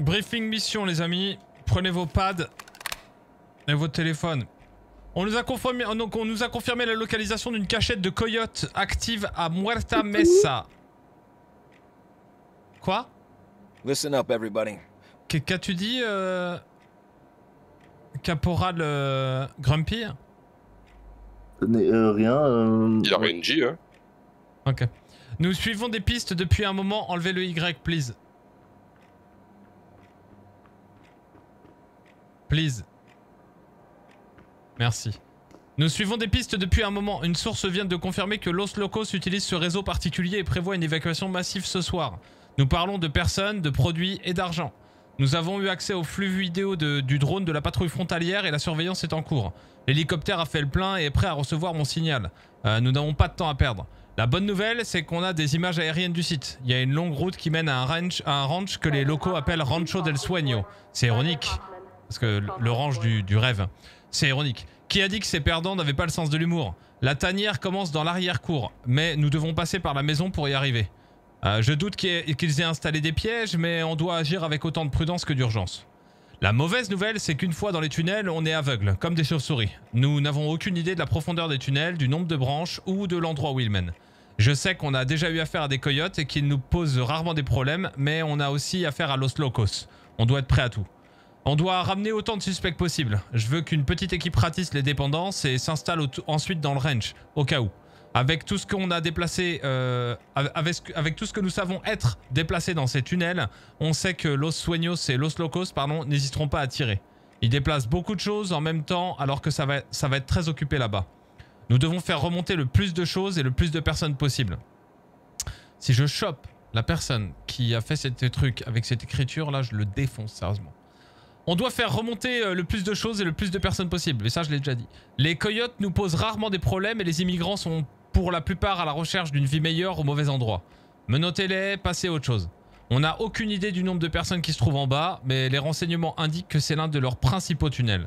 Briefing mission, les amis. Prenez vos pads et vos téléphones. On nous a confirmé, oh, donc on nous a confirmé la localisation d'une cachette de coyote active à Muerta Mesa. Quoi? Listen up, everybody. Qu- Qu'as-tu dit, euh... Caporal euh, Grumpy? Euh, rien. euh, Il a rien dit, hein. Ok. Nous suivons des pistes depuis un moment. Enlevez le Y, please. Please. Merci. Nous suivons des pistes depuis un moment. Une source vient de confirmer que Los Locos utilise ce réseau particulier et prévoit une évacuation massive ce soir. Nous parlons de personnes, de produits et d'argent. Nous avons eu accès au flux vidéo du drone de la patrouille frontalière et la surveillance est en cours. L'hélicoptère a fait le plein et est prêt à recevoir mon signal. Euh, nous n'avons pas de temps à perdre. La bonne nouvelle, c'est qu'on a des images aériennes du site. Il y a une longue route qui mène à un ranch, à un ranch que les locaux appellent Rancho del Sueño. C'est ironique, parce que le ranch du, du rêve. C'est ironique. Qui a dit que ces perdants n'avaient pas le sens de l'humour La tanière commence dans l'arrière-cour, mais nous devons passer par la maison pour y arriver. Euh, je doute qu'ils aient installé des pièges, mais on doit agir avec autant de prudence que d'urgence. La mauvaise nouvelle, c'est qu'une fois dans les tunnels, on est aveugle, comme des chauves-souris. Nous n'avons aucune idée de la profondeur des tunnels, du nombre de branches ou de l'endroit où ils mènent. Je sais qu'on a déjà eu affaire à des coyotes et qu'ils nous posent rarement des problèmes, mais on a aussi affaire à Los Locos. On doit être prêt à tout. On doit ramener autant de suspects possible. Je veux qu'une petite équipe ratisse les dépendances et s'installe ensuite dans le ranch, au cas où. Avec tout ce qu'on a déplacé, euh, avec tout ce que nous savons être déplacé dans ces tunnels, on sait que Los Sueños et Los Locos pardon, n'hésiteront pas à tirer. Ils déplacent beaucoup de choses en même temps alors que ça va, ça va être très occupé là-bas. Nous devons faire remonter le plus de choses et le plus de personnes possible. Si je chope la personne qui a fait ce truc avec cette écriture là, je le défonce sérieusement. On doit faire remonter euh, le plus de choses et le plus de personnes possible. Et ça, je l'ai déjà dit. Les coyotes nous posent rarement des problèmes et les immigrants sont pour la plupart à la recherche d'une vie meilleure au mauvais endroit. Menottez-les, passez à autre chose. On n'a aucune idée du nombre de personnes qui se trouvent en bas, mais les renseignements indiquent que c'est l'un de leurs principaux tunnels.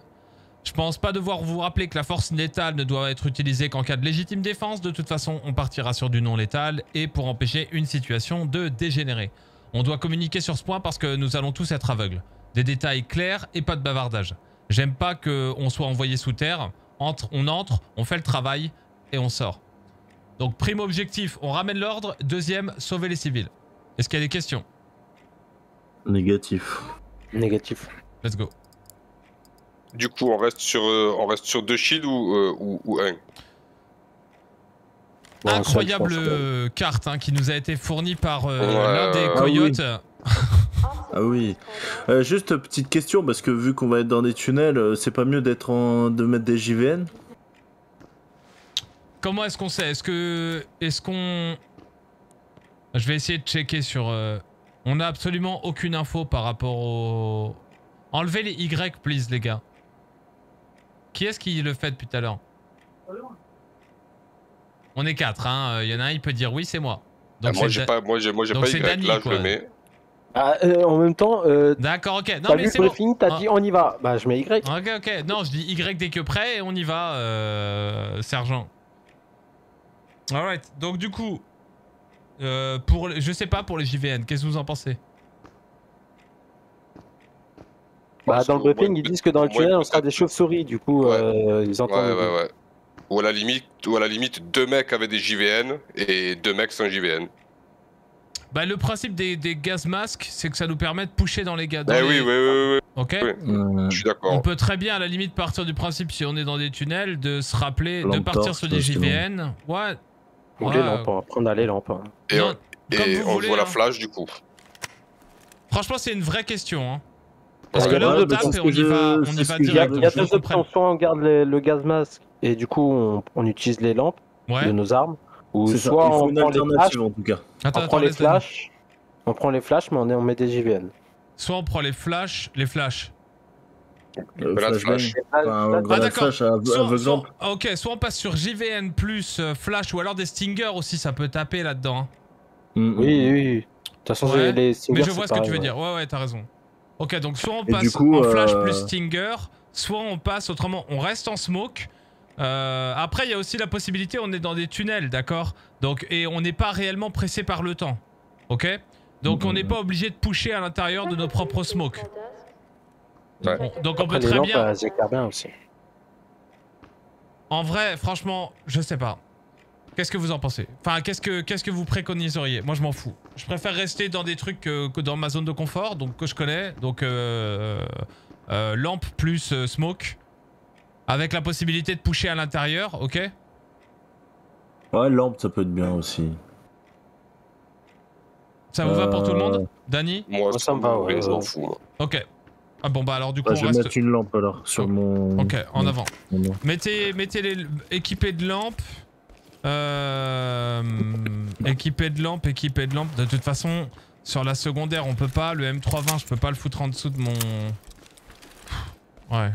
Je pense pas devoir vous rappeler que la force létale ne doit être utilisée qu'en cas de légitime défense. De toute façon, on partira sur du non létal et pour empêcher une situation de dégénérer. On doit communiquer sur ce point parce que nous allons tous être aveugles. Des détails clairs et pas de bavardage. J'aime pas qu'on soit envoyé sous terre. Entre, on entre, on fait le travail et on sort. Donc, primo objectif, on ramène l'ordre. Deuxième, sauver les civils. Est-ce qu'il y a des questions? Négatif. Négatif. Let's go. Du coup, on reste sur, euh, on reste sur deux shields ou, euh, ou, ou un? Incroyable euh, carte hein, qui nous a été fournie par euh, Ouais, l'un des. Ah oui. Ah oui. Euh, juste petite question parce que vu qu'on va être dans des tunnels, euh, c'est pas mieux d'être en de mettre des JVN Comment est-ce qu'on sait? Est-ce que. Est-ce qu'on. Je vais essayer de checker sur. euh, On a absolument aucune info par rapport au. Enlevez les Y, please, les gars. Qui est-ce qui le fait depuis tout à l'heure? On est quatre, hein. Il y en a un, il peut dire oui, c'est moi. Ah, Moi, j'ai Da- pas, moi, j'ai, moi, j'ai donc pas c'est Y. Danny, Là, je le mets. Ah, euh, en même temps, euh, D'accord, ok. Non, mais c'est le bon. briefing, t'as Ah. dit on y va. Bah, je mets Y. Ok, ok. Non, je dis Y dès que prêt et on y va, euh, sergent. Alright. Donc, du coup, euh, pour, les- je sais pas pour les JVN, qu'est-ce que vous en pensez? Bah, dans le briefing, ouais, ils disent que dans le ouais, tunnel, on sera des chauves-souris. Du coup, Ouais. euh, ils Ouais, entendent. ouais, ouais. Ou à la limite, ou à la limite, deux mecs avaient des JVN et deux mecs sans JVN. Bah, le principe des, des gaz masques, c'est que ça nous permet de pusher dans les gars. dans Eh les- oui, oui, oui, oui, Ok oui. Euh, Je suis On d'accord. peut très bien, à la limite, partir du principe, si on est dans des tunnels, de se rappeler, de partir sur des. JVN. Ouais. Ou Ouais. les lampes, on prendre à les lampes. hein. Et, Non, on, et on voulez, voit la hein. flash du coup. Franchement, c'est une vraie question. Hein. Parce que là, on tape et on y va, on y va Il y a, direct. il y a donc je deux options. Soit on garde le, le gaz masque et du coup, on, on utilise les lampes Ouais. de nos armes. Ou ça. soit on prend les flashs. en tout cas. Attends, On attends, prend les flashs. On prend les flashs, mais on, est, on met des JVN. Soit on prend les flashs, les flashs. Euh, flash. Enfin, Ah, d'accord. soit- ok, soit on passe sur JVN plus euh, flash ou alors des stingers aussi, ça peut taper là-dedans. hein. Mm, Oui, mm. oui. oui. De toute façon, Ouais, les Mais singers, je vois ce que tu veux ouais. dire. Ouais, ouais, t'as raison. Ok, donc soit on passe coup, en flash euh, plus stinger, soit on passe autrement, on reste en smoke. Euh, après, il y a aussi la possibilité, on est dans des tunnels, d'accord? Donc, et on n'est pas réellement pressé par le temps. Ok? Donc on n'est pas obligé de pusher à l'intérieur de nos propres smokes. Ouais. On- donc on peut très lampes, bien. bien aussi. En vrai, franchement, je sais pas. Qu'est-ce que vous en pensez? Enfin, qu'est-ce que qu'est-ce que vous préconiseriez? Moi, je m'en fous. Je préfère rester dans des trucs que, que dans ma zone de confort, donc que je connais, donc euh, euh, lampe plus euh, smoke, avec la possibilité de pusher à l'intérieur, ok Ouais, lampe, ça peut être bien aussi. Ça vous va pour tout le monde Euh, Danny Moi, ça me va, ouais, je m'en fous. moi. Ok. Ah bon bah alors du coup bah, on je vais reste. mettre une lampe alors sur Oh. mon. Ok, en mon- avant. mon- Mettez, mettez les équipés de lampes. Euh, équipé de lampes, équipé de lampes. De toute façon, sur la secondaire, on peut pas. Le M320, je peux pas le foutre en dessous de mon. Ouais.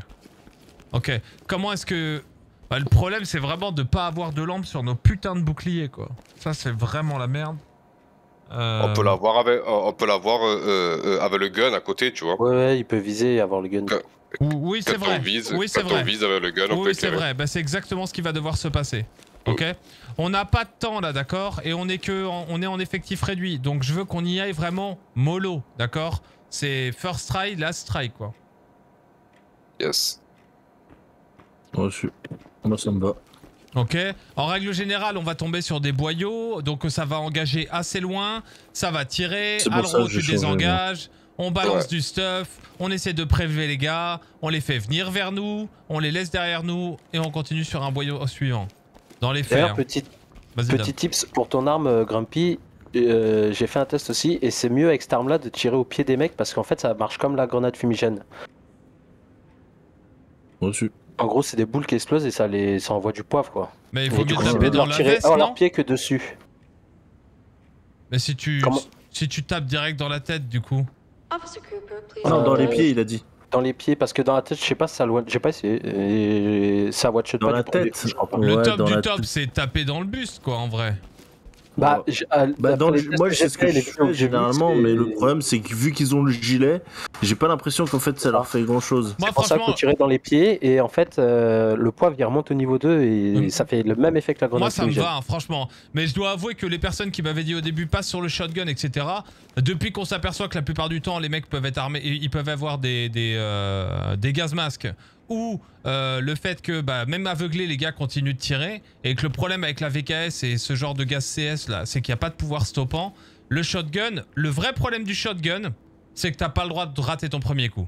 Ok. Comment est-ce que. Bah, le problème, c'est vraiment de pas avoir de lampes sur nos putains de boucliers, quoi. Ça, c'est vraiment la merde. Euh, On peut l'avoir avec, on peut l'avoir euh, euh, euh, avec le gun à côté, tu vois. Ouais, ouais, il peut viser et avoir le gun. Oui, c'est Quand vrai. on vise, Oui, c'est vrai. on vise avec le gun, on peut Oui, c'est vrai. Bah, c'est exactement ce qui va devoir se passer. Ok On n'a pas de temps là, d'accord? Et on est que en- on est en effectif réduit. Donc je veux qu'on y aille vraiment mollo, d'accord? C'est first try, last try, quoi. Yes. Reçu. Moi, ça me va. Ok En règle générale, on va tomber sur des boyaux, donc ça va engager assez loin, ça va tirer, Alro, tu désengages, on balance Ouais. du stuff, on essaie de prélever les gars, on les fait venir vers nous, on les laisse derrière nous, et on continue sur un boyau suivant. Dans les faits. D'ailleurs, hein. petit tips pour ton arme, euh, Grumpy. euh, J'ai fait un test aussi et c'est mieux avec cette arme là de tirer au pied des mecs parce qu'en fait ça marche comme la grenade fumigène. Reçu. En gros, c'est des boules qui explosent et ça, les... ça envoie du poivre quoi. Mais il faut du mieux taper de dans leur la tirer veste, hors non leur pied que dessus. Mais si tu, Comment- si tu tapes direct dans la tête, du coup. Please. Non, dans Euh, les pieds, il a dit. Dans les pieds, parce que dans la tête, je sais pas si ça. J'ai pas essayé. Et ça shot Dans pas la tête. coup, je crois pas. le Ouais, top dans du la top, c'est taper dans le buste, quoi, en vrai. Bah, j'ai- ah, Bah, d'après dans le- les tests moi, c'est j'ai ce que je fais généralement, mais le problème, c'est que vu qu'ils ont le gilet, j'ai pas l'impression qu'en fait ça leur fait grand chose. Moi, C'est pour ça faut tirer dans les pieds et en fait euh, le poivre il remonte au niveau 2 et Mm. ça fait le même effet que la grenade moi, ça me va, hein, franchement. Mais je dois avouer que les personnes qui m'avaient dit au début passe sur le shotgun, etc. Depuis qu'on s'aperçoit que la plupart du temps, les mecs peuvent être armés, et ils peuvent avoir des des, euh, des gaz masques. Ou euh, le fait que bah, même aveuglés, les gars continuent de tirer. Et que le problème avec la VKS et ce genre de gaz CS là, c'est qu'il n'y a pas de pouvoir stoppant. Le shotgun, le vrai problème du shotgun, c'est que t'as pas le droit de rater ton premier coup.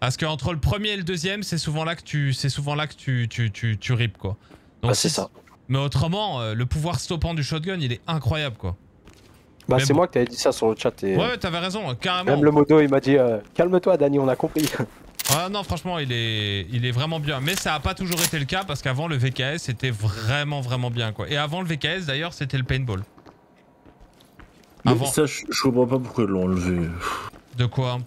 Parce que entre le premier et le deuxième, c'est souvent là que tu, c'est souvent là que tu, tu, tu, tu ripes quoi. Donc Bah, c'est ça. Mais autrement, euh, le pouvoir stoppant du shotgun, il est incroyable quoi. Bah, c'est bon. moi qui t'avais dit ça sur le chat et Ouais, ouais, t'avais raison, carrément. même le modo il m'a dit euh, calme-toi Dani on a compris. Ah non, franchement, il est, il est vraiment bien. Mais ça a pas toujours été le cas parce qu'avant le VKS c'était vraiment vraiment bien quoi. Et avant le VKS d'ailleurs, c'était le paintball. Mais Avant, ça, je, je comprends pas pourquoi ils l'ont enlevé. de quoi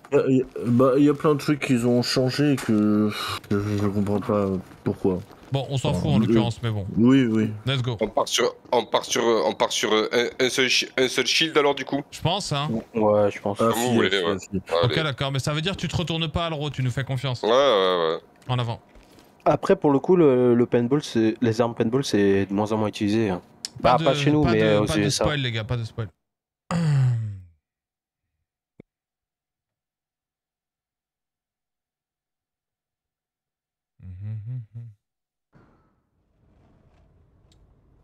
Bah, il y a plein de trucs qu'ils ont changé que que je, je comprends pas pourquoi. Bon, on s'en fout en l'occurrence, mais bon. Oui, oui. Let's go. On part sur, on part sur, on part sur euh, un, un seul, un seul shield alors du coup? Je pense, hein. Ouais je pense. Ah, vous voulez, si, ouais. si. Ok, d'accord, mais ça veut dire que tu te retournes pas à l'euro, tu nous fais confiance. Ouais, ouais, ouais. En avant. Après pour le coup le, le paintball c'est les armes paintball c'est de moins en moins utilisé. hein. Bah, de- pas chez nous pas mais de, euh, aux pas de spoil, les gars, pas de spoil.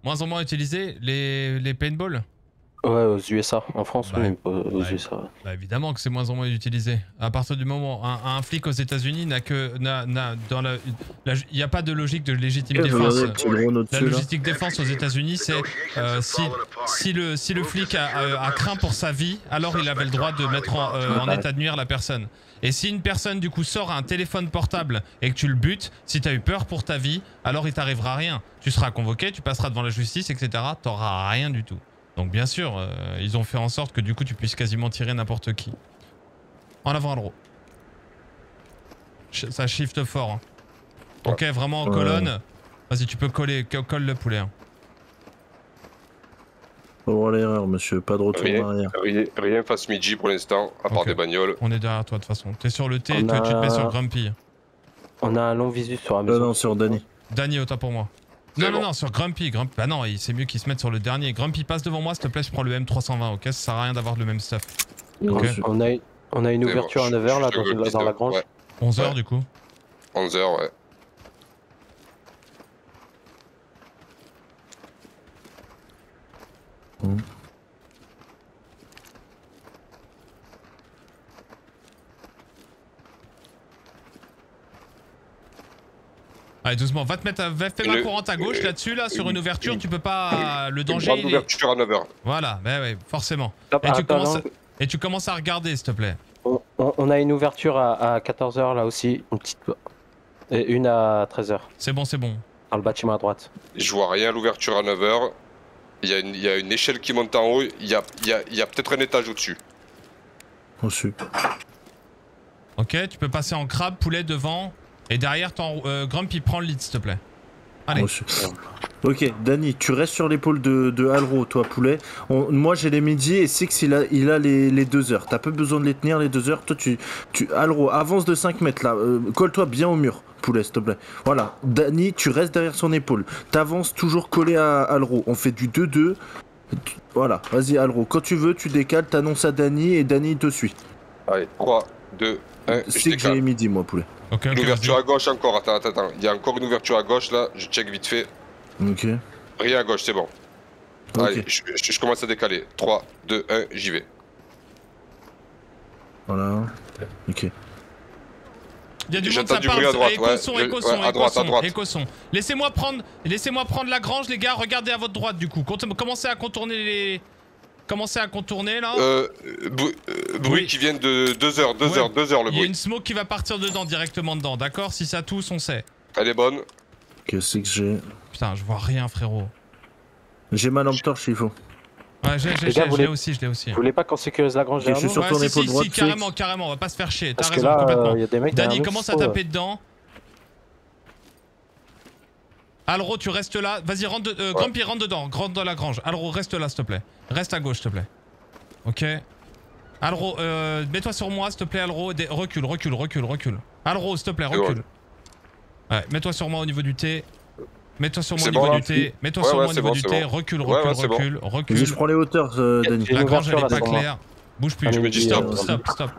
Moins en moins utilisé les, les paintballs Ouais aux USA. En France Bah, oui, aux bah, USA. ouais. Bah évidemment que c'est moins en moins utilisé. À partir du moment un, un flic aux États-Unis n'a que n'a n'a dans la la- il n'y a pas de logique de légitime Eh, défense. La logistique défense aux États-Unis, c'est euh, si, si, le, si le flic a, a- a craint pour sa vie, alors il avait le droit de mettre en, euh, en état de nuire la personne. Et si une personne du coup sort un téléphone portable et que tu le butes, si tu as eu peur pour ta vie, alors il t'arrivera rien. Tu seras convoqué, tu passeras devant la justice, etc. T'auras rien du tout. Donc bien sûr, euh, ils ont fait en sorte que du coup tu puisses quasiment tirer n'importe qui. En avant à l'euro. Ça shift fort. hein. Ok, vraiment en colonne. Vas-y, tu peux coller, co- colle le poulet. hein. Faut voir l'erreur, monsieur. Pas de retour Rien. en arrière. Rien, rien face midi pour l'instant, à part des bagnoles. On est derrière toi de toute façon. T'es sur le T, On toi, tu te mets a- sur Grumpy. On a un long visu sur la Euh, maison. non, sur Danny. Danny, autant pour moi. Non, non, bon. non, sur Grumpy. Grumpy. Bah non, il- c'est mieux qu'il se mette sur le dernier. Grumpy, passe devant moi, s'il te plaît, je prends le M320, ok? Ça sert à rien d'avoir le même stuff. Ok. On a, on a une bon, ouverture à je- 9h là dans, dans la grange. ouais. 11h Ouais. du coup? 11h, ouais. Allez, doucement, va te mettre, à- va- fais ma Une- courante à gauche là-dessus, là, sur une une- ouverture, tu peux pas. Le Une danger, est. ouverture à 9h. Voilà, bah ouais, forcément. Et tu, commences à... non. Et tu commences à regarder, s'il te plaît. On, a une ouverture à, 14h là aussi, une petite. Et une à 13h, C'est bon, c'est bon. dans le bâtiment à droite. Je vois rien à l'ouverture à 9h. Il y, a une, il y a une échelle qui monte en haut. Il y a, il y a- il y a peut-être un étage au-dessus. Reçu. Ok, tu peux passer en crabe, poulet devant. Et derrière, ton euh, Grumpy, prends le lead, s'il te plaît. Allez. Ok, Danny, tu restes sur l'épaule de, de Alro, toi, poulet. On- moi, j'ai les midis et Six, il a, il a les, les deux heures. T'as pas besoin de les tenir, les deux heures. Toi, tu. tu Alro, avance de 5 mètres là. Euh, Colle-toi bien au mur, poulet, s'il te plaît. Voilà. Danny, tu restes derrière son épaule. T'avances toujours collé à Alro. On fait du 2-2. Tu- Voilà, vas-y, Alro. Quand tu veux, tu décales, t'annonces à Danny et Danny il te suit. Allez, 3, 2, 1. Je C'est que j'ai midis, moi, poulet. Ok, ok. L'ouverture vas-y. à gauche encore. Attends, attends, attends. Il y a encore une ouverture à gauche là. Je check vite fait. Ok. Rien à gauche, c'est bon. Ok. Allez, je, je- je commence à décaler. 3, 2, 1, j'y vais. Voilà. Ok. Il y a du monde, J'entends ça du parle. bruit à droite, éco ouais. son, Je- éco ouais, son, à éco droite, à son, droite. Laissez-moi prendre, laissez-moi prendre la grange, les gars. Regardez à votre droite, du coup. Commencez à contourner les. Commencez à contourner là. Euh, euh, bruit, euh, bruit Oui. qui vient de 2 heures, 2 Ouais. heures, 2 heures le Il y a bruit. une smoke qui va partir dedans, directement dedans, d'accord Si ça tousse, on sait. Elle est bonne. C'est que j'ai. Putain, je vois rien, frérot. J'ai ma lampe torche, il faut. Ouais, j'ai, j'ai, Les gars, j'ai, vous je l'ai les- aussi, je l'ai aussi. Vous voulez pas qu'on sécurise la grange derrière je suis sur ton Ouais, si, épaule si, droite, si, carrément, carrément, on va pas se faire chier. T'as Parce que raison, là, complètement. il y a des mecs Danny, commence à sont, euh, taper dedans. Alro, tu restes là. Vas-y, rentre de... euh, Ouais. Grumpy, rentre dedans. Rentre dans la grange. Alro, reste là, s'il te plaît. Reste à gauche, s'il te plaît. Ok. Alro, euh, mets-toi sur moi, s'il te plaît, Alro. Des- Recule, recule, recule, recule. Alro, s'il te plaît, recule. Ouais, mets-toi sur moi au niveau du T. Mets-toi sur moi au niveau bon, du T. Mets-toi Ouais, sur ouais, moi au niveau bon, du c'est T. bon. Recule, recule, recule, Vas-y, recule. je prends les hauteurs, euh, La grange, elle est pas claire. Bouge plus. Ah, Je me mais dis il y a- stop. Stop, stop.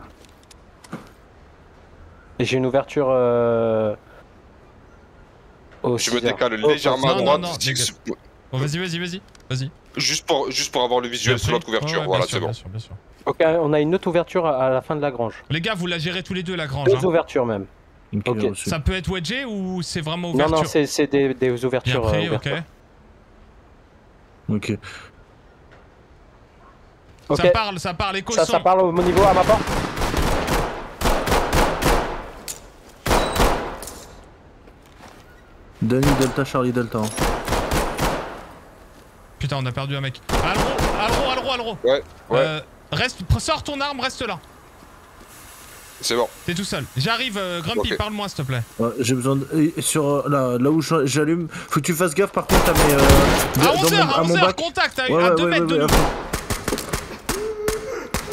Et j'ai une ouverture. Au Je me décale Oh, légèrement à non, droite. non, non, Bon, vas-y, vas-y, vas-y. Vas-y. juste, pour, juste pour avoir le visuel Bien sur l'autre couverture. Ouais, ouais, voilà, bien c'est bon. Bien sûr, bien sûr. Ok, on a une autre ouverture à la fin de la grange. Les gars, vous la gérez tous les deux, la grange. Deux hein. ouvertures même. Ok, Ok, reçu. Ça peut être wedgé ou c'est vraiment Non, ouverture non, c'est c'est des, des Bien ouvertures. pris, euh, ok. ouvertures. Ok. Ok, Ça parle, ça parle, écho ça, son. ça parle au niveau à ma porte. Danny Delta, Charlie Delta. hein. Putain, on a perdu un mec. Alro, Alro, Alro, Alro. Ouais, ouais, Euh, reste, sors ton arme, reste là. c'est bon. T'es tout seul. J'arrive, euh, Grumpy, parle-moi s'il te plaît. Ouais, J'ai besoin de. et Sur euh, là, là où j'allume, faut que tu fasses gaffe par contre à mes. euh, À dans 11h, mon- à à mon 11h, bac. contact, à, Ouais, à ouais, 2 ouais, mètres de ouais, nous.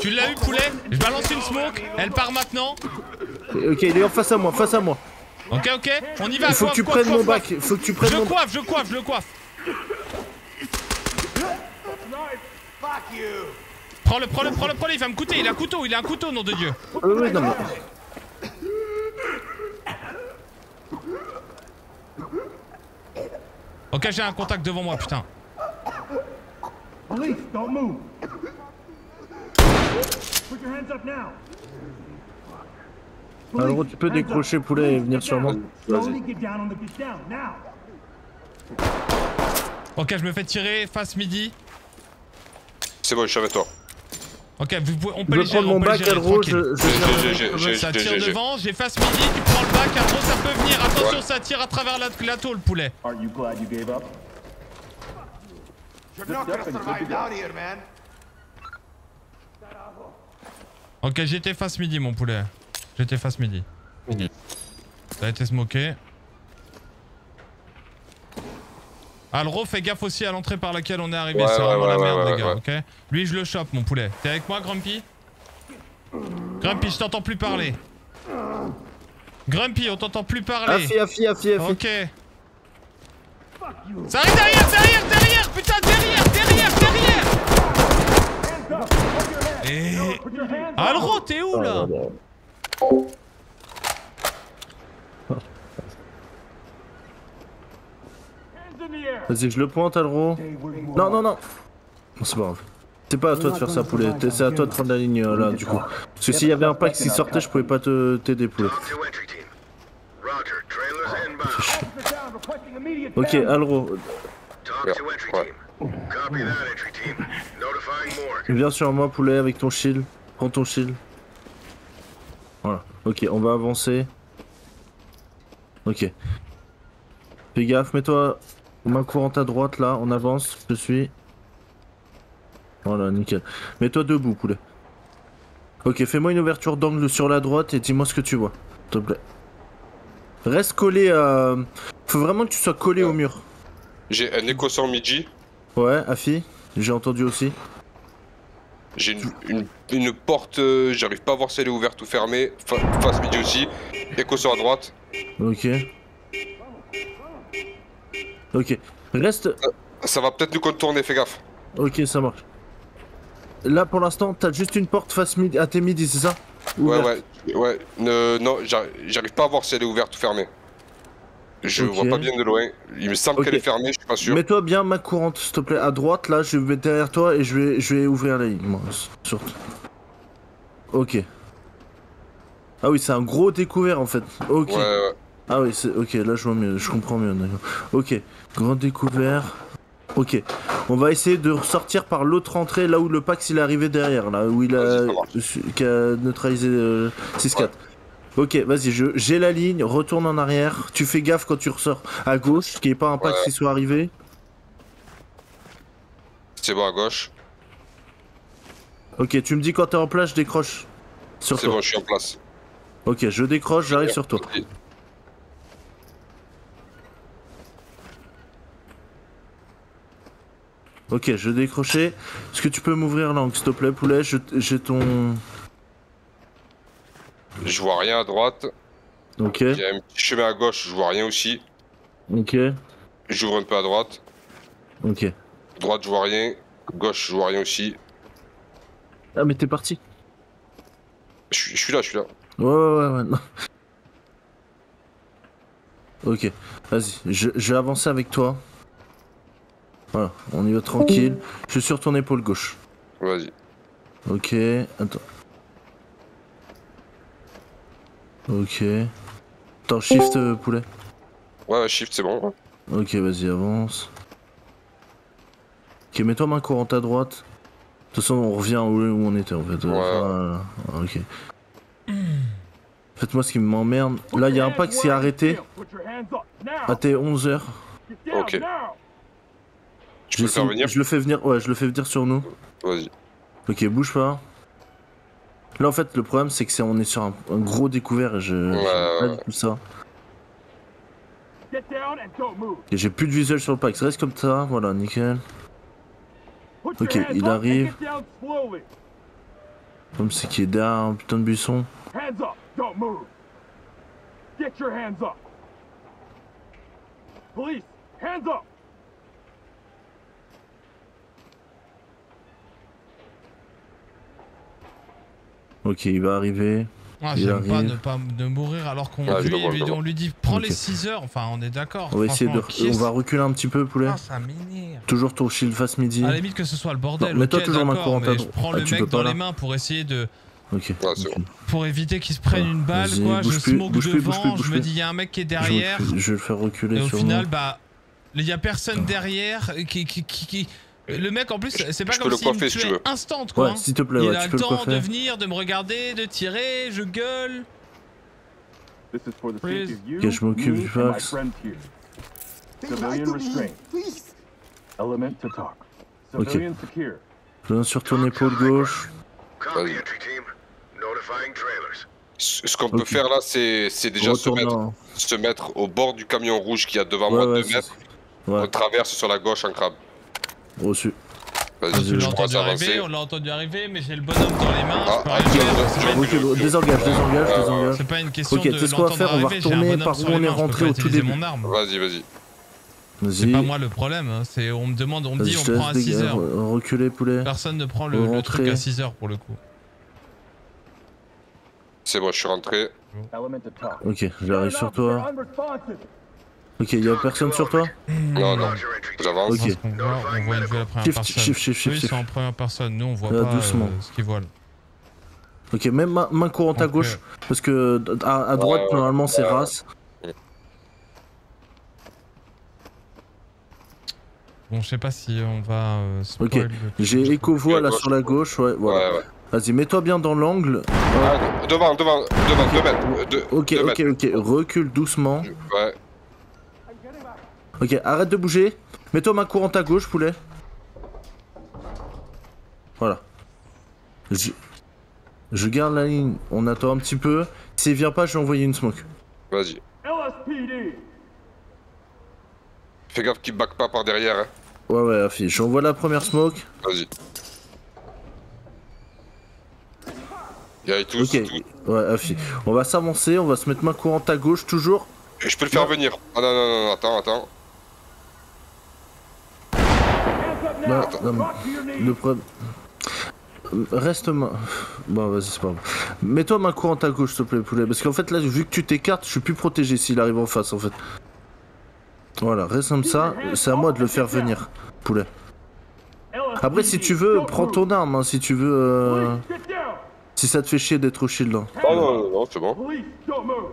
Tu l'as eu, poulet? Je balance une smoke, elle part maintenant. Ok, il est en face à moi, face à moi. Ok, ok, on y va. Il faut que tu coiffe, prennes mon coiffe, bac. coiffe. Faut que tu prennes Je mon. coiffe, je coiffe, je le coiffe. Prends-le, prends-le, prends-le, prends-le, il va me coûter, il a un couteau, il a un couteau, nom de Dieu. Non, mais- Ok, j'ai un contact devant moi, putain. Police, don't move. Put your hands up now. Alors, tu peux décrocher poulet et venir sur moi. Ok, je me fais tirer, face midi. C'est bon, je suis avec toi. Ok, vous pouvez- on peut les gérer, mon on peut les bac, gérer, je. je Ça tire devant, j'ai face midi, tu prends le bac, Arnaud, ça peut venir. Attention, Ouais. ça tire à travers la, la tôle, poulet. You glad you gave up? Ok, j'étais face midi, mon poulet. J'étais face midi. Ça a été smoké. Alro, fais gaffe aussi à l'entrée par laquelle on est arrivé, Ouais, c'est ouais, vraiment la merde, ouais, les gars, ouais. ok? Lui, je le chope, mon poulet. T'es avec moi, Grumpy? Grumpy, je t'entends plus parler. Grumpy, on t'entend plus parler. Affi, affi, affi, affi. Ok. Ça arrive derrière, derrière, derrière Putain, derrière, derrière, derrière Et... Hands Alro, t'es où là? Vas-y, je le pointe, Alro. Non, non, non. C'est pas grave. C'est pas à toi de faire ça, poulet. C'est à toi de prendre la ligne euh, là, du coup. Parce que s'il y avait un pack qui sortait, je pouvais pas te t'aider, poulet. Ok. Alro, viens sur moi, poulet, avec ton shield. Prends ton shield. Voilà. Ok, on va avancer. Ok. Fais gaffe, mets-toi main courante à droite là, on avance, je suis. Voilà, nickel. Mets-toi debout, poulet. Ok, fais-moi une ouverture d'angle sur la droite et dis-moi ce que tu vois, s'il te plaît. Reste collé à. Faut vraiment que tu sois collé au mur. J'ai un écossais en midi. Ouais, Afi, j'ai entendu aussi. J'ai une, une, une porte, euh, j'arrive pas à voir si elle est ouverte ou fermée. Fa- face midi aussi. Écossais à droite. Ok. Ok. Reste. Ça va peut-être nous contourner, fais gaffe. Ok, ça marche. Là, pour l'instant, t'as juste une porte face midi, à tes midi, c'est ça? Ouais, Ouverte? ouais, ouais. Non, j'ar- j'arrive pas à voir si elle est ouverte ou fermée. Je vois pas bien de loin. Il me semble qu'elle est fermée, je suis pas sûr. Mets-toi bien ma courante, s'il te plaît, à droite, là, je vais me mettre derrière toi et je vais, je vais ouvrir la ligne, moi, surtout. Ok. Ah oui, c'est un gros découvert, en fait. Ok. Ouais, ouais. Ah oui, c'est... Ok, là, je vois mieux, je comprends mieux, d'accord. Ok, grand découvert. Ok, on va essayer de ressortir par l'autre entrée, là où le Pax il est arrivé derrière, là où il a, a neutralisé euh, 6-4. Ok, vas-y, je, j'ai la ligne, retourne en arrière. Tu fais gaffe quand tu ressors à gauche, qu'il n'y ait pas un Pax Ouais. qui soit arrivé. C'est bon à gauche. Ok, tu me dis quand t'es en place, je décroche sur C'est bon, je suis en place. Ok, je décroche, j'arrive sur toi. Ok, je décroché. Est-ce que tu peux m'ouvrir l'angle, s'il te plaît, poulet? J'ai ton. Je vois rien à droite. Ok, Il y a un petit chemin à gauche, je vois rien aussi. ok, J'ouvre un peu à droite. ok. Droite, je vois rien. Gauche, je vois rien aussi. Ah, mais t'es parti. Je suis, je suis là, je suis là. Ouais, ouais, ouais, ouais. non. Ok, vas-y, je, je vais avancer avec toi. Voilà, on y va tranquille. Je suis sur ton épaule gauche. Vas-y. Ok, attends. Ok. Attends, shift euh, poulet. Ouais, shift, c'est bon. ouais. Ok, vas-y, avance. Ok, mets-toi main courante à droite. De toute façon, on revient où, où on était en fait. Ouais. Enfin, euh, ok. Faites-moi ce qui m'emmerde. Là, il y a un pack qui s'est arrêté à tes 11h. Get down Ok. peux le faire venir Je le fais venir, ouais, je le fais venir sur nous. Vas-y. Ok, bouge pas. Là, en fait, le problème, c'est que c'est on est sur un, un gros découvert et je. Ouais, pas ouais. du tout ça. Get down and don't move. Et j'ai plus de visuel sur le pack. Ça reste comme ça. Voilà, nickel. Ok, il arrive. Comme c'est qui est derrière un putain de buisson. Hands up, don't move. Get your hands up. Police, hands up. Ok, il va arriver. Ah, Il j'aime pas arrive. ne pas de mourir alors qu'on Ah, lui, dit prends les 6 heures. Enfin, on est d'accord. On va essayer de. On va reculer un petit peu, poulet. Ah, ça. Toujours ton shield face midi. À la limite que ce soit le bordel. Non, mets-toi ok, toujours main d'accord, courante à mais je prends Ah, le mec dans là les mains pour essayer de. Ok. Pour éviter qu'il se prenne une balle, quoi. Je smoke bouge plus, bouge devant, plus, bouge je me dis, il y a un mec qui est derrière. je vais le faire reculer Et au final, bah, il y a personne derrière qui. Qui- Le mec en plus, c'est pas je comme s'il me si tuait veux. instant quoi. Ouais, hein. s'il te plaît, il ouais, a tu le peux le temps de venir, de me regarder, de tirer, je gueule. Ok, je m'occupe du fax. Ok. Viens sur ton épaule gauche. Ce qu'on peut faire là, c'est déjà se mettre, en- se mettre au bord du camion rouge qui a devant Ouais, moi ouais, 2 c'est- mètres. Ouais, On traverse sur la gauche en crabe. Reçu. Vas-y, je arriver, avancer. on l'a entendu arriver, mais j'ai le bonhomme dans les mains. Ah, je peux ah, Recule, désengage, Ouais, désengage, ouais, désengage. C'est pas une question Ok, de tu sais ce qu'on va l'entendre faire? On va arriver, j'ai un retourner bonhomme par sur où on est mains, je peux rentré pas au tout utiliser début. mon arme. Vas-y, vas-y. C'est pas moi le problème, hein, c'est on me demande, on me dit on prend à laisse 6 déga- heures. re- Reculer, poulet. Personne ne prend le, truc à 6 heures pour le coup. C'est bon, je suis rentré. Ok, j'arrive sur toi. Ok, y a personne sur toi Non, non, j'avance. Ok. Parce qu'on voit, on voit une vue à la première Shift, personne. shift, shift, Eux, shift, ils shift. sont en première personne, nous on voit Ah, pas doucement. euh, ce qu'ils voient. Ok, même main, main courante à gauche. Parce que à, à droite, Ouais, normalement, c'est ouais. race. Bon, je sais pas si on va euh, spoil Ok. J'ai écho voix là sur la gauche. Ouais, voilà. Ouais, ouais. Vas-y, mets-toi bien dans l'angle. Ah, devant, devant, devant, deux mètres. euh, deux- Ok, deux ok, mètres. ok. Recule doucement. Ouais. Ok, arrête de bouger. Mets-toi main courante à gauche, poulet. Voilà. Je... je garde la ligne. On attend un petit peu. S'il vient pas, je vais envoyer une smoke. Vas-y. Fais gaffe qu'il back pas par derrière. Hein. Ouais, ouais, affiche. J'envoie la première smoke. Vas-y. Y'a tous, Ok. tout. Ouais, affiche. On va s'avancer. On va se mettre main courante à gauche, toujours. Et Je peux le faire venir. Ah non, non, non, attends, attends. Hands up now. Non, non, Drop to your knees. Le problème. Reste main. Bon, vas-y, c'est pas grave. Mets-toi main courante à gauche, s'il te plaît, poulet. Parce qu'en fait, là, vu que tu t'écartes, je suis plus protégé s'il arrive en face, en fait. Voilà, reste comme ça. C'est à moi de le faire venir, poulet. Après, si tu veux, prends ton arme, hein, si tu veux. euh. Si ça te fait chier d'être au shield. hein. Oh non, non, non, c'est bon. Police, don't move.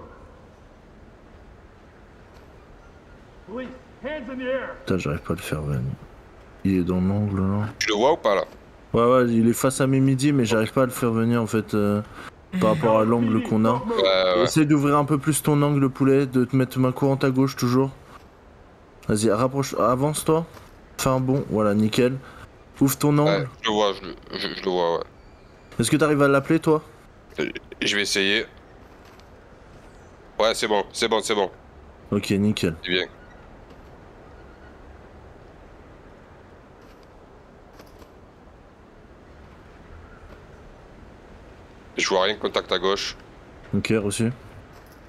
Police, hands in the air. Putain, j'arrive pas à le faire venir. Il est dans l'angle, là. Tu le vois ou pas là Ouais, ouais, il est face à mes midi, mais j'arrive pas à le faire venir, en fait, euh, par rapport à l'angle qu'on a. Ouais, ouais. Essaye d'ouvrir un peu plus ton angle, poulet, de te mettre main courante à gauche toujours. Vas-y, rapproche, avance-toi. Fais un bond, voilà, nickel. Ouvre ton Ouais, angle. je le vois, je, le- je, je le vois, ouais. Est-ce que t'arrives à l'appeler, toi? Je vais essayer. Ouais, c'est bon, c'est bon, c'est bon. Ok, nickel. C'est bien. Je vois rien, contact à gauche. Ok, reçu.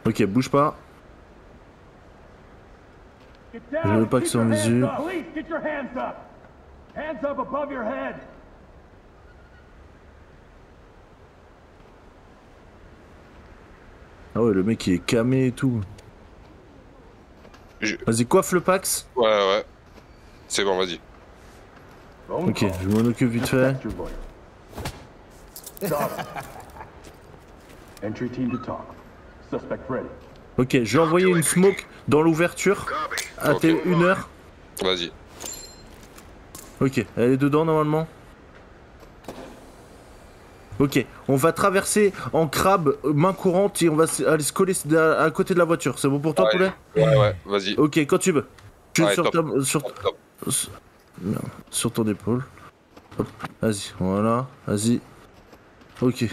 Ok, bouge pas. Je veux pas que ça en your visu. hands up. Police, get your hands up. Hands up above your head. Ah ouais, le mec il est camé et tout. Je- Vas-y, coiffe le Pax. Ouais, ouais. C'est bon, vas-y. Ok, je m'en occupe vite fait. Protect your lawyer. Stop. Entry team to talk. Suspect ready. Ok, j'ai envoyé une smoke dans l'ouverture. À Ok. tes une heure. Vas-y. Ok, elle est dedans normalement. Ok, on va traverser en crabe, main courante, et on va aller se coller à à côté de la voiture. C'est bon pour toi, Ouais. poulet Ouais, ouais, vas-y. Ok, quand tu veux. Tu Ouais, sur, top. ta- sur, Top, top. merde, sur ton épaule. Hop, Vas-y, voilà, vas-y. Ok.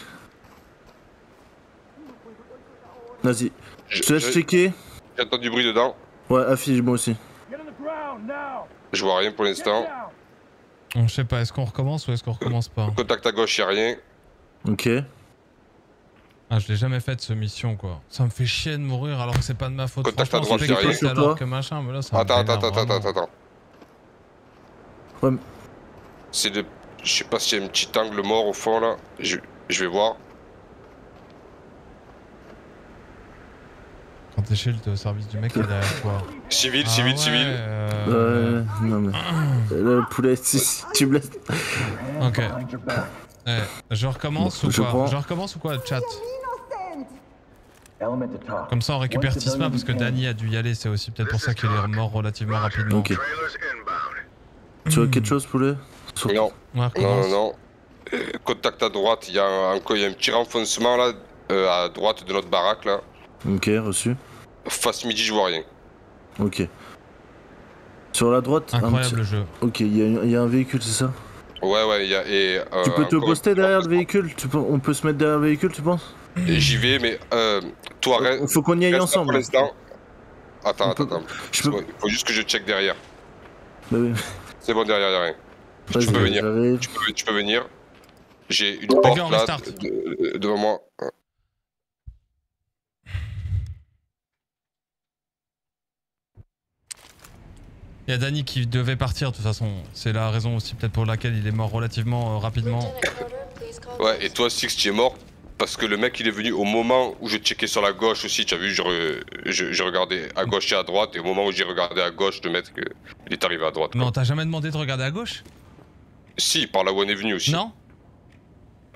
Vas-y, je te laisse checker. J'entends du bruit dedans. Ouais, affiche moi aussi. Get on the ground now. Je vois rien pour l'instant. Je sais pas, est-ce qu'on recommence ou est-ce qu'on recommence pas Contact à gauche, y'a rien. Ok. Ah, je l'ai jamais fait ce mission quoi. Ça me fait chier de mourir alors que c'est pas de ma faute. Contact à droite, y'a rien. alors que machin, mais là ça me Attends, attends, attends, attends, vraiment. attends. Ouais, mais- C'est le. Je sais pas s'il y a un petit angle mort au fond là. Je, je vais voir. T'es chez le service du mec, il est derrière toi. Civil, Ah civil, ouais, civil. euh, Ouais, non mais. Le poulet, si, si tu me laisses. Ok. Eh, je recommence Bon, ou je quoi prends. Je recommence ou quoi, chat to talk. Comme ça on récupère Tisma parce que. Danny a dû y aller, c'est aussi peut-être pour ça qu'il est mort relativement rapidement. Ok. Tu veux quelque chose, poulet? Non, Ouais, non, recommence. non, non. Euh, contact à droite, il y, a un- encore il y a un petit renfoncement là, euh, à droite de notre baraque là. Ok, reçu. Face midi, je vois rien. Ok. Sur la droite, un Incroyable petit- le jeu. Ok, il y, a- il y a un véhicule, c'est ça? Ouais, ouais, il y a. Et, euh, Tu peux te poster derrière le véhicule? Tu peux- On peut se mettre derrière le véhicule, tu penses? J'y vais, mais euh, toi, reste. Il faut qu'on y aille reste là ensemble. Pour l'instant. Attends, attends, attends. Je peux. Il faut juste que je check derrière. Bah oui. C'est bon, derrière, y'a rien. Vas-y, peux venir. Tu peux, tu peux venir. J'ai une porte on là restart. de- de- devant moi. Il y a Danny qui devait partir de toute façon. C'est la raison aussi peut-être pour laquelle il est mort relativement euh, rapidement. Ouais, et toi, Six, tu es mort parce que le mec il est venu au moment où je checkais sur la gauche aussi. Tu as vu, je, je, je regardais à gauche et à droite, et au moment où j'ai regardé à gauche, le mec euh, il est arrivé à droite. Non, t'as jamais demandé de regarder à gauche? Si, par là où on est venu aussi. Non?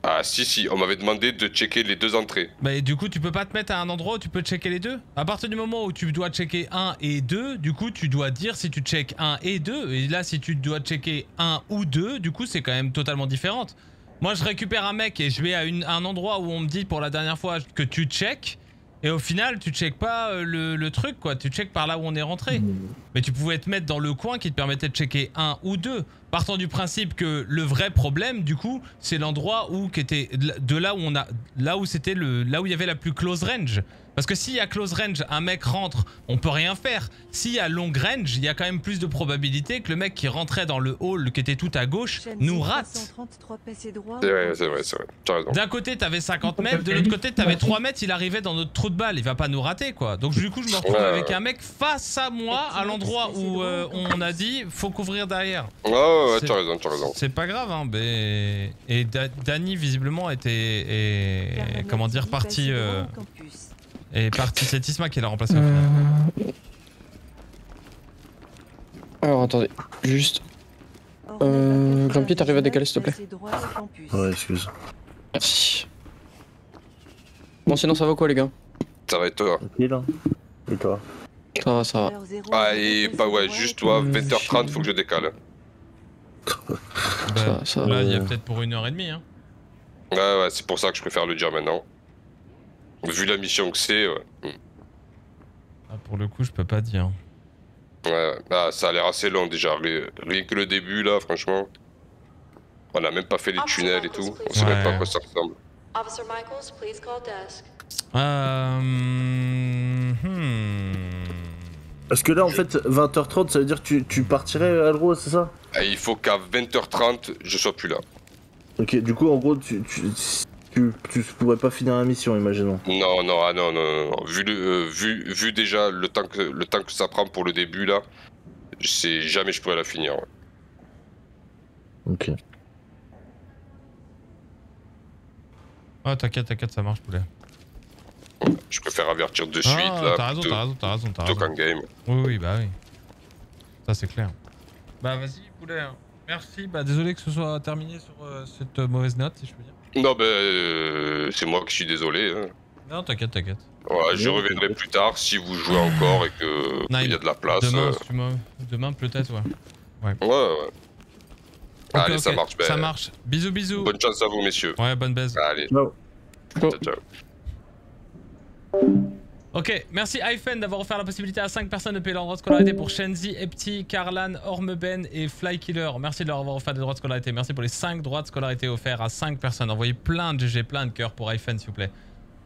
Ah, si, si, on m'avait demandé de checker les deux entrées. Bah du coup tu peux pas te mettre à un endroit où tu peux checker les deux? À partir du moment où tu dois checker 1 et 2, du coup tu dois dire si tu check 1 et 2. Et là si tu dois checker 1 ou 2, du coup c'est quand même totalement différente. Moi je récupère un mec et je vais à un endroit où on me dit pour la dernière fois que tu check. Et au final tu check pas euh, le, le truc quoi, tu check par là où on est rentré. Mais tu pouvais te mettre dans le coin qui te permettait de checker un ou deux. Partant du principe que le vrai problème, du coup, c'est l'endroit où qui était de là où on a, là où c'était le, là où il y avait la plus close range. Parce que s'il y a close range, un mec rentre, on peut rien faire. S'il y a long range, il y a quand même plus de probabilité que le mec qui rentrait dans le hall qui était tout à gauche nous rate. C'est vrai, c'est vrai, c'est vrai. D'un côté, t'avais 50 mètres, de l'autre côté, t'avais 3 mètres, il arrivait dans notre trou de balle, il va pas nous rater quoi. Donc du coup, je me retrouve Ouais, avec ouais. un mec face à moi, à l'endroit où euh, on a dit faut couvrir derrière. Ouais, ouais, tu as raison, tu as raison. C'est pas grave, hein, mais... Et Da- Danny, visiblement, était... comment dire, parti... euh, est parti... C'est Tisma qui l'a remplacé au final. Euh... Alors attendez, juste. Euh, Grumpy, t'arrives à décaler, s'il te plaît Ouais, excuse. Merci. Bon, sinon ça va quoi, les gars? Ça va être toi? Tranquille, Et toi? Ça va, ça va. Ah, et bah ouais, juste toi, 20h30, faut que je décale. Bah, Ça, ça, là, il y a peut-être pour une heure et demie. Hein. Ouais, ouais, c'est pour ça que je préfère le dire maintenant. Vu la mission que c'est, ouais. Hmm. Ah, pour le coup, je peux pas dire. Ouais, ouais. Ah, ça a l'air assez long déjà. Ri- Rien que le début, là, franchement. On a même pas fait les tunnels et tout. On sait même pas à quoi ça ressemble. Officer Michaels, please call desk. Euh... hmm. Parce que là, en fait, 20h30, ça veut dire que tu, tu partirais, Alro, c'est ça? Il faut qu'à 20h30, je sois plus là. Ok, du coup, en gros, tu, tu, tu, tu pourrais pas finir la mission, imaginons. Non, non, ah non, non, non. Vu, le, euh, vu, vu déjà le temps, que, le temps que ça prend pour le début, là, je sais jamais je pourrais la finir. ouais. Ok. Ah, t'inquiète, t'inquiète, ça marche, poulet. Je préfère avertir de suite, Ah, là, t'as raison, t'as raison, t'as raison, t'as raison. qu'en game. Oui, oui, bah oui. Ça, c'est clair. Bah, vas-y, poulet. hein. Merci. Bah, désolé que ce soit terminé sur euh, cette euh, mauvaise note, si je peux dire. Non, ben, euh, c'est moi qui suis désolé. Hein. Non, t'inquiète, t'inquiète. Ouais, je reviendrai plus tard si vous jouez encore et que Non, il y a de la place. Demain, euh, si tu m'as- Demain peut-être, ouais. Ouais, ouais. Ok, Allez, ça ok, marche. ben, Ça marche. Bisous, bisous. Bonne chance à vous, messieurs. Ouais, bonne baise. Allez. Ciao. Ciao, ciao. Ok, merci iPhone d'avoir offert la possibilité à 5 personnes de payer leur droit de scolarité pour Shenzi, Epti, Karlan, Ormeben et Flykiller. Merci de leur avoir offert des droits de scolarité. Merci pour les 5 droits de scolarité offerts à 5 personnes. Envoyez plein de GG, plein de cœurs pour iPhone s'il vous plaît.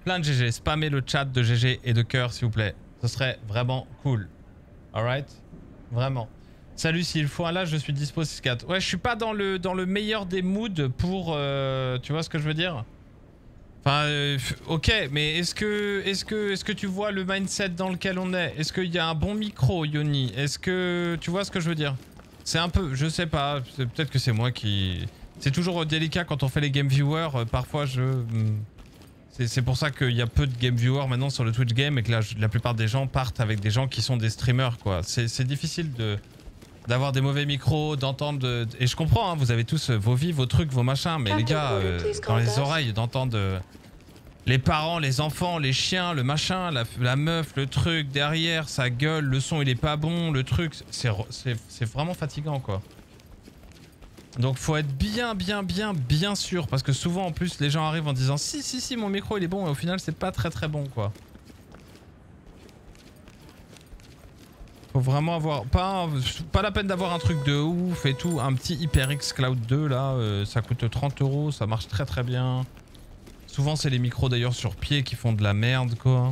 Plein de GG. Spammez le chat de GG et de cœur s'il vous plaît. Ce serait vraiment cool. Alright Vraiment. Salut, s'il faut un là, je suis dispo 6-4. Ouais, je suis pas dans le, dans le meilleur des moods pour... euh, tu vois ce que je veux dire? Enfin, euh, ok, mais est-ce que, est-ce que, est-ce que tu vois le mindset dans lequel on est? Est-ce qu'il y a un bon micro, Yoni? Est-ce que tu vois ce que je veux dire? C'est un peu, je sais pas. Peut-être que c'est moi qui. C'est toujours délicat quand on fait les game viewers. euh, parfois, je. hmm, C'est pour ça qu'il y a peu de game viewers maintenant sur le Twitch game et que la, la plupart des gens partent avec des gens qui sont des streamers, quoi. C'est difficile de d'avoir des mauvais micros, d'entendre... de- Et je comprends, hein, vous avez tous euh, vos vies, vos trucs, vos machins, mais les gars, euh, dans les oreilles, d'entendre euh, les parents, les enfants, les chiens, le machin, la, la meuf, le truc, derrière, ça gueule, le son il est pas bon, le truc, c'est vraiment fatigant, quoi. Donc faut être bien, bien, bien, bien sûr, parce que souvent en plus les gens arrivent en disant si, si, si, mon micro il est bon, et au final c'est pas très très bon, quoi. Faut vraiment avoir pas pas la peine d'avoir un truc de ouf et tout, un petit HyperX Cloud 2 là, euh, ça coûte 30 euros, ça marche très très bien. Souvent c'est les micros d'ailleurs sur pied qui font de la merde quoi.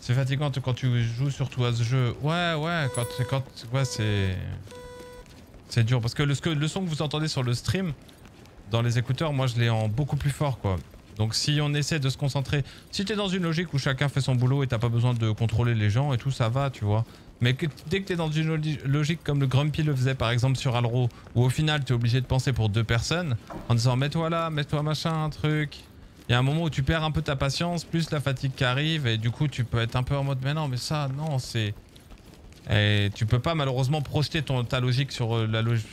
C'est fatigant quand tu joues surtout à ce jeu. Ouais ouais quand quand c'est c'est dur parce que le, le son que vous entendez sur le stream dans les écouteurs, moi je l'ai en beaucoup plus fort quoi. Donc si on essaie de se concentrer, si t'es dans une logique où chacun fait son boulot et t'as pas besoin de contrôler les gens et tout, ça va, tu vois. Mais dès que t'es dans une logique comme le Grumpy le faisait par exemple sur Alro, où au final t'es obligé de penser pour deux personnes, en disant mets-toi là, mets-toi machin, un truc. Il y a un moment où tu perds un peu ta patience, plus la fatigue qui arrive, et du coup tu peux être un peu en mode mais non, mais ça, non, c'est. Et tu peux pas malheureusement projeter ta logique sur euh, la logique.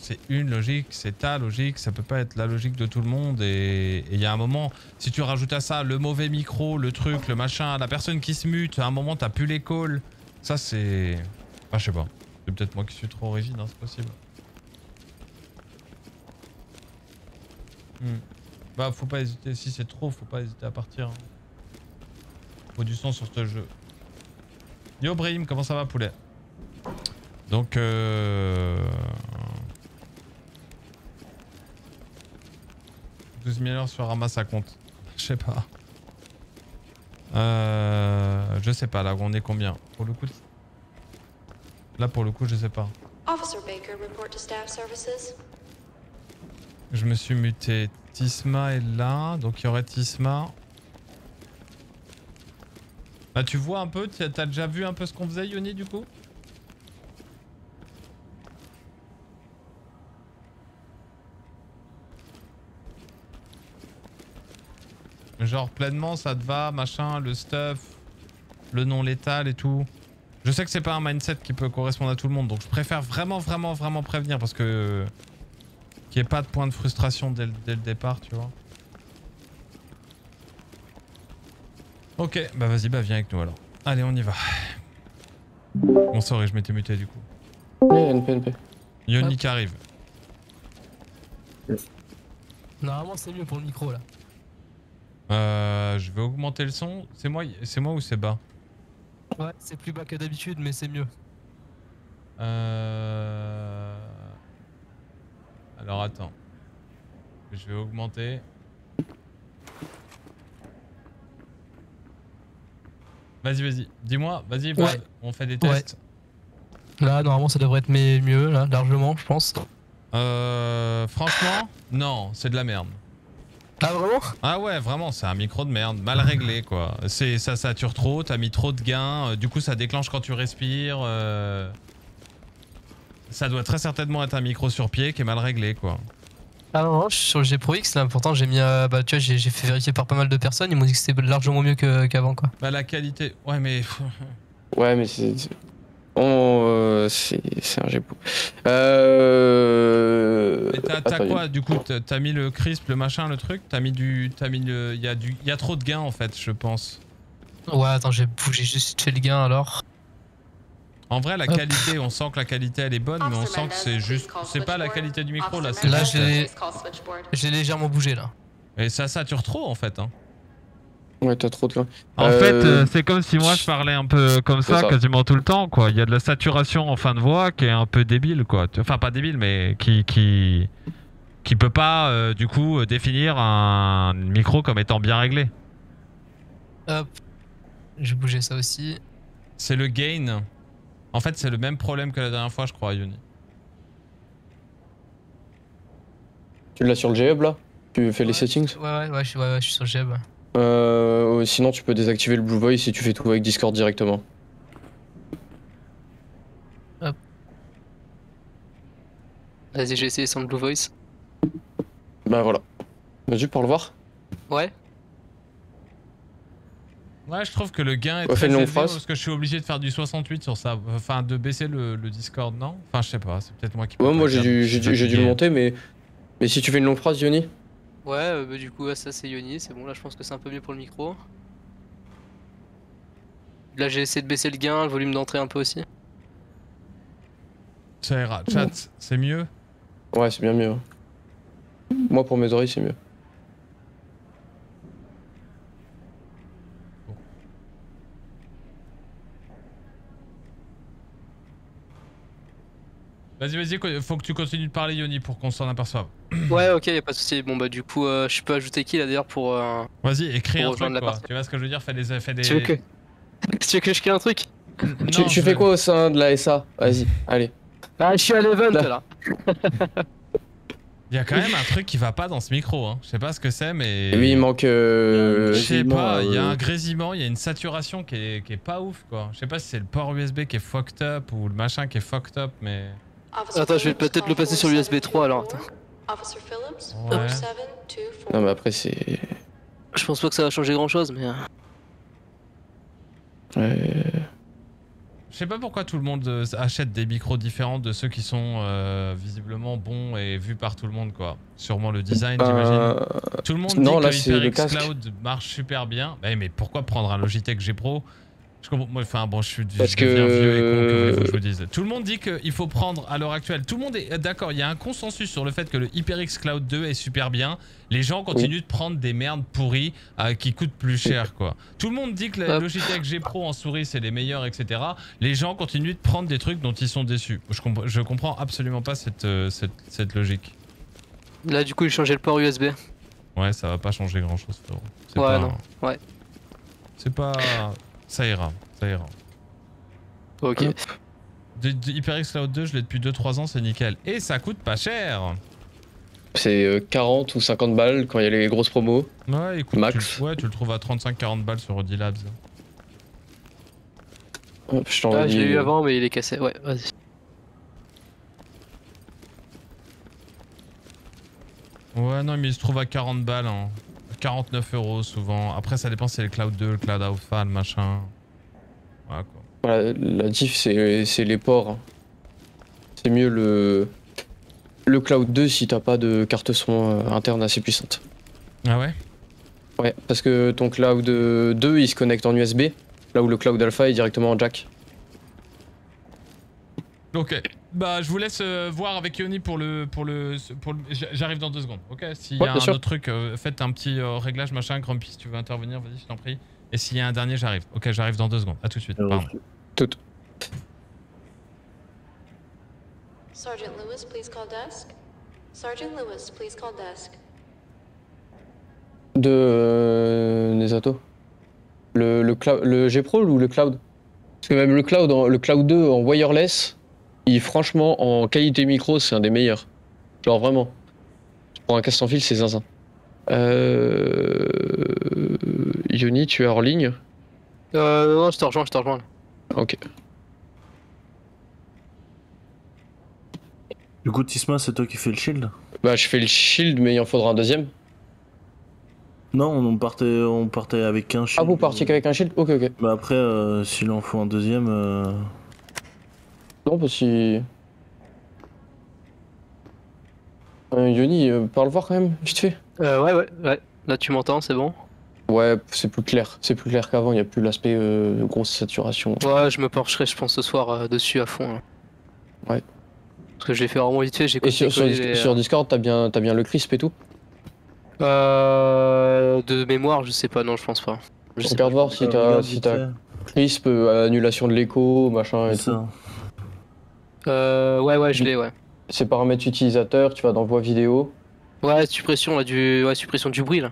C'est- une logique, c'est ta logique, ça peut pas être la logique de tout le monde. Et il y a un moment, si tu rajoutes à ça le mauvais micro, le truc, le machin, la personne qui se mute, à un moment t'as plus les calls. Ça c'est. Enfin, je sais pas. C'est peut-être moi qui suis trop rigide, hein, c'est possible. Hmm. Bah, faut pas hésiter. Si c'est trop, faut pas hésiter à partir. hein. Faut du son sur ce jeu. Yo Brahim, comment ça va poulet? Donc euh... 12 000 heures sur Rama ça compte. Je sais pas. Euh... Je sais pas là, on est combien Pour le coup... Là pour le coup je sais pas. Officer Baker, report to staff services. Je me suis muté. Tisma est là, donc il y aurait Tisma. Bah tu vois un peu, t'as déjà vu un peu ce qu'on faisait Yoni du coup? Genre pleinement ça te va, machin, le stuff, le non létal et tout. Je sais que c'est pas un mindset qui peut correspondre à tout le monde, donc je préfère vraiment vraiment vraiment prévenir parce que qu'il n'y ait pas de point de frustration dès le, dès le départ, tu vois. Ok, bah vas-y, bah viens avec nous alors. Allez, on y va. Bon, sorry, je m'étais muté du coup. NP. Yoni qui arrive. Normalement, c'est mieux pour le micro là. Euh, je vais augmenter le son. C'est moi, c'est moi ou c'est bas Ouais, c'est plus bas que d'habitude, mais c'est mieux. Euh... Alors attends. Je vais augmenter. Vas-y, vas-y. Dis-moi, vas-y. On fait des tests. Là, normalement, ça devrait être mieux, là, largement, je pense. Euh... Franchement, non, c'est de la merde. Ah, vraiment? Ah ouais, vraiment, c'est un micro de merde, mal réglé quoi. C'est ça sature trop, t'as mis trop de gains, euh, du coup ça déclenche quand tu respires. euh. Ça doit très certainement être un micro sur pied qui est mal réglé quoi. Ah non, non, je suis sur le G Pro X, là, pourtant j'ai mis. euh, bah, tu vois, j'ai fait vérifier par pas mal de personnes, ils m'ont dit que c'était largement mieux que- qu'avant, quoi. Bah la qualité, ouais mais Ouais, mais c'est. C'est- On. euh, c'est un GPO. Euh. Mais t'as quoi du coup T'as mis le crisp, le machin, le truc? T'as mis du, t'as mis le, il y a du, y a trop de gains en fait, je pense. Ouais, attends, j'ai bougé juste fait le gain alors. En vrai, la Hop. qualité, on sent que la qualité elle est bonne, mais on sent que c'est juste, c'est pas la qualité du micro là. c'est Là, j'ai j'ai légèrement bougé là. Et ça sature trop en fait. Hein. Ouais, t'as trop de. En Euh, fait, euh, c'est comme si moi je parlais un peu comme ça, ça. quasiment tout le temps, quoi. Il y a de la saturation en fin de voix qui est un peu débile, quoi. Enfin, pas débile, mais qui qui qui peut pas euh, du coup euh, définir un micro comme étant bien réglé. Hop. J'ai bougé ça aussi. C'est le gain. En fait, c'est le même problème que la dernière fois, je crois, Yoni. Tu l'as sur le G-Hub là? Tu fais les settings? Ouais, ouais, ouais, je suis, ouais, ouais, je suis sur Jeb. Euh, Sinon, tu peux désactiver le Blue Voice si tu fais tout avec Discord directement. Vas-y, j'ai essayé sans le Blue Voice. Bah voilà. Vas-y pour le voir. Ouais. Ouais, je trouve que le gain est Ouais, très fais une longue élevé phrase. parce que je suis obligé de faire du 68 sur ça. Enfin, de baisser le, le Discord, non? Enfin, je sais pas, c'est peut-être moi qui. Ouais, moi j'ai dû, je j'ai suis dû, j'ai dû le monter, mais. Mais si tu fais une longue phrase, Yoni? Ouais, euh, bah, du coup, ça c'est Yoni, c'est bon, là je pense que c'est un peu mieux pour le micro. Là j'ai essayé de baisser le gain, le volume d'entrée un peu aussi. Ça ira. Chat, c'est mieux? Ouais, c'est bien mieux. Moi pour mes oreilles, c'est mieux. Vas-y, vas-y, faut que tu continues de parler, Yoni, pour qu'on s'en aperçoive. Ouais, ok, y a pas de souci. Bon, bah, du coup, euh, je peux ajouter qui là d'ailleurs pour. euh, Vas-y, écris Pour un truc, quoi. Tu vois ce que je veux dire? Fais des. Fais des... Tu veux que. tu veux que je crée un truc? Tu Non, tu je- fais quoi au sein de la SA Vas-y, allez. Ah, je suis à l'event Là. Il y a quand même un truc qui va pas dans ce micro. Hein. Je sais pas ce que c'est, mais. Oui, il manque. euh, Je sais pas, il y a un grésillement, il y a une saturation qui est, qui est pas ouf quoi. Je sais pas si c'est le port USB qui est fucked up ou le machin qui est fucked up, mais. Attends, je vais peut-être le passer sur l'USB 3 alors. attends. Officer Phillips, Ouais. 4724. Non, mais après, c'est. Je pense pas que ça va changer grand chose, mais. euh, Ouais. Je sais pas pourquoi tout le monde euh, achète des micros différents de ceux qui sont euh, visiblement bons et vus par tout le monde quoi. Sûrement le design, j'imagine. Euh, Tout le monde non, dit là, que c'est le HyperX. Cloud marche super bien. Bah, mais pourquoi prendre un Logitech G Pro? Je comprends, moi, enfin bon, je suis Parce je que- vieux et con, que je vous dise. Tout le monde dit qu'il faut prendre à l'heure actuelle. Tout le monde est d'accord. Il y a un consensus sur le fait que le HyperX Cloud 2 est super bien. Les gens continuent de prendre des merdes pourries euh, qui coûtent plus cher, quoi. Tout le monde dit que la Hop. Logitech G Pro en souris c'est les meilleurs, etc. Les gens continuent de prendre des trucs dont ils sont déçus. Je, compre- je comprends absolument pas cette, euh, cette, cette logique. Là, du coup, j'ai changé le port USB. Ouais, ça va pas changer grand chose, frérot. Ouais, pas- non. Ouais. C'est pas. Ça ira, ça ira. Ok. De, de HyperX Cloud 2, je l'ai depuis 2-3 ans, c'est nickel. Et ça coûte pas cher C'est euh, 40 ou 50 balles quand il y a les grosses promos. Ouais, écoute, Max. Tu, ouais, tu le trouves à 35-40 balles sur Audi Labs. Hop, je Ah, je l'ai dit- eu avant, mais il est cassé. Ouais, vas-y. Ouais, non, mais il se trouve à 40 balles. Hein. 49 euros souvent. Après, ça dépend si c'est le Cloud 2, le Cloud Alpha, le machin. Voilà quoi. Voilà, la diff, c'est les ports. C'est mieux le. Le Cloud 2 si t'as pas de carte son euh, interne assez puissante. Ah ouais? Ouais, parce que ton Cloud 2 il se connecte en USB, là où le Cloud Alpha est directement en jack. Ok. Bah, je vous laisse euh, voir avec Yoni pour le. Pour le, pour le- J'arrive dans deux secondes, ok? S'il y Ouais, a bien un sûr. autre truc, euh, faites un petit euh, réglage machin. Grumpy, si tu veux intervenir, vas-y, je t'en prie. Et s'il y a un dernier, j'arrive. Ok, j'arrive dans deux secondes. À tout de suite. Pardon. Tout. Sergeant Lewis, please call desk. Sergeant Lewis, please call desk. De euh, Nesato. Le, le, le G Pro ou le Cloud? Parce que même le Cloud, en- le Cloud 2 en wireless, il, franchement, en qualité micro, c'est un des meilleurs. Genre vraiment. Pour un casque sans fil, c'est zinzin. Euh... Yoni, tu es hors ligne Euh, non, je te rejoins, je te rejoins. Ok. Du coup, Tisma, c'est toi qui fais le shield Bah, je fais le shield, mais il en faudra un deuxième. Non, on partait, on partait avec un shield. Ah, vous partiez qu'avec un shield Ok, ok. Bah après, euh, s'il en faut un deuxième... euh, Non, parce que. Euh, Yoni, euh, parle voir quand même, vite fait. Euh, ouais, ouais, ouais. Là, tu m'entends, c'est bon? Ouais, c'est plus clair. C'est plus clair qu'avant, il n'y a plus l'aspect euh, grosse saturation. Ouais, je me pencherai, je pense, ce soir euh, dessus à fond. hein. Ouais. Parce que j'ai fait vraiment vite fait, j'ai Et sur, sur, copié-collé les, sur Discord, t'as bien, t'as bien le crisp et tout? Euh, de mémoire, je sais pas, non, je pense pas. Je Regarde voir si t'as si fait, crisp, euh, annulation de l'écho, machin et tout. ça. Euh, ouais, ouais, je l'ai, ouais. Ces paramètres utilisateurs, tu vas dans voix vidéo, Ouais, suppression là, du, ouais, suppression du bruit là.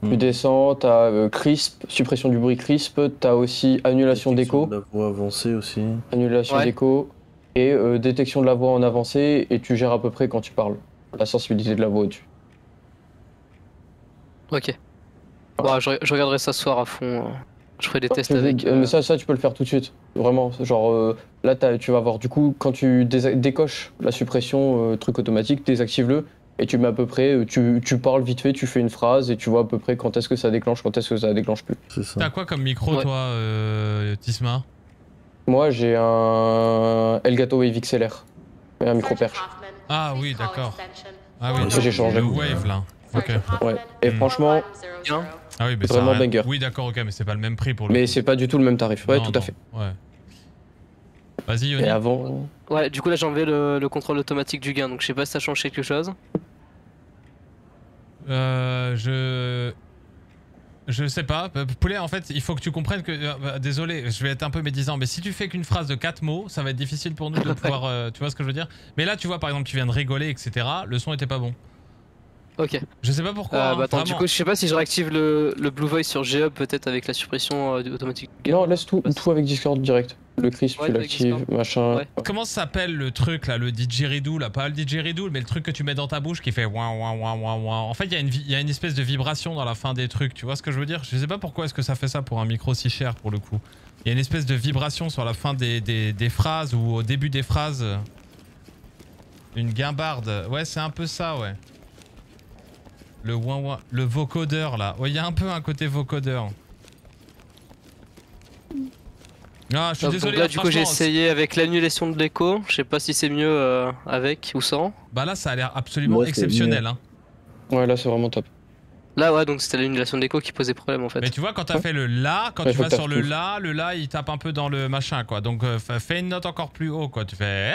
Hmm. tu descends, t'as euh, crisp, suppression du bruit crisp, t'as aussi annulation d'écho, de La voix avancée aussi. annulation Ouais. d'écho et euh, détection de la voix en avancée et tu gères à peu près quand tu parles. La sensibilité de la voix au-dessus. Ok. Ouais, je, je regarderai ça ce soir à fond. euh. Je ferai des tests Tu- avec. Mais ça, ça, tu peux le faire tout de suite. Vraiment. Genre, euh, là, tu vas voir. Du coup, quand tu décoches la suppression, euh, truc automatique, désactive-le. Et tu mets à peu près, euh, tu, tu parles vite fait, tu fais une phrase et tu vois à peu près quand est-ce que ça déclenche, quand est-ce que ça déclenche plus. T'as quoi comme micro, Ouais. toi, euh, Tisma? Moi, j'ai un Elgato Wave XLR. Et un micro perche. Ah oui, d'accord. Ah oui, j'ai changé. le Wave là. Ok. Ouais. Et Hmm. franchement. Ah oui, mais Vraiment banger. Oui, d'accord, ok, mais c'est pas le même prix pour le mais c'est pas du tout le même tarif. Ouais, Non, tout à fait. Ouais. Vas-y, Yoni. Et avant. Ouais, du coup là j'ai enlevé le, le contrôle automatique du gain, donc je sais pas si ça change quelque chose. Euh, je. Je sais pas. Euh, Poulet, en fait, il faut que tu comprennes que. euh, bah, désolé, je vais être un peu médisant, mais si tu fais qu'une phrase de 4 mots, ça va être difficile pour nous de pouvoir. euh, tu vois ce que je veux dire? Mais là, tu vois, par exemple, tu viens de rigoler, etc. Le son était pas bon. Ok. Je sais pas pourquoi. Euh, hein, bah attends, du coup je sais pas si je réactive le, le Blue Voice sur GUB peut-être avec la suppression euh, automatique. Non, laisse tout, tout avec Discord direct. Le crisp, Ouais, tu avec l'actives, Discord. machin. Ouais. Comment ça s'appelle le truc là, le didgeridoo là? Pas le didgeridoo, mais le truc que tu mets dans ta bouche qui fait ouin ouin ouin ouin ouin. En fait, il y, a une vi- il y a une espèce de vibration dans la fin des trucs. Tu vois ce que je veux dire? Je sais pas pourquoi est-ce que ça fait ça pour un micro si cher pour le coup. Il y a une espèce de vibration sur la fin des, des, des phrases ou au début des phrases. Une guimbarde. Ouais, c'est un peu ça, ouais. Le ouin ouin. Le vocodeur là. Ouais, il y a un peu un côté vocodeur. Ah, je suis Donc désolé. là, du coup, j'ai essayé avec l'annulation de l'écho. Je sais pas si c'est mieux euh, avec ou sans. Bah là, ça a l'air absolument Ouais, exceptionnel. Hein. Ouais, là, c'est vraiment top. Là, ouais, donc c'était l'annulation de l'écho qui posait problème en fait. Mais tu vois, quand t'as fait le la, quand Ouais, tu vas sur le la, le la, il tape un peu dans le machin, quoi. Donc euh, fa- fais une note encore plus haut, quoi. Tu fais.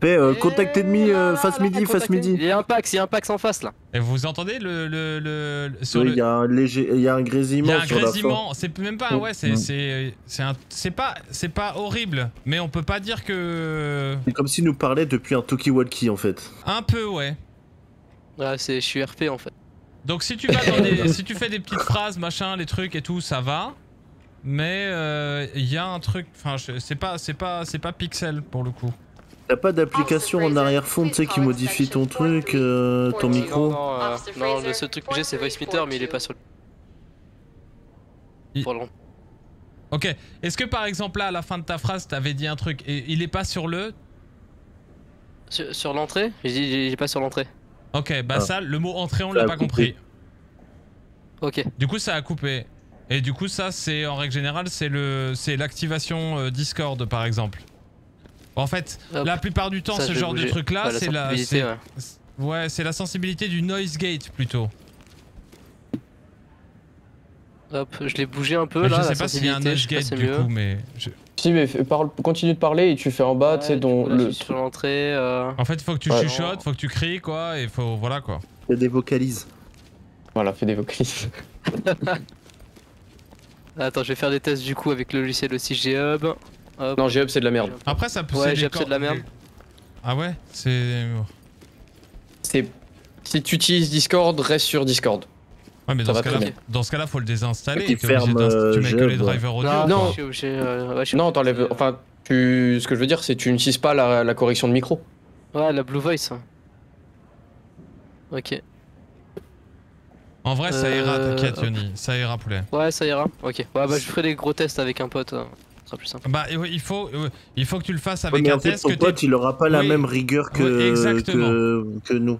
Fais euh, contact ennemi, euh, face midi, face midi. Il y a un pax, il y a un pax en face là. Et vous entendez le, le, le- le- sur Oui, le. Il y a un léger, il y a un Il grésillement y a un sur la fin. grésillement, c'est même pas, ouais, c'est Mm. c'est c'est un- c'est pas c'est pas horrible, mais on peut pas dire que C'est comme s'il nous parlait depuis un talkie-walkie en fait. un peu, ouais. Ouais, c'est, je suis RP en fait. Donc si tu vas dans des, si tu fais des petites phrases, machin, les trucs et tout, ça va. Mais euh, il y a un truc, enfin, c'est pas c'est pas c'est pas pixel pour le coup. T'as pas d'application en arrière-fond, tu sais, qui modifie ton truc, euh, ton Non, micro non, euh, non, le seul truc que j'ai c'est Voice Meter, mais il est pas sur le. Il- Pour le- Ok. Est-ce que par exemple là, à la fin de ta phrase, t'avais dit un truc et il est pas sur le Sur, sur l'entrée? J'ai dit, j'ai- j'ai pas sur l'entrée. Ok, bah Ah. ça, le mot entrée, on l'a pas coupé. compris. Ok. Du coup, ça a coupé. Et du coup, ça, c'est en règle générale, c'est le, c'est l'activation euh, Discord, par exemple. En fait, Hop. la plupart du temps, Ça, ce genre de bouger. truc-là, c'est la, ouais. c'est- la sensibilité du noise gate plutôt. Hop, je l'ai bougé un peu Mais là. je sais la pas s'il y a un noise gate du c'est coup, mieux. mais je- Si, mais fais- parle, continue de parler et tu fais en bas, tu sais, dont le. sur l'entrée. euh, en fait, il faut que tu Ouais. chuchotes, faut que tu cries, quoi, et faut, voilà, quoi. Il y a des vocalises. Voilà, fais des vocalises. Attends, je vais faire des tests du coup avec le logiciel aussi G-Hub. Non, G-Hub, c'est de la merde. Après, ça peut. Ouais, c'est j'ai des appris de la merde. Ah ouais, c'est. C'est. Si tu utilises Discord, reste sur Discord. Ouais, mais Ça dans ce va cas-là, dans ce cas-là, faut le désinstaller. Qui t'es obligé ferme, d'inst- euh, tu mets que les drivers audio. Non, quoi. Non. je suis obligé. euh, Non, t'enlèves. Enfin, tu. Ce que je veux dire, c'est que tu n'utilises pas la, la correction de micro. Ouais, la Blue Voice. Ok. En vrai, ça ira, Euh, t'inquiète. Yoni. Ça ira, poulet. Ouais, ça ira. Ok. Ouais, bah je ferai des gros tests avec un pote. Ce sera plus simple. Bah, il faut, euh, il faut que tu le fasses Ouais, avec mais un en fait, test ton que pote, il aura pas la Oui. même rigueur que, que, que nous.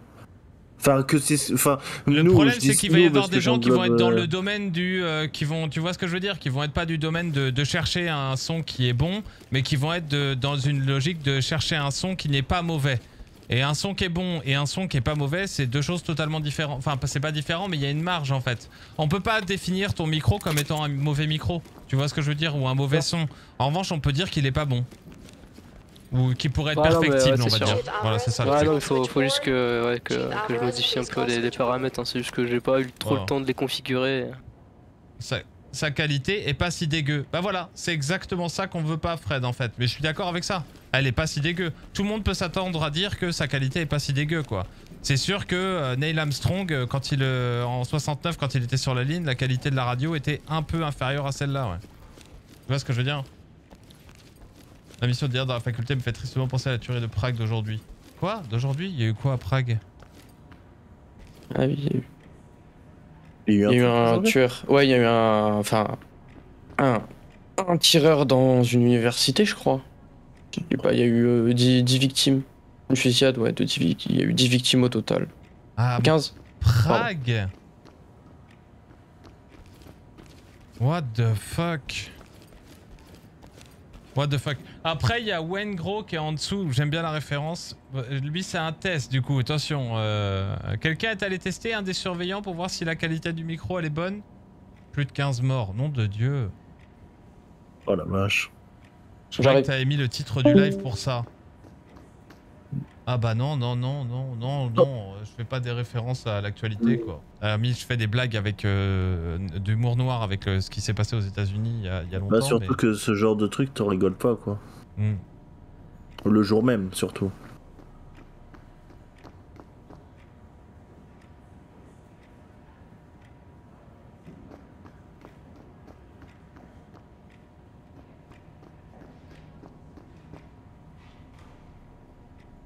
Enfin, que c'est. Enfin, Le nous, problème, c'est qu'il va y avoir des gens qui vont être dans le domaine du, euh, qui vont, tu vois ce que je veux dire, qui vont être pas du domaine de, de chercher un son qui est bon, mais qui vont être de- dans une logique de chercher un son qui n'est pas mauvais. Et un son qui est bon et un son qui est pas mauvais, c'est deux choses totalement différentes. Enfin, c'est pas différent, mais il y a une marge en fait. On peut pas définir ton micro comme étant un mauvais micro. Tu vois ce que je veux dire Ou un mauvais son. En revanche, on peut dire qu'il est pas bon. Ou qui pourrait être Ouais, mais, perfectible, ouais, on va sûr. dire. Voilà, c'est ça le Ouais, non, il faut, faut juste que, ouais, que, que je modifie un peu les, les paramètres. hein. C'est juste que j'ai pas eu trop le temps de les configurer. sa, sa qualité est pas si dégueu. Bah voilà, c'est exactement ça qu'on veut pas, Fred, en fait. Mais je suis d'accord avec ça. Elle est pas si dégueu. Tout le monde peut s'attendre à dire que sa qualité est pas si dégueu, quoi. C'est sûr que euh, Neil Armstrong, euh, quand il, euh, en 69, quand il était sur la ligne, la qualité de la radio était un peu inférieure à celle-là, ouais. Tu vois ce que je veux dire? La mission d'hier dans la faculté me fait tristement penser à la tuerie de Prague d'aujourd'hui. Quoi? D'aujourd'hui? Il y a eu quoi à Prague? Ah oui, il y a eu- Il y a eu un tueur. Ouais, il y a eu un. Enfin. Un. Un tireur dans une université, je crois. Je sais pas, il y a eu euh, 10, 10 victimes. Une fusillade, ouais, de 10 victimes. Il y a eu 10 victimes au total. Ah, 15 Prague What the fuck? What the fuck? Après, il y a Wayne Gros qui est en dessous. J'aime bien la référence. Lui, c'est un test, du coup. Attention. euh, Quelqu'un est allé tester un des surveillants pour voir si la qualité du micro, elle est bonne? Plus de 15 morts. Nom de Dieu. Oh la vache. Je J'arrive. que t'avais mis le titre du live pour ça. Ah bah non, non, non, non, non, non, euh, je fais pas des références à l'actualité quoi. À la limite, je fais des blagues avec euh, d'humour noir avec euh, ce qui s'est passé aux États-Unis il y a, il y a longtemps. Bah, surtout mais- que ce genre de truc, t'en rigoles pas, quoi. Hmm. Le jour même, surtout.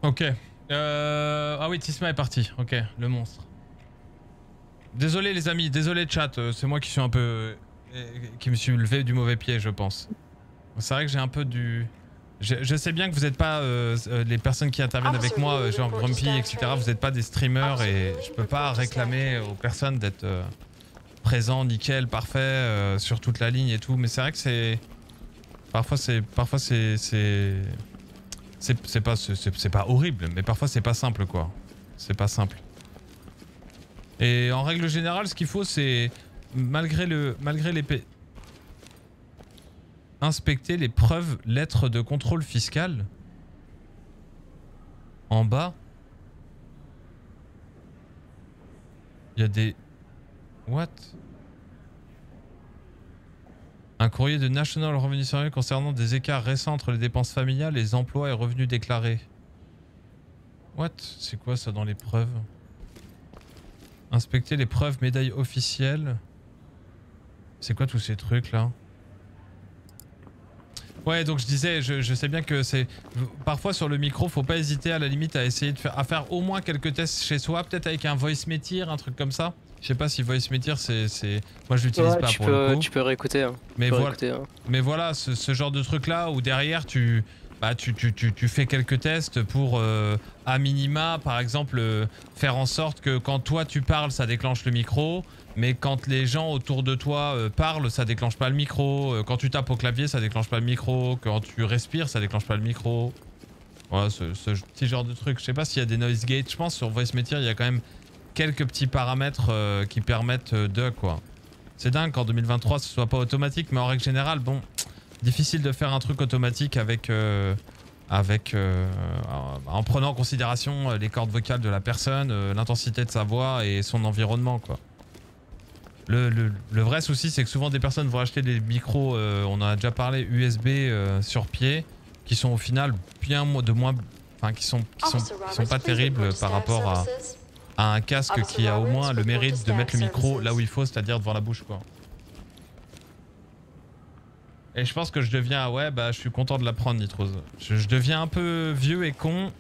Ok. Euh... Ah oui, Tisma est parti. Ok, le monstre. Désolé les amis, désolé chat, euh, c'est moi qui suis un peu... euh, qui me suis levé du mauvais pied, je pense. C'est vrai que j'ai un peu du... Je, je sais bien que vous n'êtes pas... euh, les personnes qui interviennent avec moi, genre Grumpy, etc., vous n'êtes pas des streamers et je peux pas réclamer aux personnes d'être euh, présents, nickel, parfait, euh, sur toute la ligne et tout, mais c'est vrai que c'est... Parfois c'est... Parfois c'est... c'est... Pas, pas horrible, mais parfois c'est pas simple quoi. C'est pas simple. Et en règle générale, ce qu'il faut, c'est malgré le, malgré pa- inspecter les preuves lettres de contrôle fiscal. En bas, il y a des what? Un courrier de National Revenue Service concernant des écarts récents entre les dépenses familiales, les emplois et revenus déclarés. What? C'est quoi ça dans les preuves? Inspecter les preuves médailles officielles? C'est quoi tous ces trucs là Ouais, donc je disais, je, je sais bien que c'est parfois sur le micro, faut pas hésiter à la limite à essayer de faire, à faire au moins quelques tests chez soi, peut-être avec un voice meter, un truc comme ça. Je sais pas si voice meter c'est, c'est, moi je l'utilise Ouais, pas tu, pour peux, le coup. tu peux réécouter. hein. Mais Tu peux voilà, réécouter, hein. mais voilà, ce, ce genre de truc là où derrière tu, bah, tu, fais quelques tests pour euh, à minima par exemple euh, faire en sorte que quand toi tu parles ça déclenche le micro, mais quand les gens autour de toi euh, parlent ça déclenche pas le micro, quand tu tapes au clavier ça déclenche pas le micro, quand tu respires ça déclenche pas le micro. Voilà, ce, ce petit genre de truc. Je sais pas s'il y a des noise gates, je pense sur Voice Meter il y a quand même quelques petits paramètres qui permettent de quoi. C'est dingue qu'en 2023 ce soit pas automatique, mais en règle générale, bon, difficile de faire un truc automatique avec, euh, euh, en prenant en considération euh, les cordes vocales de la personne, l'intensité de sa voix et son environnement, quoi. Le, vrai souci, c'est que souvent des personnes vont acheter des micros, on en a déjà parlé, USB sur pied, qui sont au final bien de moins, enfin qui sont, qui sont, pas terribles par rapport à, à un casque qui a au moins le mérite de mettre le micro là où il faut, c'est-à-dire devant la bouche quoi. Et je pense que je deviens, ouais bah je suis content de l'apprendre Nitrose. Je, je deviens un peu vieux et con.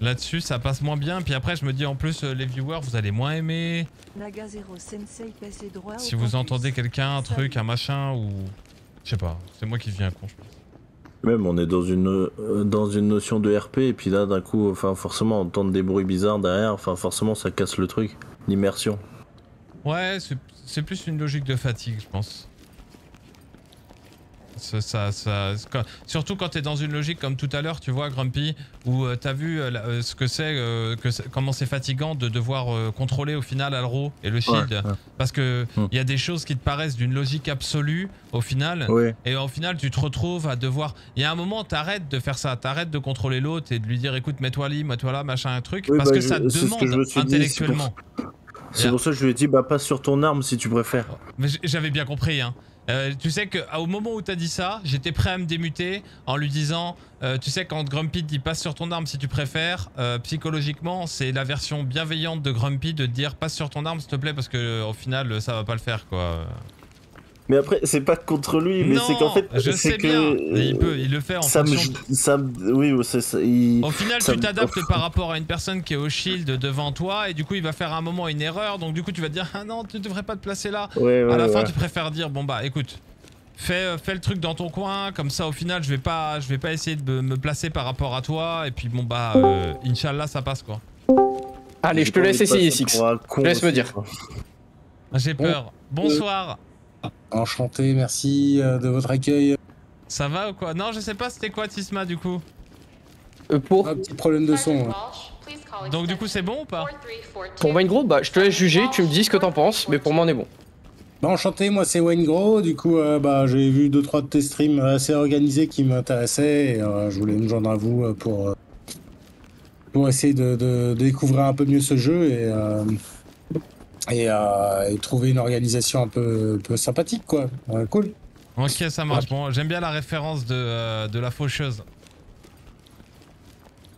Là-dessus ça passe moins bien, puis après je me dis en plus euh, les viewers vous allez moins aimer. Sensei Si vous campus. entendez quelqu'un, un truc, un machin ou... Je sais pas, c'est moi qui deviens con je pense. Même on est dans une euh, dans une notion de RP et puis là d'un coup enfin forcément entendre des bruits bizarres derrière enfin forcément ça casse le truc l'immersion. Ouais, c'est plus une logique de fatigue, je pense. Ça, ça, ça- quand- surtout quand t'es dans une logique comme tout à l'heure, tu vois, Grumpy, où euh, t'as vu euh, euh, ce que c'est, euh, que c'est- comment c'est fatigant de devoir contrôler au final Alro et le shield, Ouais, ouais. parce que il Hmm. y a des choses qui te paraissent d'une logique absolue au final, et au final tu te retrouves à devoir. Il y a un moment, t'arrêtes de faire ça, t'arrêtes de contrôler l'autre et de lui dire, écoute, mets-toi là, mets-toi là, machin, un truc, Oui, parce bah, que je- ça te que demande intellectuellement. C'est pour ça que je lui ai dit bah passe sur ton arme si tu préfères. J'avais bien compris, hein. Euh, tu sais que à- au moment où t'as dit ça, j'étais prêt à me démuter en lui disant, euh, tu sais quand Grumpy dit passe sur ton arme si tu préfères, euh, psychologiquement c'est la version bienveillante de Grumpy de dire passe sur ton arme s'il te plaît parce que euh, au final ça va pas le faire quoi. Mais après c'est pas contre lui mais c'est qu'en fait je sais que, bien, il peut, il le fait en ça me, fonction. ça me- oui c'est ça. il- Au final, ça tu me- t'adaptes par rapport à une personne qui est au shield devant toi et du coup il va faire à un moment une erreur donc du coup tu vas te dire ah non tu devrais pas te placer là. Ouais, ouais, à la fin tu préfères dire bon bah écoute fais, euh, fais le truc dans ton coin comme ça au final je vais pas je vais pas essayer de me- placer par rapport à toi et puis bon bah euh, Inch'Allah ça passe quoi. Allez, je te laisse essayer, Six. con Laisse me dire. quoi. J'ai peur. Bonsoir. Enchanté, merci euh, de votre accueil. Ça va ou quoi? Non je sais pas c'était quoi Tisma du coup? Euh, pour Un petit problème de son. Hein. Donc du coup c'est bon ou pas? 4342. pour Wayne Gros, bah je te laisse juger, tu me dis ce que t'en penses, mais pour moi on est bon. Bah, enchanté, moi c'est Wayne Gros. Du coup, euh, bah, j'ai vu deux trois de tes streams assez organisés qui m'intéressaient et euh, je voulais me joindre à vous pour, euh, pour essayer de, de- de découvrir un peu mieux ce jeu et, euh, et, euh, et trouver une organisation un peu, un peu sympathique, quoi. Ouais, cool. Ok ça marche. Bon j'aime bien la référence de, euh, de la faucheuse.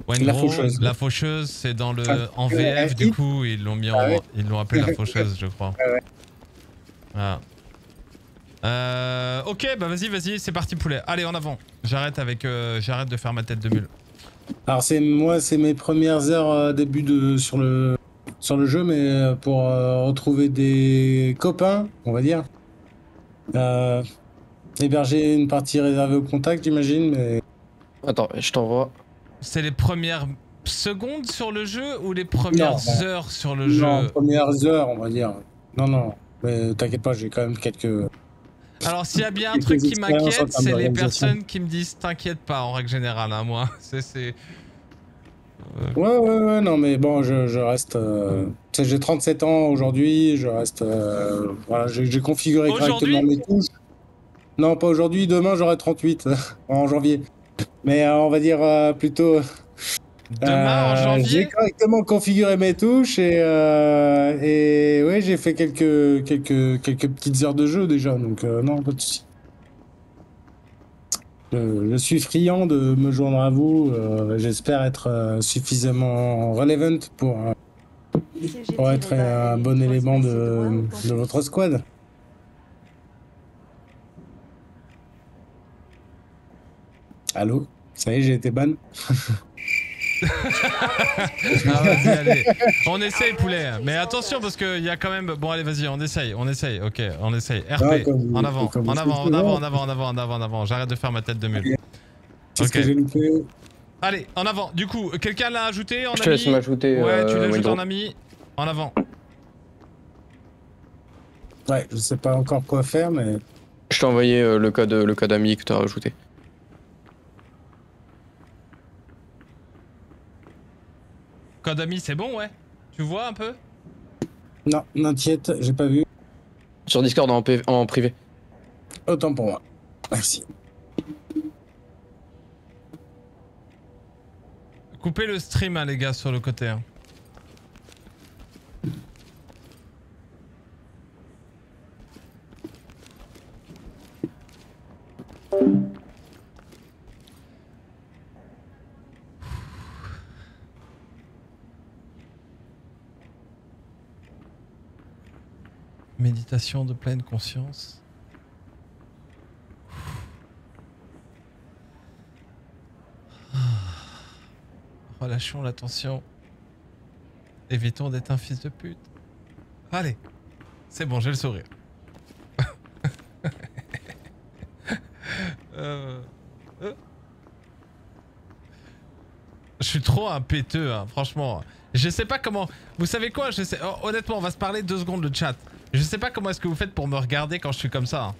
La faucheuse. la faucheuse, c'est dans le Ah, en VF du coup ils l'ont mis en, Ah ouais. ils l'ont appelé la faucheuse je crois. Ah ouais. Voilà. Euh, ok bah vas-y vas-y c'est parti poulet. Allez en avant. J'arrête avec euh, j'arrête de faire ma tête de mule. Alors c'est moi, c'est mes premières heures euh, début de sur le sur le jeu, mais euh, pour euh, retrouver des copains, on va dire. Euh, héberger une partie réservée au contact, j'imagine, mais Attends, je t'envoie. C'est les premières secondes sur le jeu ou les premières Non, bah, heures sur le non, jeu? premières heures, on va dire. Non, non, mais t'inquiète pas, j'ai quand même quelques. Alors s'il y a bien un truc qui m'inquiète, c'est les personnes qui me disent t'inquiète pas en règle générale, hein, moi. C'est c'est. Ouais, ouais, ouais, non, mais bon, je, je reste. euh, j'ai 37 ans aujourd'hui, je reste. euh, voilà, j'ai configuré correctement mes touches. Non, pas aujourd'hui, demain j'aurai 38 en janvier. Mais euh, on va dire euh, plutôt. Demain en janvier J'ai correctement configuré mes touches et, et ouais, j'ai fait quelques, quelques, quelques petites heures de jeu déjà, donc non, pas de soucis. Je, je suis friand de me joindre à vous. euh, J'espère être euh, suffisamment relevant pour, euh, pour être un bon élément de, de votre squad. Allô? Ça y est, j'ai été ban. Ah, vas-y, allez. On essaye, poulet. Mais attention, parce qu'il y a quand même. Bon, allez, vas-y, on essaye, on essaye. Ok, on essaye. RP, Ah, en avant, en avant, en avant, en avant, en avant, en avant, en avant. J'arrête de faire ma tête de mule. C'est ce Ok. que j'ai loupé. Allez, en avant. Du coup, quelqu'un l'a ajouté en Je ami te laisse m'ajouter, Ouais, tu euh, l'ajoutes en ami. En avant. Ouais, je sais pas encore quoi faire, mais. Je t'ai envoyé euh, le code, le code ami que t'as rajouté. Code ami, c'est bon, ouais. Tu vois un peu? Non, n'inquiète, j'ai pas vu. Sur Discord en privé. Autant pour moi. Merci. Coupez le stream, hein, les gars, sur le côté. hein. De pleine conscience. Relâchons la tension. Évitons d'être un fils de pute. Allez, c'est bon, j'ai le sourire. Euh, euh. Je suis trop un péteux, hein, franchement. Je sais pas comment. Vous savez quoi? Je sais. oh, honnêtement, on va se parler deux secondes le chat. Je sais pas comment est-ce que vous faites pour me regarder quand je suis comme ça. hein.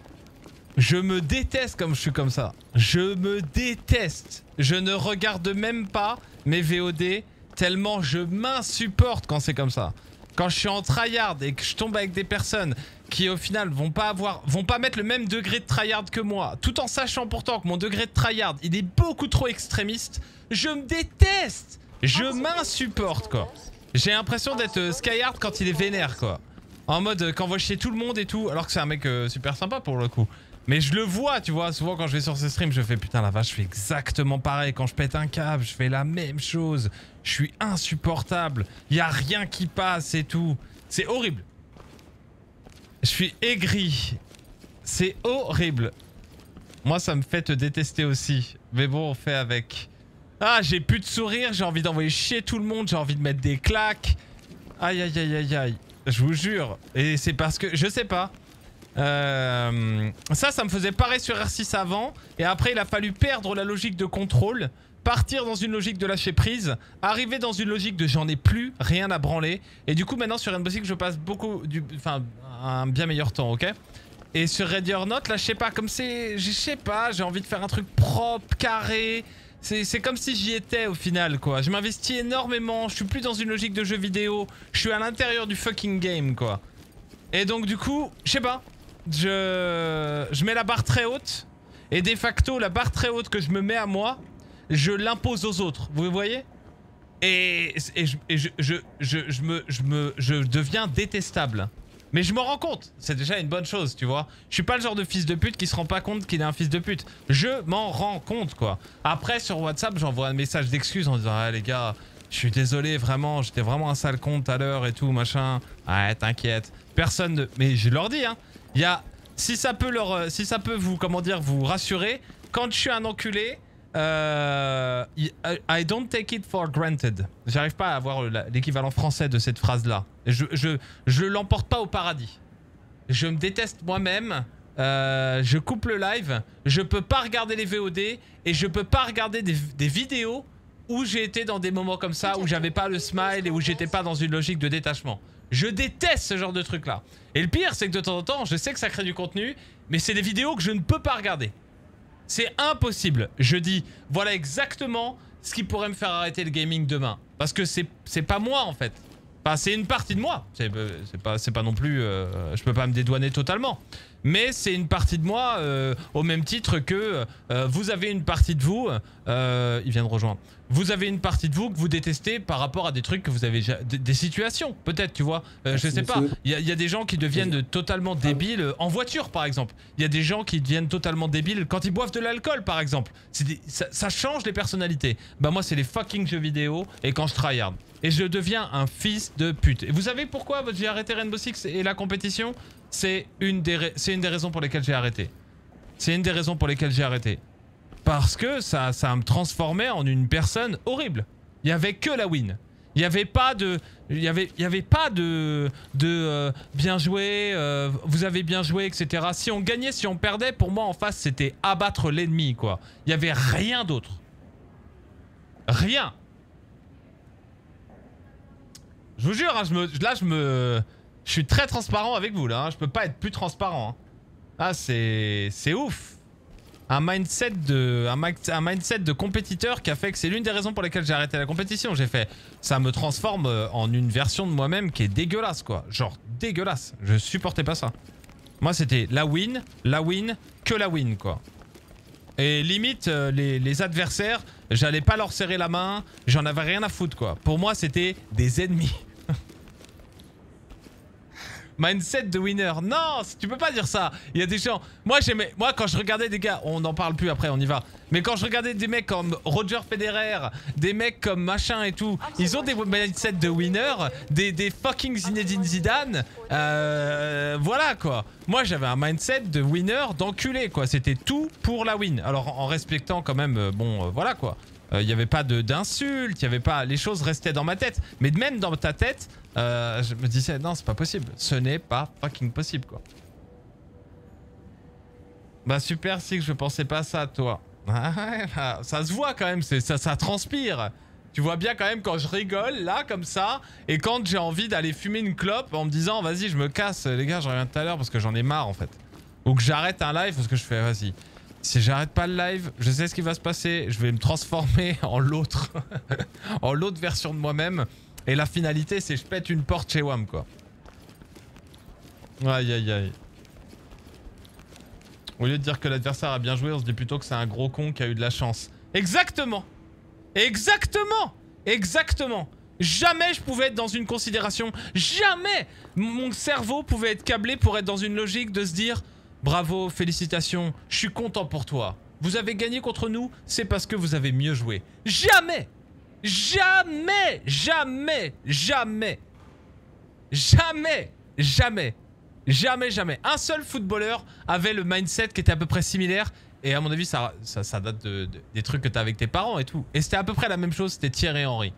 Je me déteste comme je suis comme ça. Je me déteste. Je ne regarde même pas mes VOD tellement je m'insupporte quand c'est comme ça. Quand je suis en tryhard et que je tombe avec des personnes qui au final vont pas avoir vont pas mettre le même degré de tryhard que moi, tout en sachant pourtant que mon degré de tryhard, il est beaucoup trop extrémiste, je me déteste. Je m'insupporte quoi. J'ai l'impression d'être euh, Skyhard quand il est vénère quoi. En mode euh, quand voit chez tout le monde et tout, alors que c'est un mec euh, super sympa pour le coup. Mais je le vois, tu vois, souvent quand je vais sur ces streams, je fais putain la vache, je fais exactement pareil. Quand je pète un câble, je fais la même chose. Je suis insupportable. Il y a rien qui passe et tout. C'est horrible. Je suis aigri. C'est horrible. Moi, ça me fait te détester aussi. Mais bon, on fait avec. Ah, j'ai plus de sourire, j'ai envie d'envoyer chier tout le monde, j'ai envie de mettre des claques. Aïe, aïe, aïe, aïe, aïe. Je vous jure. Et c'est parce que. Je sais pas. Euh, ça, ça me faisait pareil sur R6 avant. Et après, il a fallu perdre la logique de contrôle, partir dans une logique de lâcher prise, arriver dans une logique de j'en ai plus, rien à branler. Et du coup, maintenant sur Rainbow Six, je passe beaucoup, du, enfin, un bien meilleur temps, ok? Et sur Ready or Not, là, je sais pas, comme c'est, je sais pas, j'ai envie de faire un truc propre, carré. C'est comme si j'y étais au final, quoi. Je m'investis énormément, je suis plus dans une logique de jeu vidéo, je suis à l'intérieur du fucking game, quoi. Et donc, du coup, je sais pas, je, je mets la barre très haute, et de facto, la barre très haute que je me mets à moi, je l'impose aux autres, vous voyez? Et, et, je, je, je, je, je deviens détestable. Mais je m'en rends compte, c'est déjà une bonne chose, tu vois. Je suis pas le genre de fils de pute qui se rend pas compte qu'il est un fils de pute. Je m'en rends compte, quoi. Après, sur WhatsApp, j'envoie un message d'excuse en disant Ah, les gars, je suis désolé, vraiment, j'étais vraiment un sale con tout à l'heure et tout, machin. Ouais, t'inquiète. Personne ne. Mais je leur dis, hein. Il y a. Si ça peut leur. euh, Si ça peut vous, comment dire, vous rassurer, quand je suis un enculé, Euh, I I don't take it for granted. J'arrive pas à avoir l'équivalent français de cette phrase-là. Je, je, je l'emporte pas au paradis. Je me déteste moi-même. euh, je coupe le live. Je peux pas regarder les VOD et je peux pas regarder des, des vidéos où j'ai été dans des moments comme ça où j'avais pas le smile et où j'étais pas dans une logique de détachement. Je déteste ce genre de truc là. Et le pire, c'est que de temps en temps, je sais que ça crée du contenu, mais c'est des vidéos que je ne peux pas regarder. C'est impossible. Je dis, voilà exactement ce qui pourrait me faire arrêter le gaming demain. Parce que c'est pas moi en fait. Enfin, c'est une partie de moi. C'est euh, pas, pas non plus. euh, je peux pas me dédouaner totalement. Mais c'est une partie de moi euh, au même titre que euh, vous avez une partie de vous. euh, il vient de rejoindre. Vous avez une partie de vous que vous détestez par rapport à des trucs que vous avez déjà. Des, des situations, peut-être, tu vois. Je sais pas. Il y, a- il y a des gens qui deviennent de- totalement débiles en voiture, par exemple. Il y a des gens qui deviennent totalement débiles quand ils boivent de l'alcool, par exemple. Des- ça, ça change les personnalités. Bah moi, c'est les fucking jeux vidéo et quand je tryhard. Et je deviens un fils de pute. Et vous savez pourquoi j'ai arrêté Rainbow Six et la compétition? C'est une, des une raisons pour lesquelles j'ai arrêté. C'est une des raisons pour lesquelles j'ai arrêté. Parce que ça, ça me transformait en une personne horrible. Il y avait que la win. Il y avait pas de, il y avait, pas de, de euh, bien joué, euh, vous avez bien joué, etc. Si on gagnait, si on perdait, pour moi en face c'était abattre l'ennemi quoi. Il y avait rien d'autre. Rien. Je vous jure, hein, je me, là je me, je suis très transparent avec vous là. hein. Je peux pas être plus transparent. hein. Ah c'est, c'est ouf un mindset de un, mi- un mindset de compétiteur qui a fait que c'est l'une des raisons pour lesquelles j'ai arrêté la compétition. J'ai fait ça me transforme euh, en une version de moi-même qui est dégueulasse quoi. Genre dégueulasse. Je supportais pas ça. Moi c'était la win, la win, que la win quoi. Et limite euh, les, les adversaires, j'allais pas leur serrer la main, j'en avais rien à foutre quoi. Pour moi c'était des ennemis. Mindset de winner. Non, tu peux pas dire ça. Il y a des gens. Moi, j'aimais. Moi, quand je regardais des gars, on n'en parle plus après, on y va. Mais quand je regardais des mecs comme Roger Federer, des mecs comme machin et tout, ils ont des mindsets de winner, des, des fucking Zinedine Zidane. Euh, voilà quoi. Moi, j'avais un mindset de winner, d'enculé quoi. C'était tout pour la win. Alors, en respectant quand même, euh, bon, euh, voilà quoi. Il n'y avait pas d'insultes, il y avait pas. Les choses restaient dans ma tête. Mais même dans ta tête, euh, je me disais, non, c'est pas possible. Ce n'est pas fucking possible, quoi. Bah, super, si que je pensais pas ça, toi. Ça se voit quand même, ça, ça transpire. Tu vois bien quand même quand je rigole, là, comme ça, et quand j'ai envie d'aller fumer une clope en me disant, vas-y, je me casse, les gars, je reviens tout à l'heure parce que j'en ai marre, en fait. Ou que j'arrête un live parce que je fais, vas-y. Si j'arrête pas le live, je sais ce qui va se passer. Je vais me transformer en l'autre. en l'autre version de moi-même. Et la finalité, c'est je pète une porte chez WAM, quoi. Aïe, aïe, aïe. Au lieu de dire que l'adversaire a bien joué, on se dit plutôt que c'est un gros con qui a eu de la chance. Exactement Exactement Exactement Jamais je pouvais être dans une considération. Jamais Mon cerveau pouvait être câblé pour être dans une logique de se dire Bravo, félicitations, je suis content pour toi. Vous avez gagné contre nous, c'est parce que vous avez mieux joué. Jamais Jamais Jamais Jamais Jamais Jamais Jamais, jamais. Un seul footballeur avait le mindset qui était à peu près similaire. Et à mon avis, ça, date de, de- des trucs que t'as avec tes parents et tout. Et c'était à peu près la même chose, c'était Thierry Henry.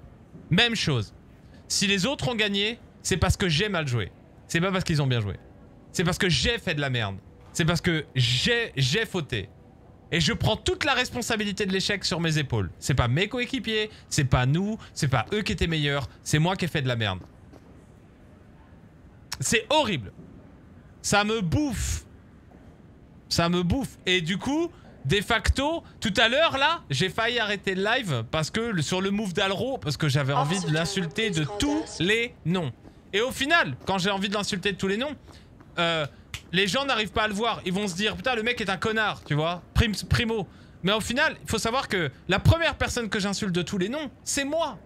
Même chose. Si les autres ont gagné, c'est parce que j'ai mal joué. C'est pas parce qu'ils ont bien joué. C'est parce que j'ai fait de la merde. C'est parce que j'ai j'ai fauté. Et je prends toute la responsabilité de l'échec sur mes épaules. C'est pas mes coéquipiers, c'est pas nous, c'est pas eux qui étaient meilleurs, c'est moi qui ai fait de la merde. C'est horrible. Ça me bouffe. Ça me bouffe. Et du coup, de facto, tout à l'heure là, j'ai failli arrêter le live parce que le- sur le move d'Alro, parce que j'avais envie de l'insulter de tous les noms. Et au final, quand j'ai envie de l'insulter de tous les noms, euh, les gens n'arrivent pas à le voir. Ils vont se dire, putain, le mec est un connard, tu vois. Prim- primo. Mais au final, il faut savoir que la première personne que j'insulte de tous les noms, c'est moi.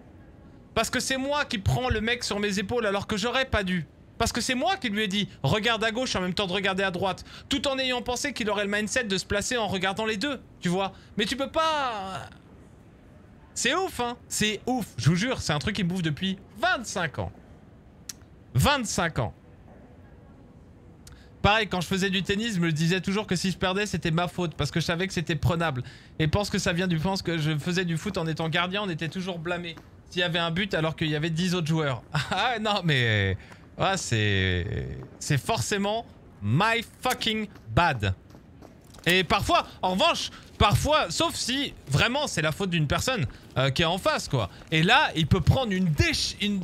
Parce que c'est moi qui prends le mec sur mes épaules alors que j'aurais pas dû. Parce que c'est moi qui lui ai dit regarde à gauche en même temps de regarder à droite, tout en ayant pensé qu'il aurait le mindset de se placer en regardant les deux, tu vois. Mais tu peux pas. C'est ouf, hein. C'est ouf. Je vous jure, c'est un truc qui bouffe depuis 25 ans. 25 ans. Pareil, quand je faisais du tennis, je me disais toujours que si je perdais, c'était ma faute parce que je savais que c'était prenable. Et pense que ça vient du pense que je faisais du foot en étant gardien, on était toujours blâmé. S'il y avait un but alors qu'il y avait 10 autres joueurs. Ah non, mais. Ouais, c'est. C'est forcément my fucking bad. Et parfois, en revanche, parfois, sauf si vraiment c'est la faute d'une personne euh, qui est en face, quoi. Et là, il peut prendre une, déch une.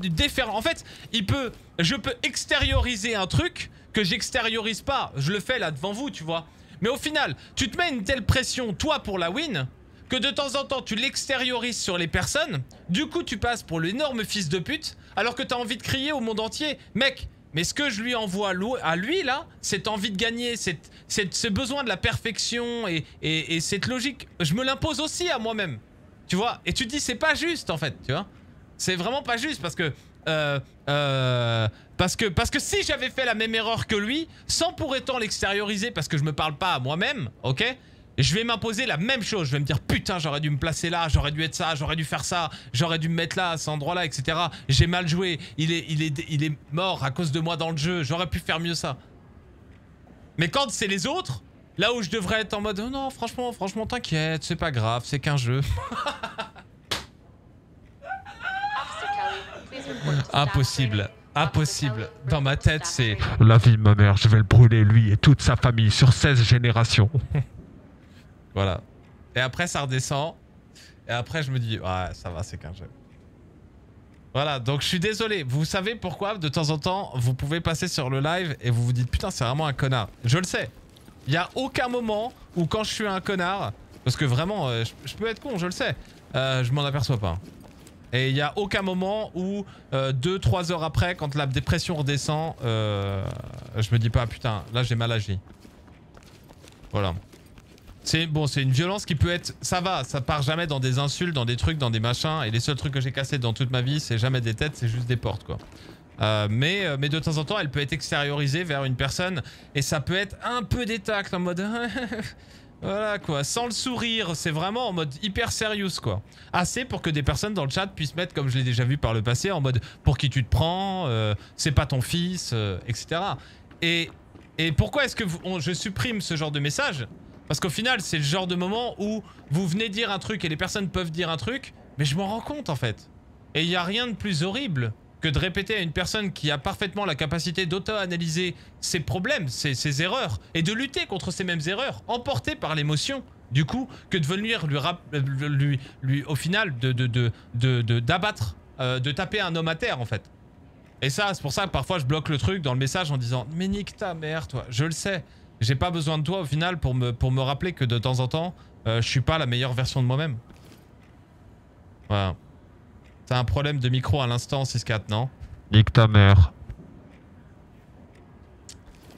En fait, il peut, je peux extérioriser un truc que j'extériorise pas. Je le fais là devant vous, tu vois. Mais au final, tu te mets une telle pression, toi, pour la win, que de temps en temps, tu l'extériorises sur les personnes. Du coup, tu passes pour l'énorme fils de pute, alors que t'as envie de crier au monde entier. Mec, mais ce que je lui envoie à lui, là, cette envie de gagner, cette, ce besoin de la perfection et, et- et cette logique, je me l'impose aussi à moi-même. Tu vois? Et tu te dis, c'est pas juste, en fait, tu vois? C'est vraiment pas juste, parce que... euh, euh, parce que, parce que si j'avais fait la même erreur que lui, sans pour autant l'extérioriser, parce que je me parle pas à moi-même, ok je vais m'imposer la même chose. Je vais me dire putain, j'aurais dû me placer là, j'aurais dû être ça, j'aurais dû faire ça, j'aurais dû me mettre là, à cet endroit-là, etc. J'ai mal joué. Il est, il est, il est mort à cause de moi dans le jeu. J'aurais pu faire mieux ça. Mais quand c'est les autres, là où je devrais être en mode oh non, franchement, franchement, t'inquiète, c'est pas grave, c'est qu'un jeu. Officer Kelly, please report to staff Impossible. Impossible. Dans ma tête, c'est la vie de ma mère, je vais le brûler lui et toute sa famille sur 16 générations. voilà. Et après ça redescend. Et après je me dis ouais, ça va, c'est qu'un jeu. Voilà, donc je suis désolé. Vous savez pourquoi de temps en temps vous pouvez passer sur le live et vous vous dites putain, c'est vraiment un connard. Je le sais. Il y a aucun moment où quand je suis un connard parce que vraiment euh, je, je peux être con, je le sais. euh, je m'en aperçois pas. Et il n'y a aucun moment où 2-3 heures après, quand la dépression redescend, euh, je me dis pas putain, là j'ai mal agi. Voilà. C'est bon, c'est une violence qui peut être. Ça va, ça part jamais dans des insultes, dans des trucs, dans des machins. Et les seuls trucs que j'ai cassés dans toute ma vie, c'est jamais des têtes, c'est juste des portes quoi. Euh, mais, euh, mais de temps en temps, elle peut être extériorisée vers une personne et ça peut être un peu des tacles en mode. voilà quoi, sans le sourire, c'est vraiment en mode hyper serious quoi. Assez pour que des personnes dans le chat puissent mettre, comme je l'ai déjà vu par le passé, en mode pour qui tu te prends, euh, c'est pas ton fils, euh, etc. Et, et pourquoi est-ce que je supprime ce genre de message? Parce qu'au final, c'est le genre de moment où vous venez dire un truc et les personnes peuvent dire un truc, mais je m'en rends compte en fait. Et il n'y a rien de plus horrible que de répéter à une personne qui a parfaitement la capacité d'auto-analyser ses problèmes, ses, erreurs, et de lutter contre ces mêmes erreurs, emportées par l'émotion, du coup, que de venir lui, euh, lui, lui au final, de de- de- de- de- d'abattre, euh, de taper un homme à terre, en fait. Et ça, c'est pour ça que parfois je bloque le truc dans le message en disant Mais nique ta mère, toi, je le sais. J'ai pas besoin de toi au final pour me, pour me rappeler que de temps en temps, euh, je suis pas la meilleure version de moi-même. Voilà. T'as un problème de micro à l'instant, 6-4, non Nique ta mère.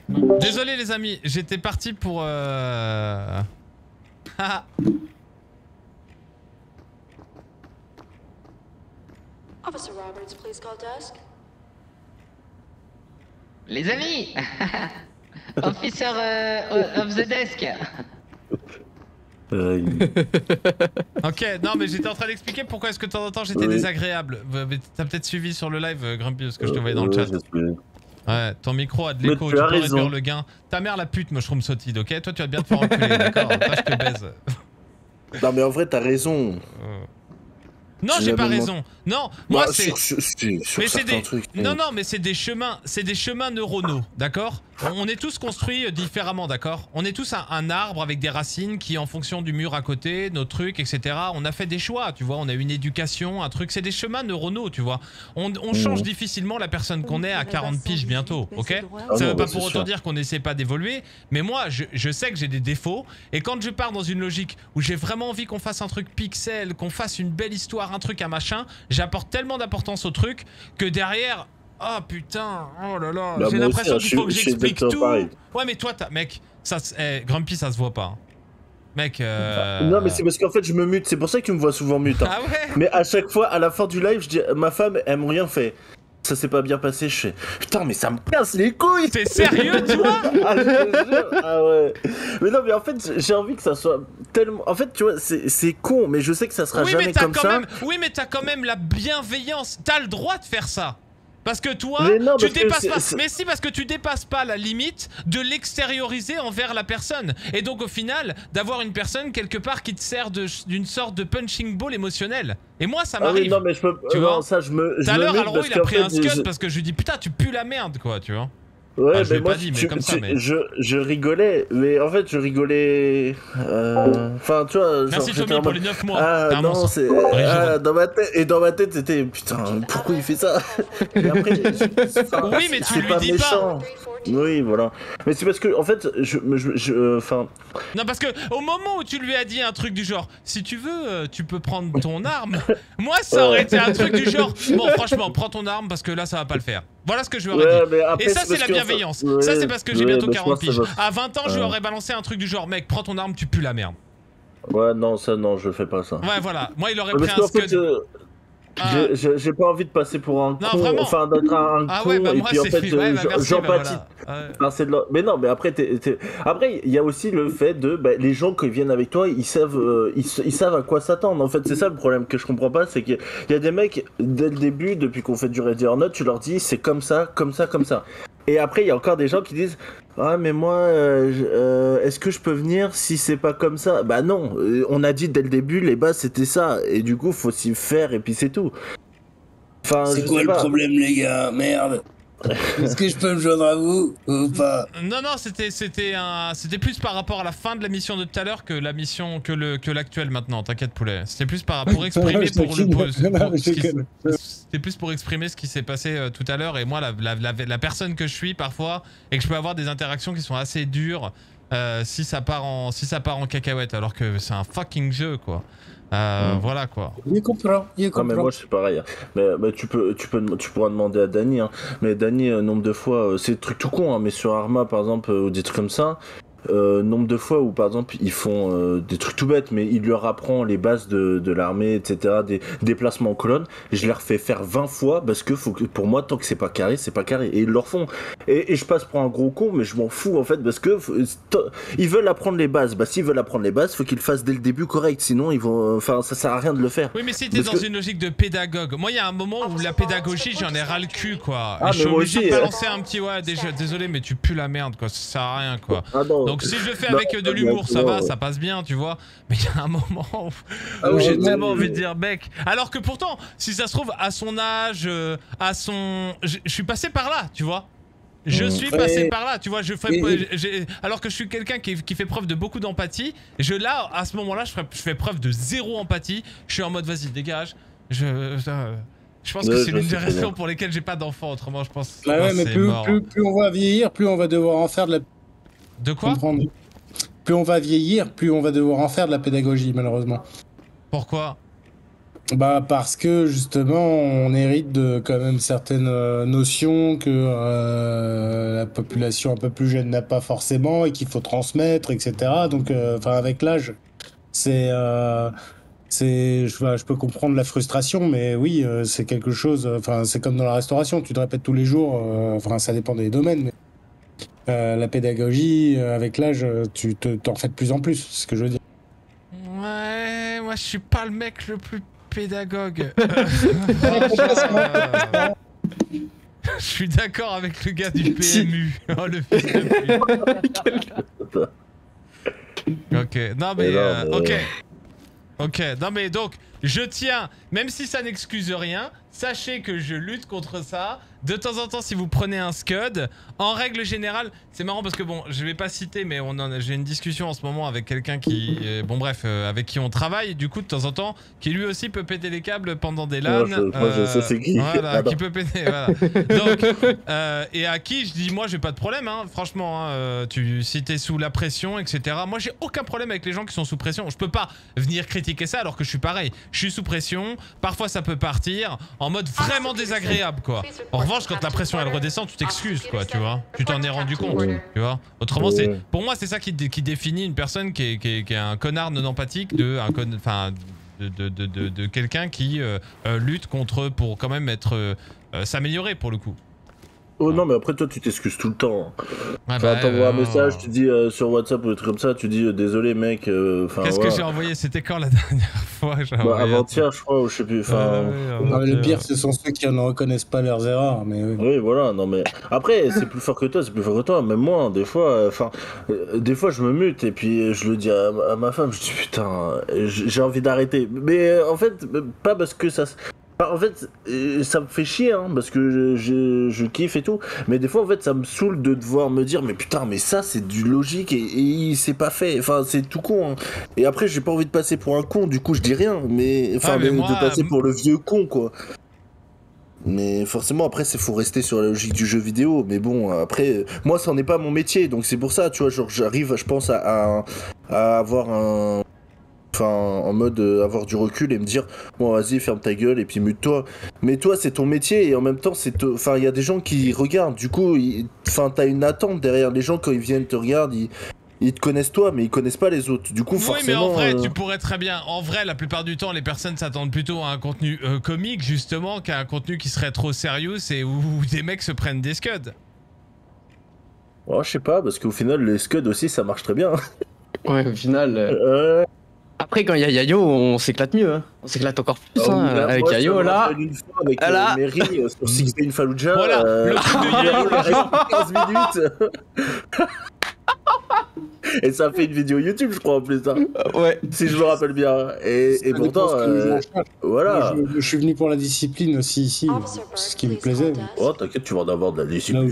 Désolé les amis, j'étais parti pour... Euh... haha. Officer Roberts, please call desk. Les amis Officer euh, of the desk Euh, ok, non mais j'étais en train d'expliquer pourquoi est-ce que de temps en temps j'étais Oui. désagréable. Euh, T'as peut-être suivi sur le live, euh, Grumpy, parce que je te voyais dans le ouais, chat. Ouais, ton micro a de l'écho, tu tu as peux raison. réduire le gain. Ta mère la pute, mushroom sautide, ok? Toi tu vas bien te faire enculer, d'accord? Toi je te baise. Non, mais en vrai, t'as raison. Non, J'ai pas raison. Non, moi Bah, c'est. sur- sur mais c'est des. trucs, non, non, mais c'est des chemins, c'est des chemins neuronaux, d'accord? On est tous construits euh, différemment, d'accord? On est tous un, un arbre avec des racines qui, en fonction du mur à côté, nos trucs, etc. On a fait des choix, tu vois On a une éducation, un truc. C'est des chemins neuronaux, tu vois On, on change Mhm. difficilement la personne qu'on est à 40 piges bientôt, ok? Ah Ça non, veut bah, pas c'est pour autant sûr. dire qu'on n'essaie pas d'évoluer, mais moi, je, je sais que j'ai des défauts, et quand je pars dans une logique où j'ai vraiment envie qu'on fasse un truc pixel, qu'on fasse une belle histoire, un truc, un machin, j'apporte tellement d'importance au truc que derrière. Oh putain, oh là là, Bah, j'ai l'impression aussi, qu'il hein, faut que j'explique tout. pareil. Ouais, mais toi, t'as- mec, ça, se- eh, Grumpy, ça se voit pas. hein. Mec, euh... Non, mais c'est parce qu'en fait, je me mute. C'est pour ça que tu me vois souvent mute. hein. Ah ouais? Mais à chaque fois, à la fin du live, je dis, ma femme, elle m'a rien fait. Ça s'est pas bien passé, je fais putain, mais ça me casse les couilles! T'es sérieux, toi ah, je te jure. Ah ouais. Mais non, mais en fait, j'ai envie que ça soit tellement. En fait, tu vois, c'est con, mais je sais que ça sera oui, jamais mais comme quand ça. même, oui, mais t'as quand même la bienveillance. T'as le droit de faire ça. Parce que toi, Mais non, tu dépasses pas. Mais si, parce que tu dépasses pas la limite de l'extérioriser envers la personne. Et donc, au final, d'avoir une personne quelque part qui te sert d'une sorte de punching ball émotionnel. Et moi, ça Ah oui, m'arrive. non, mais je peux. Tu non, vois ça, je me. Tout à l'heure, il a pris fait, un scud je- parce que je lui dis putain, tu pues la merde, quoi, tu vois. Ouais, Enfin, je mais moi, pas dit, mais tu- comme ça, mais- Je, je rigolais, mais en fait, je rigolais. euh, Enfin, tu vois. genre, Merci Tommy en pour les 9 mois. Ah non, c'est. Ah, dans ma tête, et dans ma tête, c'était putain, pourquoi il fait ça Et après, enfin, Oui, mais tu c'est lui pas dis méchant. Oui, voilà. Mais c'est parce que, en fait, je. je, je- Enfin. Non, parce que au moment où tu lui as dit un truc du genre, si tu veux, euh, tu peux prendre ton arme. Moi, ça aurait été un truc du genre, bon, franchement, prends ton arme parce que là, ça va pas le faire. Voilà ce que je lui aurais Ouais, dit. mais après, Et ça, c'est la bienveillance. ouais, ça, c'est parce que j'ai ouais, bientôt mais je 40 pense que ça piges. À 20 ans, je lui aurais balancé un truc du genre, mec, prends ton arme, tu pues la merde. Ouais, non, ça, non, je fais pas ça. Ouais, voilà. Moi, il aurait pris un scud. Ah. j'ai- pas envie de passer pour un Non, con, vraiment. enfin d'être un, un Ah con ouais, bah et moi, puis en fait ouais, bah, j'empathie. bah, voilà. Enfin, la- Mais non, mais après, t'es- t'es- après, il y a aussi le fait de bah, les gens qui viennent avec toi, ils savent, euh, ils, ils savent à quoi s'attendre. En fait, c'est ça le problème que je comprends pas, c'est qu'il y a des mecs dès le début, depuis qu'on fait du Ready or Not, tu leur dis c'est comme ça, comme ça, comme ça. Et après, il y a encore des gens qui disent ah mais moi, euh, euh, est-ce que je peux venir si c'est pas comme ça? Bah non, euh, on a dit dès le début les bases c'était ça, et du coup faut s'y faire et puis c'est tout. Enfin, C'est quoi le pas. problème, les gars? Merde. Est-ce que je peux me joindre à vous ou pas? Non, non, c'était c'était un, c'était plus par rapport à la fin de la mission de tout à l'heure que la mission que le que l'actuelle maintenant. T'inquiète poulet. C'était plus par pour exprimer pour le taquine. C'était plus pour exprimer ce qui s'est passé euh, tout à l'heure et moi la, la, la, la personne que je suis parfois et que je peux avoir des interactions qui sont assez dures euh, si ça part en si ça part en cacahuète alors que c'est un fucking jeu quoi. Euh, Mm. Voilà quoi. Il comprend, il Non mais comprend. moi je suis pareil. Mais, mais tu peux, tu peux, tu pourras demander à Dany. Hein. Mais Dany, euh, nombre de fois, euh, c'est des trucs tout con. Hein, mais sur Arma par exemple ou des trucs comme ça, euh, nombre de fois où par exemple ils font euh, des trucs tout bêtes, mais il leur apprend les bases de, de l'armée, etc. Des déplacements en colonne. Et je les refais faire 20 fois parce que, faut que pour moi tant que c'est pas carré, c'est pas carré. Et ils le refont. Et, et je passe pour un gros con, mais je m'en fous en fait parce que ils veulent apprendre les bases. Bah s'ils veulent apprendre les bases, faut qu'ils le fassent dès le début correct. Sinon ils vont, enfin ça sert à rien de le faire. Oui mais si t'es dans que- une logique de pédagogue, moi il y a un moment où la pédagogie j'en ai ras le cul quoi. Ah, Et je suis obligé de euh. balancer un petit ouais déjà, désolé mais tu pues la merde quoi, ça sert à rien quoi. Ah non. Donc si je le fais Non, avec de l'humour, ça va, ouais. ça passe bien, tu vois. Mais il y a un moment où, Ah où j'ai tellement envie de dire mec. Alors que pourtant, si ça se trouve, à son âge, euh, à son... Je suis passé par là, tu vois. Je Mm. suis Ouais. passé par là, tu vois. Je alors que je suis quelqu'un qui, qui fait preuve de beaucoup d'empathie. Je là, à ce moment-là, je, fais preuve de zéro empathie. Je suis en mode vas-y, dégage. Je, euh, je pense que c'est l'une des raisons pour lesquelles j'ai pas d'enfant. Autrement, je pense. Bah ouais, que mais plus on va vieillir, plus on va devoir en faire de la. De quoi Comprendre. Plus on va vieillir, plus on va devoir en faire de la pédagogie, malheureusement. Pourquoi Bah parce que justement on hérite de quand même certaines euh, notions que euh, la population un peu plus jeune n'a pas forcément et qu'il faut transmettre, etc. Donc euh, enfin avec l'âge, c'est euh, c'est je, bah, je peux comprendre la frustration, mais oui c'est quelque chose. Enfin c'est comme dans la restauration, tu te répètes tous les jours. Enfin ça dépend des domaines. Mais, euh, la pédagogie euh, avec l'âge, euh, tu te- t'en fais de plus en plus. C'est ce que je veux dire. Ouais, moi je suis pas le mec le plus pédagogue. Je suis d'accord avec le gars du PMU. Oh le fils de pute. Ok, non euh, mais- ok. Ok, non mais donc, je tiens, même si ça n'excuse rien, sachez que je lutte contre ça. De temps en temps, si vous prenez un scud, en règle générale, c'est marrant parce que bon, je vais pas citer, mais on en a- j'ai une discussion en ce moment avec quelqu'un qui, euh, bon bref, euh, avec qui on travaille, du coup de temps en temps, qui lui aussi peut péter les câbles pendant des LAN. Moi, je- moi, je sais c'est qui. Voilà, Ah, non. qui peut péter, voilà. Donc, euh, et à qui je dis, moi j'ai pas de problème, hein, franchement, hein, euh, tu, si t'es sous la pression, etc. Moi j'ai aucun problème avec les gens qui sont sous pression. Je peux pas venir critiquer ça alors que je suis pareil. Je suis sous pression, parfois ça peut partir en mode vraiment désagréable, quoi. En revanche, quand la pression elle redescend, tu t'excuses, quoi, tu vois. Tu t'en es rendu compte, tu vois. Autrement, c'est, pour moi, c'est ça qui, dé- qui définit une personne qui est, qui est- qui est un connard non empathique, de, un con- enfin, de, de, de, de- de quelqu'un qui euh, euh, lutte contre pour quand même être euh, s'améliorer pour le coup. Oh non, mais après, toi, tu t'excuses tout le temps. Ouais, Enfin, bah, t'envoies un euh, message, tu dis euh, sur WhatsApp ou des trucs comme ça, tu dis euh, désolé, mec. euh, Qu'est-ce voilà. que j'ai envoyé? C'était quand la dernière fois Bah, Avant-hier, je crois, ou je sais plus. Enfin, ouais, Non, mais le pire, ce sont ceux qui ne reconnaissent pas leurs erreurs. Mais oui. Oui, voilà, non mais après c'est plus fort que toi, c'est plus fort que toi. Même moi, des fois, enfin, euh, des fois je me mute et puis je le dis à, ma- à ma femme, je dis putain, j'ai envie d'arrêter. Mais en fait, pas parce que ça. Enfin, en fait, euh, ça me fait chier, hein, parce que je, je, je kiffe et tout. Mais des fois, en fait, ça me saoule de devoir me dire, mais putain, mais ça, c'est du logique et, et c'est pas fait. Enfin, c'est tout con. hein. Et après, j'ai pas envie de passer pour un con, du coup, je dis rien. Mais enfin, Ah, mais de, passer m- pour le vieux con, quoi. Mais forcément, après, c'est faut rester sur la logique du jeu vidéo. Mais bon, après, euh, moi, ça n'est pas mon métier, donc c'est pour ça, tu vois, genre, j'arrive, je pense, à, à, à avoir un. Enfin, en mode euh, avoir du recul et me dire, bon, vas-y, ferme ta gueule et puis mute-toi. Mais toi, c'est ton métier et en même temps, c'est. te- Enfin, il y a des gens qui regardent, du coup, ils- enfin, t'as une attente derrière. Les gens, quand ils viennent te regarder, ils. Ils te connaissent toi, mais ils connaissent pas les autres. Du coup, Oui, forcément. mais en vrai, euh, tu pourrais très bien. En vrai, la plupart du temps, les personnes s'attendent plutôt à un contenu euh, comique, justement, qu'à un contenu qui serait trop sérieux et où, où des mecs se prennent des scuds. oh, je sais pas, parce qu'au final, les scuds aussi, ça marche très bien. Ouais, au final. euh, Euh, Après, quand il y a Yayo, on s'éclate mieux. Hein. On s'éclate encore plus. Ah hein. là, Avec Yayo, là. Une fois avec là. euh, Mary euh, sur Six Day in Fallujah. Voilà, euh, le truc de Yayo, il reste 15 minutes. Et ça fait une vidéo YouTube, je crois, en plus. hein, Ouais. si je me rappelle bien. Et, pourtant, euh, voilà. Moi, je, je suis venu pour la discipline aussi ici. C'est ce qui me plaisait. Oh, t'inquiète, tu vas en avoir de la discipline.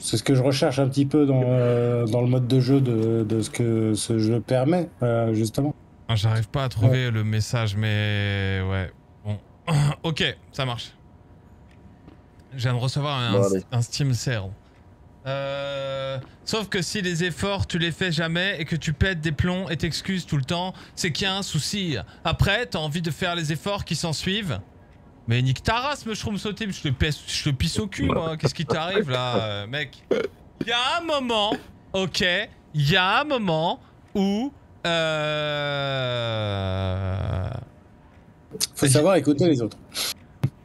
c'est ce que je recherche un petit peu dans, euh, dans le mode de jeu de, de ce que ce jeu permet, euh, justement. Ah, J'arrive pas à trouver le message, mais ouais. Bon. ok, ça marche. Je viens de recevoir un, Bon, allez. un Steam Sale. Euh, sauf que si les efforts tu les fais jamais et que tu pètes des plombs et t'excuses tout le temps, c'est qu'il y a un souci. Après, t'as envie de faire les efforts qui s'en suivent. Mais nique ta race, Mushroom Sauté, je te, pèse- je te pisse au cul, moi. Qu'est-ce qui t'arrive là, euh, mec? Il y a un moment, ok, il y a un moment où. Euh... Faut savoir écouter les autres.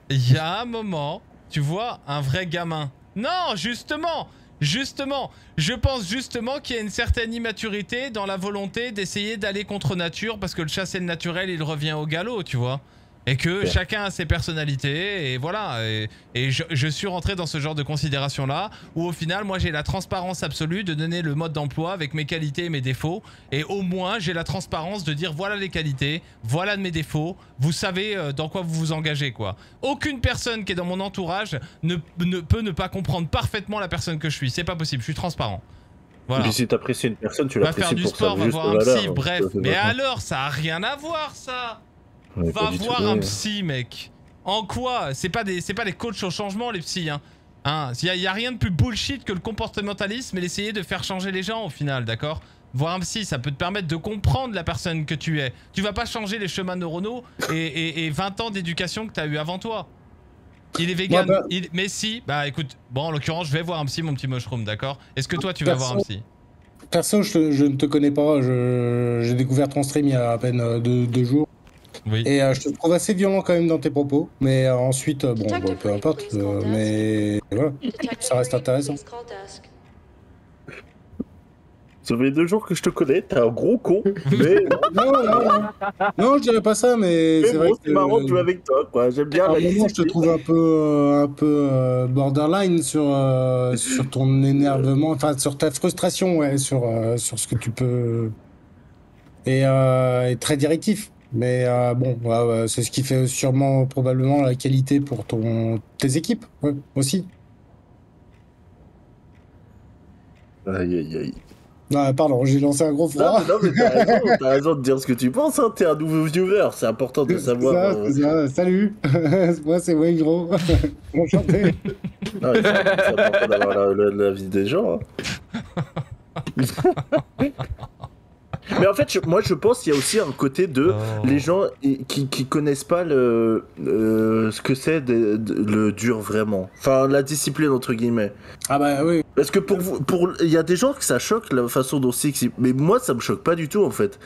Il y a un moment, tu vois, un vrai gamin. Non, justement, justement, je pense justement qu'il y a une certaine immaturité dans la volonté d'essayer d'aller contre nature parce que le chasser le naturel, il revient au galop, tu vois. Et que chacun a ses personnalités, et voilà. Et, et je, je suis rentré dans ce genre de considération-là, où au final, moi j'ai la transparence absolue de donner le mode d'emploi avec mes qualités et mes défauts. Et au moins, j'ai la transparence de dire voilà les qualités, voilà mes défauts, vous savez euh, dans quoi vous vous engagez, quoi. Aucune personne qui est dans mon entourage ne, ne peut ne pas comprendre parfaitement la personne que je suis. C'est pas possible, je suis transparent. Voilà. Et puis si t'apprécies une personne, tu Va l'apprécies faire du pour sport, va voir un psy, hein, bref. ça, Mais alors, ça a rien à voir, ça Va voir un psy, mec. En quoi? C'est pas des, c'est pas des coachs au changement, les psys. Hein. Hein, y, a, y a rien de plus bullshit que le comportementalisme et d'essayer de faire changer les gens, au final, d'accord? Voir un psy, ça peut te permettre de comprendre la personne que tu es. Tu vas pas changer les chemins neuronaux et, et- et 20 ans d'éducation que t'as eu avant toi. Il est vegan. Bah- il- mais si, bah écoute, bon, en l'occurrence, je vais voir un psy, mon petit mushroom, d'accord? Est-ce que toi, tu vas Perso- voir un psy? Perso, je, ne te connais pas. je- J'ai découvert ton stream il y a à peine euh, deux, deux jours. Oui. Et euh, je te trouve assez violent quand même dans peu propos. Mais euh, ensuite, euh, bon, bah, peu importe. euh, mais voilà, ça reste intéressant. Ça fait deux jours que je te connais, t'es un gros con, mais, Non, non, non. Non, je dirais pas ça, mais mais c'est vrai bon, que. c'est marrant de jouer avec toi, quoi. J'aime bien À un la moment, je te trouve un peu, euh, un peu euh, borderline sur, euh, sur ton énervement, enfin sur ta frustration, ouais, sur, euh, sur ce que tu peux. Et, euh, et très directif. Mais euh, bon, ouais, ouais, c'est ce qui fait sûrement probablement la qualité pour ton, tes équipes, ouais, aussi. Aïe, aïe, aïe. Ah, pardon, j'ai lancé un gros Non, froid. mais, non, mais t'as raison, t'as raison de dire ce que tu penses, hein. T'es un nouveau viewer, c'est important de savoir. Ça, euh, ça. Salut, moi c'est Wayne Gros. Enchanté. non, c'est c'est important d'avoir la, la- la vie des gens. hein. Mais en fait, je- moi je pense qu'il y a aussi un côté de Oh. les gens qui, qui connaissent pas le, euh, ce que c'est de- de- le dur vraiment. Enfin, la discipline entre guillemets. Ah bah oui. Parce que pour vous, pour il y a des gens que ça choque la façon dont Six, il- mais moi ça me choque pas du tout en fait.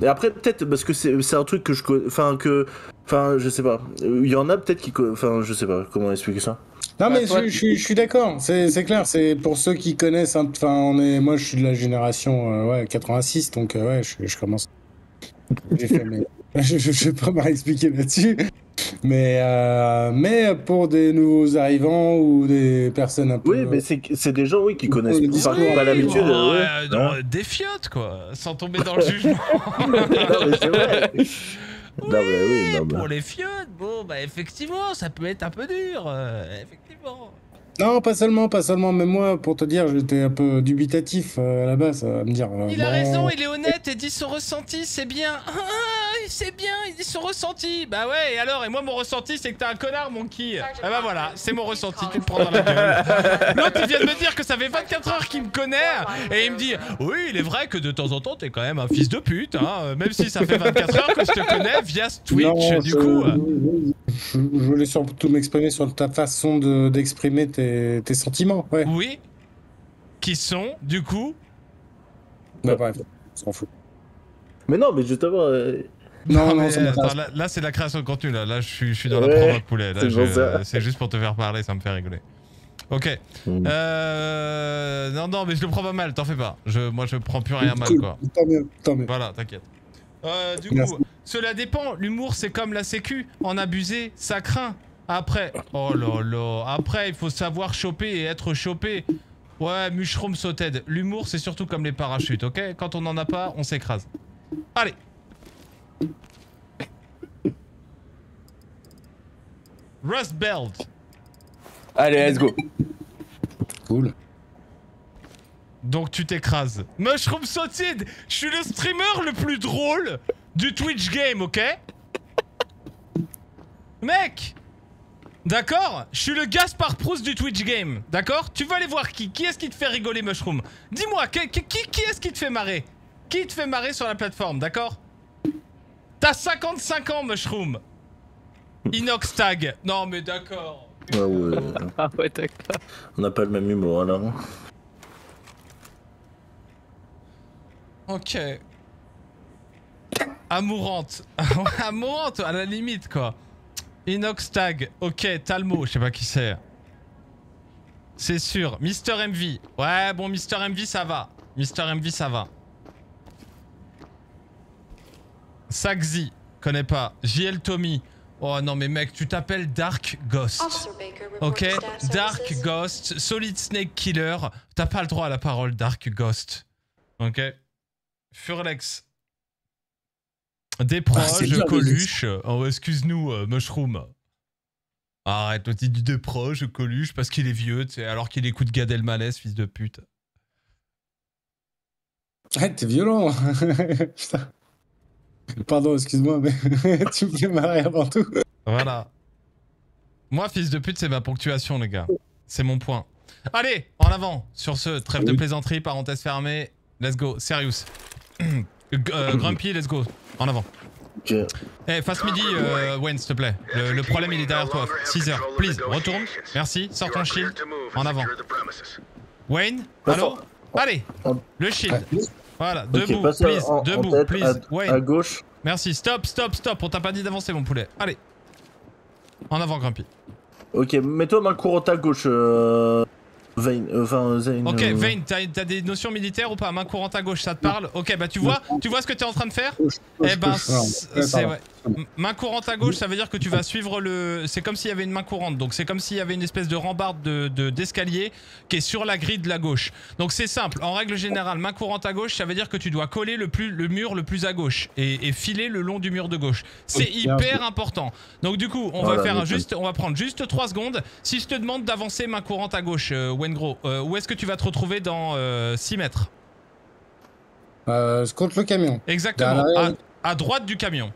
Et après peut-être parce que c'est c'est un truc que je enfin que enfin je sais pas. Il y en a peut-être qui enfin je sais pas comment expliquer ça. Non, Bah, mais toi, je, tu- je suis- je suis d'accord, c'est c'est clair, c'est pour ceux qui connaissent, enfin, on est, moi je suis de la génération euh, ouais, 86, donc euh, ouais, je, je commence. J'ai fait mes- je, je vais pas m'expliquer là-dessus, mais, euh, mais pour des nouveaux arrivants ou des personnes un peu. Oui, mais c'est c'est des gens oui, qui connaissent Oui, qui oui, pas l'habitude. Euh, ouais. euh, euh, des fiottes, quoi, sans tomber dans le jugement. Non, mais c'est vrai. Non, mais oui, non, mais- Pour les fiottes, bon, bah effectivement, ça peut être un peu dur, euh, effectivement. Non, pas seulement, pas seulement, mais moi, pour te dire, j'étais un peu dubitatif euh, à la base, à me dire. euh, Il a raison, il est honnête et dit son ressenti, c'est bien. Ah, c'est bien, il dit son ressenti. Bah ouais, et alors Et moi, mon ressenti, c'est que t'es un connard, mon qui. Ah bah voilà, c'est mon ressenti, tu te prends dans la gueule. L'autre, il vient de me dire que ça fait 24 heures qu'il me connaît et il me dit Oui, il est vrai que de temps en temps, t'es quand même un fils de pute, hein, même si ça fait 24 heures que je te connais via ce Twitch, non, du je- coup. Je, je voulais surtout m'exprimer sur ta façon de- d'exprimer tes, tes sentiments, ouais. Oui. Qui sont, du coup? Bah bref, on s'en fout. Mais non, mais justement. euh, Non, non, mais m'intéresse attends, là, là, c'est de la création de contenu. Là, là je, suis, je suis dans Ouais, la promo de poulet. C'est juste pour te faire parler, ça me fait rigoler. Ok. Mm. Euh, non, non, mais je le prends pas mal, t'en fais pas. Je, moi, je prends plus rien mal, Cool. quoi. Tant mieux, tant mieux. Voilà, t'inquiète. Euh, du Merci. coup, cela dépend. L'humour, c'est comme la sécu. En abuser, ça craint. Après, oh là là. Après, il faut savoir choper et être chopé. Ouais, mushroom sauted. L'humour, c'est surtout comme les parachutes, ok? Quand on en a pas, on s'écrase. Allez. Rust Belt. Allez, let's go. Cool. Donc tu t'écrases. Mushroom Sauted Je suis le streamer le plus drôle du Twitch game, ok? Mec! D'accord? Je suis le Gaspard Proust du Twitch game, d'accord? Tu vas aller voir qui? Qui est-ce qui te fait rigoler, Mushroom? Dis-moi, qui, qui, qui- qui est-ce qui te fait marrer? Qui te fait marrer sur la plateforme, d'accord? T'as 55 ans, Mushroom Inox Tag Non mais d'accord Ouais, ouais. Ah ouais, d'accord. On n'a pas le même humour alors. Ok. Amourante. Amourante, à la limite, quoi. Inox Tag. Ok, Talmo, je sais pas qui c'est. C'est sûr. Mister MV. Ouais, bon, Mister MV, ça va. Mister MV, ça va. Saxi. Connais pas. JL Tommy. Oh non, mais mec, tu t'appelles Dark Ghost. Ok, Dark. Ghost, Solid Snake Killer. T'as pas le droit à la parole, Dark Ghost. Ok. Furlex. Des Ah, proches, Coluche. Oh, excuse-nous, euh, Mushroom. Arrête, tu dis des proches, Coluche, parce qu'il est vieux, tu sais, alors qu'il écoute Gad Elmaleh, fils de pute. Ouais, t'es violent. Putain. Pardon, excuse-moi, mais tu me fais marrer avant tout. Voilà. Moi, fils de pute, c'est ma ponctuation, les gars. C'est mon point. Allez, en avant. Sur ce, trêve de plaisanterie, parenthèse fermée. Let's go, serious. Euh, Grumpy, let's go. En avant. Ok. Eh, face midi, euh, Wayne, s'il te plaît. Le, le problème, il est derrière toi. 6 heures. Please, retourne. Merci. Sors ton shield. En avant. Wayne, allô? Allez, le shield. Voilà, debout, please. en- en debout, tête, please. à- Wayne. à gauche. Merci. Stop, stop, stop. On t'a pas dit d'avancer, mon poulet. Allez. En avant, Grumpy. Ok, mets-toi main courante à gauche. Euh... Vayne, euh, enfin Zane. Ok, euh, t'as des notions militaires ou pas? Main courante à gauche, ça te parle? Ok, bah tu vois, tu vois ce que t'es en train de faire? Eh ben, c'est Ouais, Main courante à gauche, ça veut dire que tu vas suivre le. C'est comme s'il y avait une main courante. Donc c'est comme s'il y avait une espèce de rambarde de de- d'escalier qui est sur la grille de la gauche. Donc c'est simple. En règle générale, main courante à gauche, ça veut dire que tu dois coller le plus le mur le plus à gauche et, et filer le long du mur de gauche. C'est hyper important. Donc du coup, on va Voilà, faire juste, on va prendre juste 3 secondes. Si je te demande d'avancer main courante à gauche, euh, Wengro, euh, où est-ce que tu vas te retrouver dans 6 mètres? Euh, je compte le camion. Exactement. À droite du camion.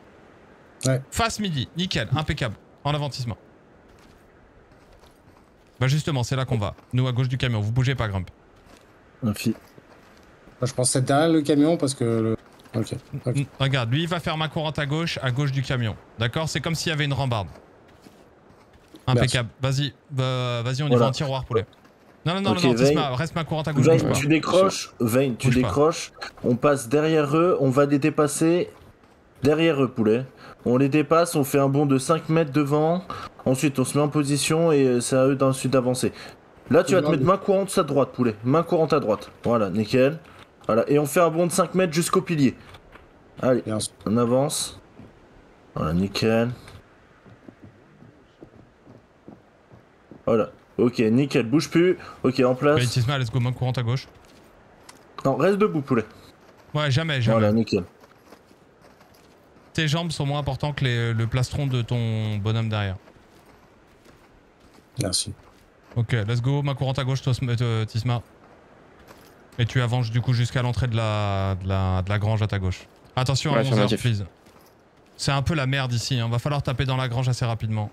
Ouais. Face midi. Nickel. Impeccable. En avantissement. Bah justement, c'est là qu'on va. Nous à gauche du camion. Vous bougez pas, Grump. je pense que c'est derrière le camion parce que. le- Ok. Mm, Regarde, lui il va faire main courante à gauche, à gauche du camion. D'accord? C'est comme s'il y avait une rambarde. Impeccable. Vas-y, bah, vas-y, on y va en tiroir, poulet. Non, non, non, non, reste main courante à gauche. Tu décroches. Vayne, tu Bouge pas. décroches. On passe derrière eux. On va les dépasser. Derrière eux, poulet. On les dépasse. On fait un bond de 5 mètres devant. Ensuite, on se met en position et euh, c'est à eux d'ensuite d'avancer. Là, tu vas te mettre main courante à droite, poulet. Main courante à droite. Voilà, nickel. Voilà, et on fait un bond de 5 mètres jusqu'au pilier. Allez, on avance. Voilà, nickel. Voilà. Ok, nickel, bouge plus. Ok, en place. Allez, Tisma, let's go, main courante à gauche. Non, reste debout, poulet. Ouais, jamais, jamais. Voilà, nickel. Tes jambes sont moins importants que les- le plastron de ton bonhomme derrière. Merci. Ok, let's go, main courante à gauche, toi, euh, Tisma. Et tu avances du coup jusqu'à l'entrée de la, de, la, de la grange à ta gauche. Attention à Ouais, 11h, affirmatif. please. C'est un peu la merde ici, hein. va falloir taper dans la grange assez rapidement.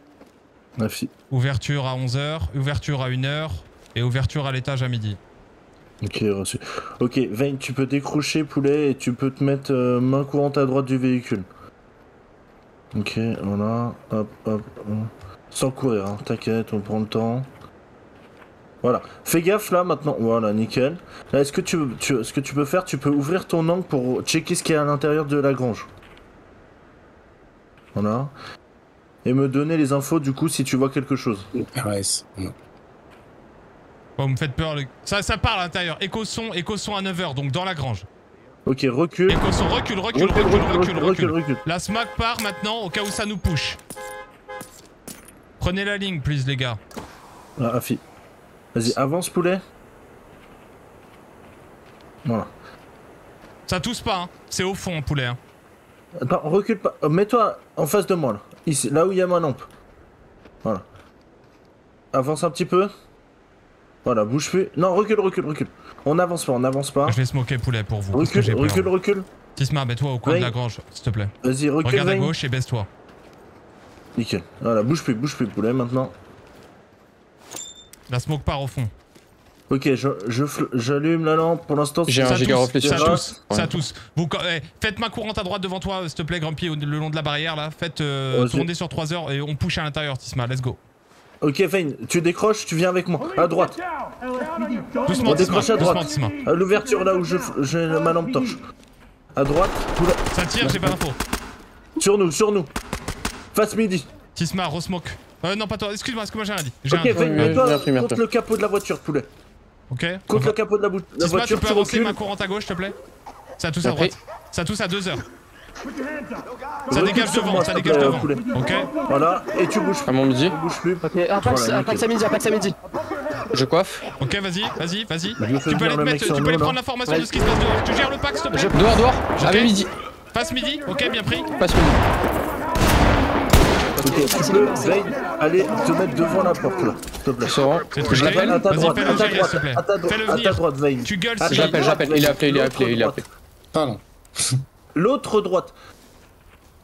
Merci. Ouverture à 11h, ouverture à 1h et ouverture à l'étage à midi. Ok, reçu. Ok, Vayne, tu peux décrocher, poulet, et tu peux te mettre euh, main courante à droite du véhicule. Ok, voilà. Hop, hop. hop. Sans courir, hein. t'inquiète, on prend le temps. Voilà. Fais gaffe là maintenant. Voilà, nickel. Là, est-ce que tu, tu- ce que tu peux faire, tu peux ouvrir ton angle pour checker ce qu'il y a à l'intérieur de la grange. Voilà. Et me donner les infos du coup si tu vois quelque chose. RS. Oh, vous me faites peur. les- Ça, ça parle à l'intérieur. Écho son, écho son à 9h, donc dans la grange. Ok, recule. Écho son, recule, recule, Recule, recule, recule, recule, recule, recule. recule. La smack part maintenant au cas où ça nous push. Prenez la ligne, please, les gars. Ah, Afi. Vas-y, avance, poulet. Voilà. Ça tousse pas, hein. C'est au fond, poulet. hein. Attends, recule pas. Euh, Mets-toi en face de moi, là. Ici, là où il y a ma lampe. Voilà. Avance un petit peu. Voilà, bouge plus. Non, recule, recule, recule. On avance pas, on avance pas. Je vais smoker poulet pour vous. parce que Recule, peur. recule, recule. Tisma, mets-toi au coin Oui. de la grange, s'il te plaît. Vas-y, recule, Regarde à gauche et baisse-toi. Nickel. Voilà, bouge plus, bouge plus, poulet, maintenant. La smoke part au fond. Ok, je- je fl- j'allume la lampe. Pour l'instant, J'ai un giga reflet ça Ouais. ça tousse. Vous, eh, faites main courante à droite devant toi, s'il te plaît, Grumpy, le long de la barrière là. Faites euh, tourner sur 3 heures et on push à l'intérieur, Tisma. Let's go. Ok, Vayne, tu décroches, tu viens avec moi. À droite. Doucement, On décroche à droite. À l'ouverture là où je j'ai ma lampe torche. À droite. Ça tire, j'ai pas d'infos. Sur nous, sur nous. Face midi. Tisma, resmoke. Euh, non, pas toi. Excuse-moi, excuse-moi, j'ai rien dit. J'ai Ok, rien dit. Vayne, mets-toi contre le capot de la voiture, poulet. Ok. Contre On le capot de la, Tisma, tu voiture, peux tu avancer recules. main courante à gauche, s'il te plaît? Ça tousse à droite. Ça tousse à 2 heures. Ça dégage devant, ça dégage devant. poulet. Ok Voilà, et tu bouges À mon midi. Tu bouges plus. Ok, Apax, Voilà, Apax nickel. à midi, à midi. Je coiffe. Ok, vas-y, vas-y, vas-y. Fais Tu peux aller te mettre, tu peux aller prendre l'information de ce qui se passe dehors. Tu gères le pack, s'il te plaît Dehors, dehors. À midi. Passe midi, ok, bien pris. Passe midi. Ok, tu peux, Vayne, aller te mettre devant la porte là, s'il te plaît. Je l'appelle. À ta Vas-y, droite, à ta droite, à ta droite, Fais-le à ta venir. droite, Vayne. Tu gueules ta J'appelle, j'appelle. Il est appelé, il est appelé, il est appelé. Pardon. L'autre droite.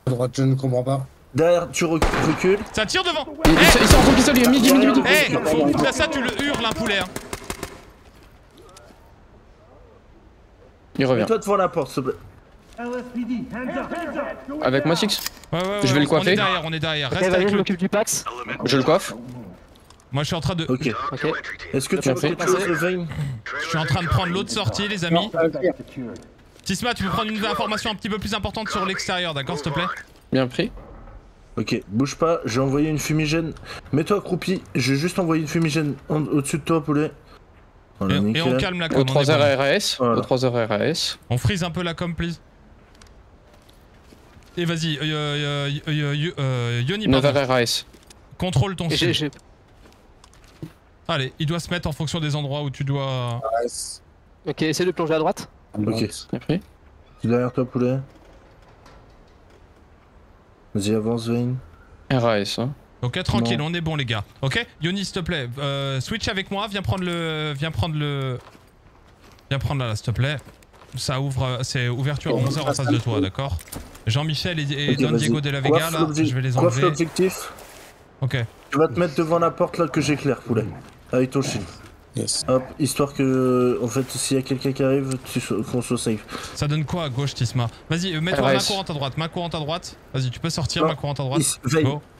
Droite, je ne comprends pas. Derrière, tu rec- recules. Ça tire devant Il, il sort- il sort son pistolet. Midi, midi, midi. Eh, faut ça, ça, tu le hurles, un poulet. hein. Il revient. Mets-toi devant la porte, s'il te plaît. LSPD, hands up, hands up. Avec moi, Six Ouais, ouais, ouais. Je vais le On coiffer. est derrière, on est derrière. Reste vas-y, avec je le. m'occupe du Pax. Je le coiffe. Moi, je suis en train de. Ok. Ok. Est-ce que tu veux Vayne Je suis en train de prendre l'autre sortie, les amis. Tisma, tu peux prendre une information un petit peu plus importante sur l'extérieur, d'accord, s'il te plaît? Bien pris. Ok, bouge pas, j'ai envoyé une fumigène. Mets-toi accroupi, j'ai juste envoyé une fumigène en- au-dessus de toi, poulet. Voilà, et, on calme la Au com. on est 3 bon. heures RAS. Voilà. Au 3 heures RAS. On freeze un peu la com, please. Et vas-y, euh, euh, euh, euh, euh, Yoni, 9 pardon. heures RAS. contrôle ton j'ai- Allez, il doit se mettre en fonction des endroits où tu dois. Ok, essaie de plonger à droite. Ok, pris. derrière toi, poulet. Vas-y, avance, Vayne. RAS. Hein. Ok, tranquille, Non. on est bon, les gars. Ok, Yoni, s'il te plaît, euh, switch avec moi, viens prendre le. Viens prendre le. Viens prendre là, là, s'il te plaît. Ça ouvre, c'est ouverture à 11h en face de toi, d'accord Jean-Michel et, Don. Diego de la Vega, Coiffe là, je vais les coiffe enlever. l'objectif. Ok. Tu vas te mettre devant la porte là que j'éclaire, poulet. Avec ton shield. Yes. Hop, histoire que, en fait, s'il y a quelqu'un qui arrive, qu'on soit safe. Ça donne quoi à gauche, Tisma? Vas-y, euh, mets-toi main RS. courante à droite, main courante à droite. Vas-y, tu peux sortir, Non, main courante à droite.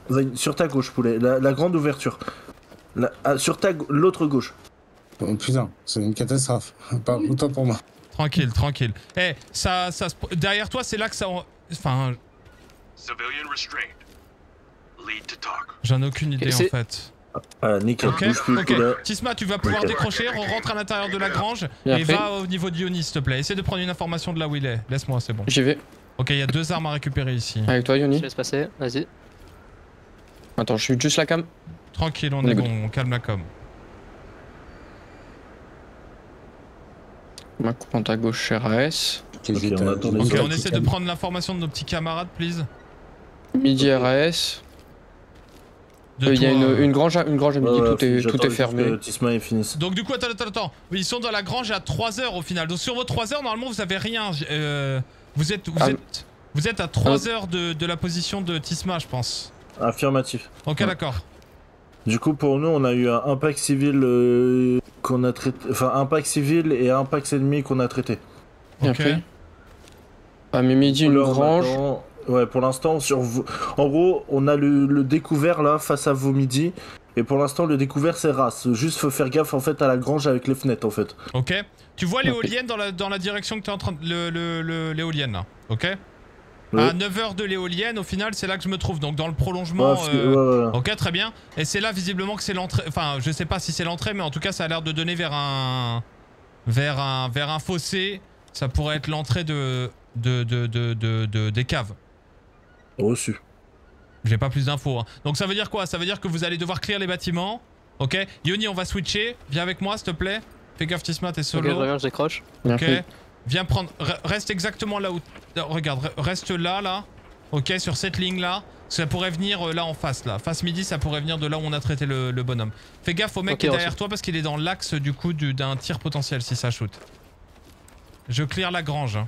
Vayne, sur ta gauche, poulet. La, la grande ouverture. La- ah, sur ta l'autre gauche. Oh, putain, c'est une catastrophe. Pas autant pour moi. Tranquille, tranquille. Eh, ça, ça, se- derrière toi, c'est là que ça. en- Enfin. J'en ai aucune idée en fait. Ah, nickel, Ok, bouge plus, ok. poulet. Tisma, tu vas pouvoir décrocher, on rentre à l'intérieur de la grange et va au niveau d'Ionis, s'il te plaît. Essaie de prendre une information de là où il est. Laisse-moi, c'est bon. J'y vais. Ok, il y a deux armes à récupérer ici. Avec toi, Je Yoni. laisse passer, vas-y. Attends, je suis juste la cam. Tranquille, on On est est bon, on calme la com. Ma coupe à gauche RAS. Ok, on attend les Ok, autres. on essaie de prendre l'information de nos petits camarades, please. Midi RAS. Euh, Il y a une, euh, une grange, à- une grange à midi, Ouais, ouais, tout, est, tout est fermé. Tisma finisse. Donc du coup, attends, attends, attends. Ils sont dans la grange à 3 heures au final. Donc sur vos 3 heures, normalement, vous avez rien. Euh, vous êtes, vous Ah, êtes, vous êtes à 3 heures de, de la position de Tisma, je pense. Affirmatif. Ok, Ouais. d'accord. Du coup, pour nous, on a eu un impact civil euh, qu'on a traité. Enfin, impact civil et impact ennemi qu'on a traité. Bien Ok. fait. Ah, mais midi, une grange. Ouais, pour l'instant, sur en gros, on a le, le découvert là face à vos midi. Et pour l'instant, le découvert c'est race. Juste faut faire gaffe en fait à la grange avec les fenêtres en fait. Ok. Tu vois l'éolienne dans la, dans la direction que tu es en train de. le- le- le- L'éolienne là. Ok. À 9h de l'éolienne, au final, c'est là que je me trouve. Donc dans le prolongement. Ouais, euh, ouais, ouais. Ok, très bien. Et c'est là visiblement que c'est l'entrée. Enfin, je sais pas si c'est l'entrée, mais en tout cas, ça a l'air de donner vers un. Vers un, vers un fossé. Ça pourrait être l'entrée de, de, de, de, de- de- des caves. Reçu. J'ai pas plus d'infos. hein. Donc ça veut dire quoi? Ça veut dire que vous allez devoir clear les bâtiments. Ok? Yoni, on va switcher. Viens avec moi, s'il te plaît. Fais gaffe, Tisma, t'es Ok, solo. je reviens, je décroche. Ok. Viens prendre. re- Reste exactement là où. Regarde, re- reste là, là. Ok, sur cette ligne là. Ça pourrait venir euh, là en face, là. Face midi, ça pourrait venir de là où on a traité le, le bonhomme. Fais gaffe au mec Ok, qui est derrière toi parce qu'il est dans l'axe du coup du- d'un tir potentiel si ça shoot. Je clear la grange. hein.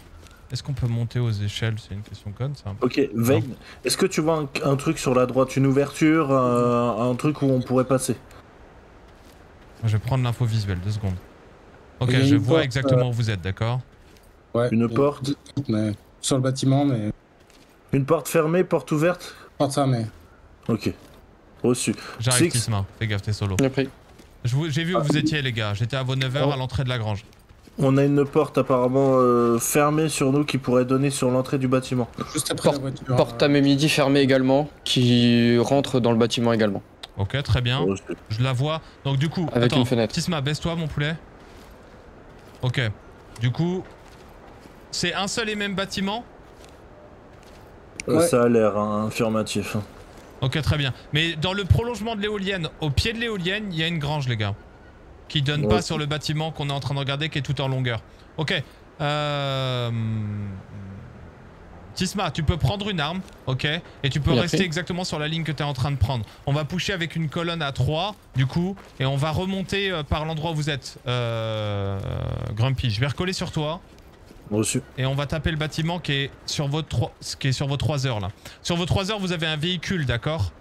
Est-ce qu'on peut monter aux échelles C'est une question conne, ça. Ok, Vayne, est-ce que tu vois un, un truc sur la droite, une ouverture, un, un truc où on pourrait passer? Je vais prendre l'info visuelle, deux secondes. Ok, je vois porte, exactement euh, où vous êtes, d'accord? Ouais, Une porte mais- Sur le bâtiment, mais. Une porte fermée, porte ouverte? Porte fermée. Ok. Reçu. J'arrive. Tisma. Fais gaffe, t'es solo. J'ai vu où vous étiez, les gars. J'étais à vos 9h à l'entrée de la grange. On a une porte apparemment euh, fermée sur nous qui pourrait donner sur l'entrée du bâtiment. Juste après Porte- la voiture. Porte à mes midi fermée également, qui rentre dans le bâtiment également. Ok, très bien. Reçu. Je la vois. Donc du coup, Avec attends, une fenêtre. Tisma, baisse-toi mon poulet. Ok. Du coup, c'est un seul et même bâtiment? Euh, Ouais. Ça a l'air hein, affirmatif. hein. Ok, très bien. Mais dans le prolongement de l'éolienne, au pied de l'éolienne, il y a une grange, les gars. Qui donne Ouais. pas sur le bâtiment qu'on est en train de regarder, qui est tout en longueur. Ok. Euh... Tisma, tu peux prendre une arme, ok Et tu peux rester exactement sur la ligne que tu es en train de prendre. On va pusher avec une colonne à 3, du coup, et on va remonter euh, par l'endroit où vous êtes, euh... Grumpy. Je vais recoller sur toi. Reçu. Et on va taper le bâtiment qui est sur vos 3, qui est sur vos 3 heures là. Sur vos 3 heures, vous avez un véhicule, d'accord?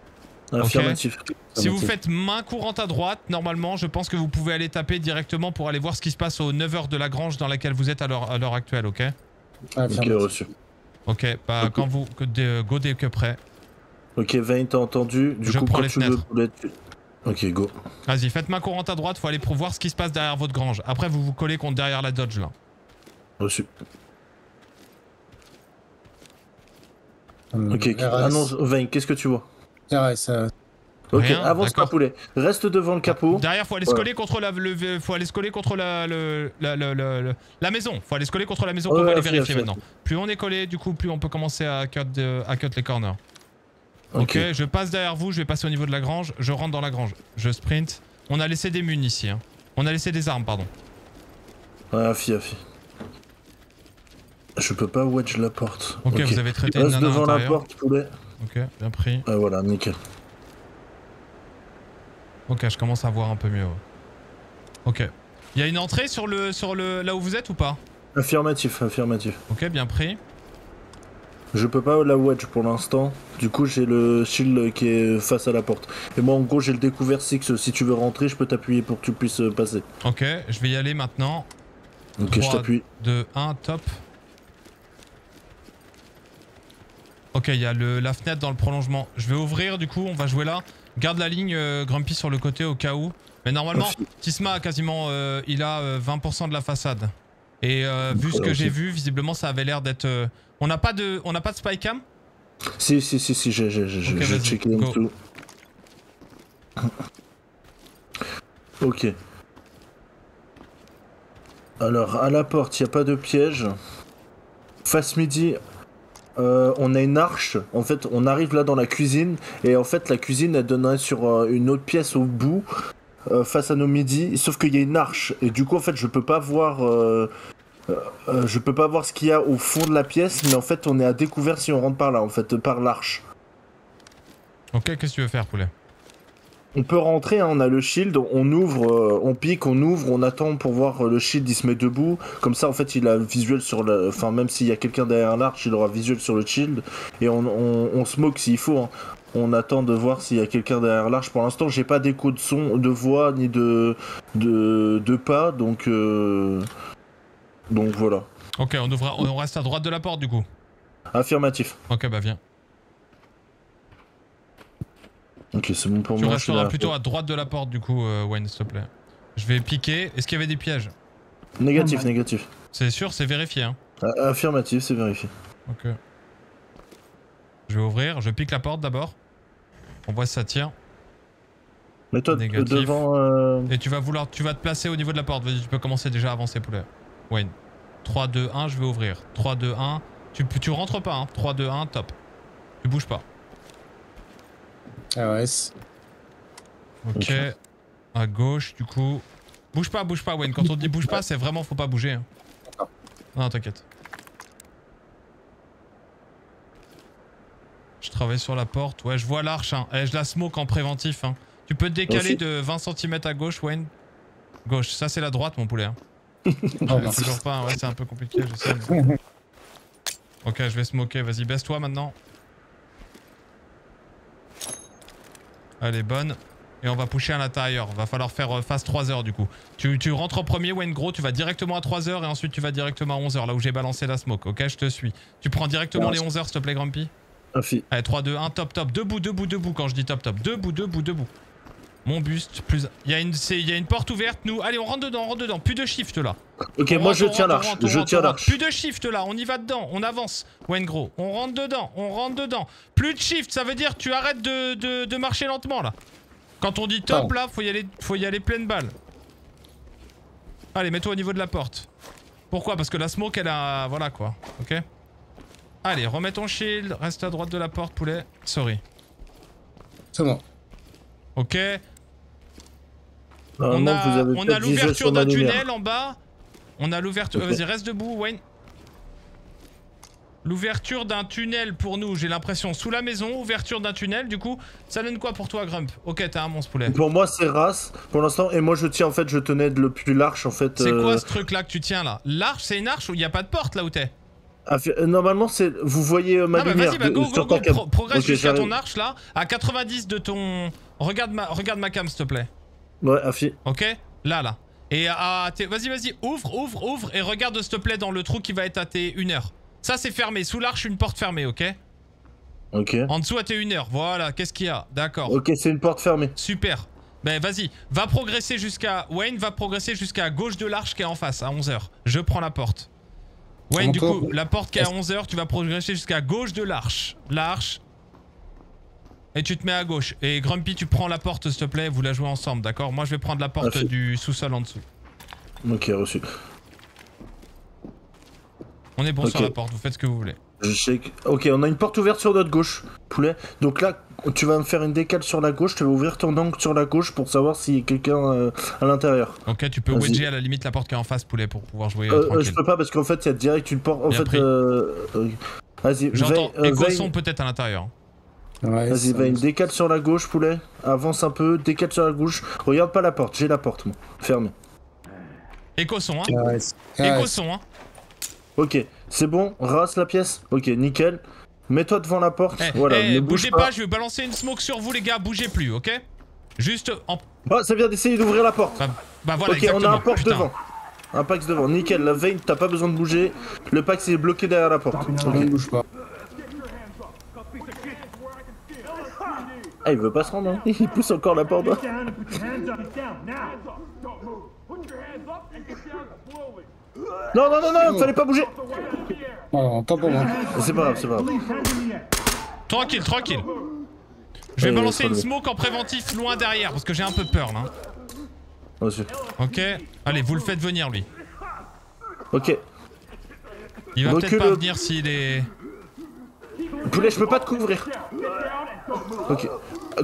Affirmatif. Si vous faites main courante à droite, normalement, je pense que vous pouvez aller taper directement pour aller voir ce qui se passe aux 9 heures de la grange dans laquelle vous êtes à l'heure actuelle, ok? Ah, Ok, reçu. Ok, bah quand vous. Go dès que prêt. Ok, Vayne, t'as entendu? Du Je coup, prends quand les tu fenêtres. Ok, go. Vas-y, faites main courante à droite, faut aller pour voir ce qui se passe derrière votre grange. Après, vous vous collez contre derrière la Dodge là. Reçu. Hum, Ok, RS. non, Vayne, qu'est-ce que tu vois? RS, euh, Ok, Rien, avance pas, poulet. Reste devant le capot. Derrière, faut aller se Ouais. coller contre la, le, faut aller se coller contre la, le- la, le- la maison. Faut aller se coller contre la maison Ouais, qu'on va ouais, aller fais vérifier maintenant. Plus on est collé, du coup, plus on peut commencer à cut, de- à cut les corners. Ok, Ok. je passe derrière vous, je vais passer au niveau de la grange, je rentre dans la grange, je sprint. On a laissé des munes ici. hein. On a laissé des armes, pardon. Ah, fi, fi. Je peux pas wedge la porte. Ok, vous avez traité une Reste à devant la porte, poulet. Ok, bien pris. Ah, voilà, nickel. Ok, je commence à voir un peu mieux. ouais. Ok. Il y a une entrée sur le, sur le, là où vous êtes ou pas? Affirmatif, affirmatif. Ok, bien pris. Je peux pas la wedge pour l'instant. Du coup, j'ai le shield qui est face à la porte. Et moi, en gros, j'ai le découvert Six. Si tu veux rentrer, je peux t'appuyer pour que tu puisses euh, passer. Ok, je vais y aller maintenant. Ok, je 3, t'appuie. 2, 1, top. Ok, il y a le, la fenêtre dans le prolongement. Je vais ouvrir, du coup, on va jouer là. Garde la ligne euh, Grumpy sur le côté au cas où. Mais normalement, Tisma a quasiment... euh, il a euh, 20% de la façade. Et euh, vu ce que j'ai vu, visiblement, ça avait l'air d'être... euh, On n'a pas de, on n'a pas de spy cam? Si, si, si, si, j'ai j'ai- j'ai- Ok, j'ai vas-y, checké en go. dessous. Ok. Alors, à la porte, il n'y a pas de piège. Face midi, euh, on a une arche. En fait, on arrive là dans la cuisine. Et en fait, la cuisine, elle donnerait sur euh, une autre pièce au bout, euh, face à nos midis. Sauf qu'il y a une arche. Et du coup, en fait, je peux pas voir. je peux pas voir ce qu'il y a au fond de la pièce. Mais en fait, on est à découvert si on rentre par là, en fait, par l'arche. Ok, qu'est-ce que tu veux faire, poulet? On peut rentrer, hein, on a le shield, on ouvre, euh, on pique, on ouvre, on attend pour voir euh, le shield, il se met debout. Comme ça, en fait, il a visuel sur le. Enfin, même s'il y a quelqu'un derrière l'arche, il aura visuel sur le shield. Et on, on, on smoke s'il faut. hein. On attend de voir s'il y a quelqu'un derrière l'arche. Pour l'instant, j'ai pas d'écho de son, de voix, ni de, de, de pas, donc. euh, Donc voilà. Ok, on, ouvre, on reste à droite de la porte du coup. Affirmatif. Ok, bah viens. Ok, c'est bon pour Tu moi. je suis resteras plutôt à droite de la porte du coup, euh, Wayne, s'il te plaît. Je vais piquer. Est-ce qu'il y avait des pièges? Négatif, négatif. C'est sûr, c'est vérifié. Hein. A- Affirmatif, c'est vérifié. Ok. Je vais ouvrir, je pique la porte d'abord. On voit si ça tient. Mais toi, Négatif. devant. euh, Et tu vas vouloir, tu vas te placer au niveau de la porte. Vas-y, tu peux commencer déjà à avancer, poulet. Wayne. 3, 2, 1, je vais ouvrir. 3, 2, 1. Tu, tu rentres pas, hein. 3, 2, 1, top. Tu bouges pas. Ah ouais. Ok. À gauche, du coup. Bouge pas, bouge pas, Wayne. Quand on dit bouge pas, c'est vraiment faut pas bouger. hein. Non, t'inquiète. Je travaille sur la porte. Ouais, je vois l'arche. Hein. Eh, je la smoke en préventif. Hein. Tu peux te décaler de 20 cm à gauche, Wayne? Gauche, ça c'est la droite, mon poulet. Hein. J'arrive toujours pas. Ouais, c'est un peu compliqué, je sais. mais- Ok, je vais smoker. Vas-y, baisse-toi maintenant. Elle est bonne. Et on va pusher à l'intérieur. Va falloir faire euh, phase 3 heures du coup. Tu, tu rentres en premier, Wayne Gros, tu vas directement à 3 heures et ensuite tu vas directement à 11 heures, là où j'ai balancé la smoke. Ok, je te suis. Tu prends directement les 11 heures, s'il te plaît, Grumpy? Affi. Allez, 3, 2, 1, top, top. Debout, debout, debout quand je dis top, top. Debout, debout, debout. Mon buste, plus. Il y, a une- y a une porte ouverte, nous. Allez, on rentre dedans, on rentre dedans. Plus de shift là. Ok, On moi rentre, je tiens l'arche. Je rentre, tiens on rentre. l'arche. Plus de shift là, on y va dedans, on avance. Wayne Gros, on rentre dedans, on rentre dedans. Plus de shift, ça veut dire tu arrêtes de, de, de marcher lentement là. Quand on dit top Pardon. là, faut y aller, faut y aller pleine balle. Allez, mets-toi au niveau de la porte. Pourquoi? Parce que la smoke elle a. Voilà quoi, ok? Allez, remets ton shield, reste à droite de la porte, poulet. Sorry. C'est bon. Ok. On a, avez on a l'ouverture d'un tunnel en bas. On a l'ouverture. Vas-y, reste debout, Wayne. L'ouverture d'un tunnel pour nous, j'ai l'impression, sous la maison, ouverture d'un tunnel, du coup, ça donne quoi pour toi, Grump? Ok, t'as un monstre poulet. Pour moi, c'est race pour l'instant. Et moi, je tiens en fait, je tenais le plus large en fait. C'est euh, quoi ce truc là que tu tiens là? L'arche, c'est une arche où il n'y a pas de porte là où t'es? Affi- euh, Normalement, c'est. Vous voyez euh, ma Ah bah vas-y, bah go, go, pro- progresse jusqu'à ton arche là, à 90 de ton... Regarde ma, regarde ma cam, s'il te plaît. Ouais, affi. Ok? Là, là. Et à tes... Vas-y, vas-y, ouvre, ouvre, ouvre et regarde s'il te plaît dans le trou qui va être à tes 1 heure. Ça, c'est fermé. Sous l'arche, une porte fermée, ok? Ok. En dessous, à tes 1 heure. Voilà, qu'est-ce qu'il y a? D'accord. Ok, c'est une porte fermée. Super. Ben, vas-y. Va progresser jusqu'à... Wayne va progresser jusqu'à gauche de l'arche qui est en face, à 11 heures. Je prends la porte. Wayne, du coup, la porte qui est à 11 heures, tu vas progresser jusqu'à gauche de l'arche. L'arche. Et tu te mets à gauche. Et Grumpy, tu prends la porte, s'il te plaît. Vous la jouez ensemble, d'accord? Moi, je vais prendre la porte Merci. du sous-sol en dessous. Ok, reçu. On est bon sur la porte, vous faites ce que vous voulez. Je sais que- Ok, on a une porte ouverte sur notre gauche, poulet. Donc là, tu vas me faire une décale sur la gauche. Tu vas ouvrir ton angle sur la gauche pour savoir s'il y a quelqu'un euh, à l'intérieur. Ok, tu peux wedger à la limite la porte qui est en face, poulet, pour pouvoir jouer euh, Euh, euh, tranquille. je peux pas parce qu'en fait, il y a direct une porte. En Bien fait, euh, vas-y, J'entends écho son peut-être à l'intérieur. Ouais, Vas-y, va une décale sur la gauche, poulet. Avance un peu, décale sur la gauche. Regarde pas la porte, j'ai la porte, moi. Fermée. Écho son, hein Caresse. Écho Caresse. son, hein Ok, c'est bon, rase la pièce. Ok, nickel. Mets-toi devant la porte. Eh, voilà, eh, ne bouge bougez pas. pas. je vais balancer une smoke sur vous, les gars, bougez plus, ok? Juste en. Ah, ça vient d'essayer d'ouvrir la porte. Bah, bah voilà, ok, exactement. on a un porte putain. devant. Un Pax devant, nickel. La veille, t'as pas besoin de bouger. Le Pax est bloqué derrière la porte. On ne Ok. bouge pas. Ah, il veut pas se rendre, hein. Il pousse encore la porte. Non, non, non, non, fallait pas bouger. Pour moi. C'est pas grave, c'est pas grave. Tranquille, tranquille. Je vais Ouais, balancer une smoke en préventif loin derrière parce que j'ai un peu peur là. Vas-y. Ok Allez, vous le faites venir lui. Ok. Il va peut-être Recule pas venir s'il est. Poulet, je peux pas te couvrir. Ok.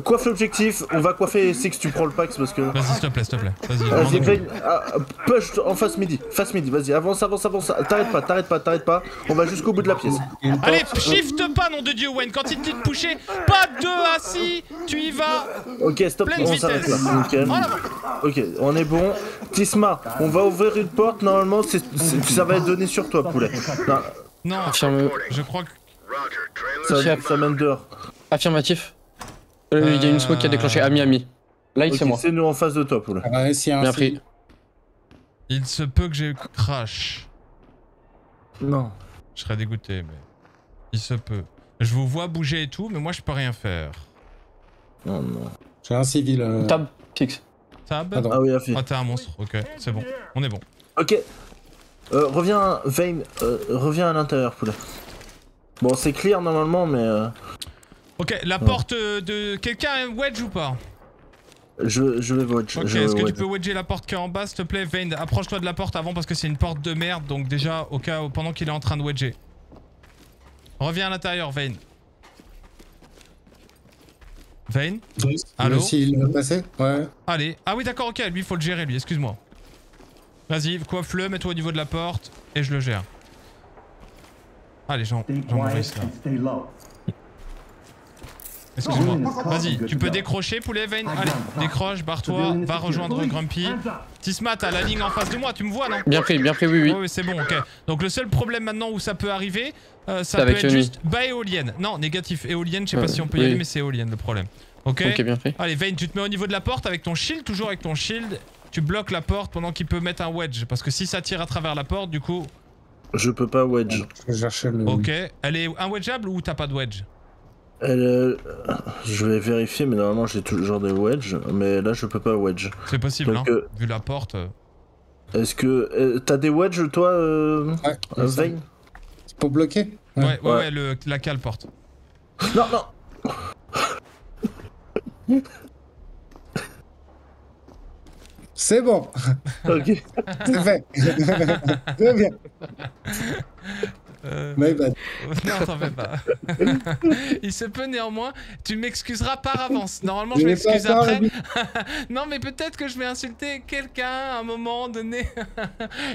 Coiffe l'objectif, on va coiffer Six, tu prends le pax parce que. Vas-y, s'il te plaît, s'il te plaît. Vas-y, Vas-y, demande-moi. Vayne, ah, push en face midi, face midi, vas-y, avance, avance, avance, t'arrêtes pas, t'arrêtes pas, t'arrêtes pas, on va jusqu'au bout de la pièce. Allez, shift pas, nom de Dieu, Wayne. Quand il te dit de pusher, pas de assis, tu y vas. Ok, stop, Pleine on s'arrête là. En avant. Ok, on est bon. Tisma, on va ouvrir une porte, normalement, ça va être donné sur toi, poulet. Non, je crois que. ça, ça mène dehors. Affirmatif. Euh, Il y a une smoke qui a déclenché à Miami. Là, Ok, c'est moi. c'est nous en face de toi, poulet. Ouais, s'il y a un Bien civil. pris. Il se peut que j'ai crash. Non. Je serais dégoûté, mais. Il se peut. Je vous vois bouger et tout, mais moi je peux rien faire. Non, non. J'ai un civil. euh, Tab, fixe. Tab Pardon. Ah oui, affi. Ah, t'es un monstre, ok, c'est bon. On est bon. Ok. Euh, reviens, Vayne, euh, reviens à l'intérieur, poulet. Bon, c'est clear normalement, mais euh, Ok, la porte euh, de. Quelqu'un a un wedge ou pas je, je vais watch. Ok, est-ce que tu peux wedger la porte qui est en bas, s'il te plaît Vayne, approche-toi de la porte avant parce que c'est une porte de merde, donc déjà, au cas où, pendant qu'il est en train de wedger. Reviens à l'intérieur, Vayne. Vayne? Allô? Va passer? Ouais. Allez. Ah oui, d'accord, ok, lui, faut le gérer, lui, excuse-moi. Vas-y, coiffe-le, mets-toi au niveau de la porte, et je le gère. Allez, Jean Maurice, là. Excuse-moi. Vas-y, tu peux décrocher, poulet, Vayne Allez, décroche, barre-toi, va rejoindre Grumpy. Tisma, t'as la ligne en face de moi, tu me vois, non? Bien pris, bien pris, oui, oui. Ouais, ouais, c'est bon, ok. Donc le seul problème maintenant où ça peut arriver, euh, ça peut être juste bas éolienne. Non, négatif. Éolienne, je sais pas Ouais, si on peut y oui. aller, mais c'est éolienne le problème. Ok? Ok, bien pris. Allez, Vayne, tu te mets au niveau de la porte avec ton shield, toujours avec ton shield. Tu bloques la porte pendant qu'il peut mettre un wedge. Parce que si ça tire à travers la porte, du coup. Je peux pas wedge. Ok. Elle est unwedgeable ou t'as pas de wedge? Elle, euh, je vais vérifier, mais normalement j'ai toujours des wedge, mais là je peux pas wedge. C'est possible, Donc, hein. euh, Vu la porte. euh. Est-ce que euh, t'as des wedge toi, euh, Ouais, C'est pour bloquer? Ouais, ouais, ouais, Ouais. le, la cale porte. Non, non. C'est bon, Ok. c'est fait. Très bien. Euh, Mais bah, Non, t'en fais pas. Il se peut néanmoins. Tu m'excuseras par avance. Normalement, je m'excuse après. non, mais peut-être que je vais insulter quelqu'un à un moment donné.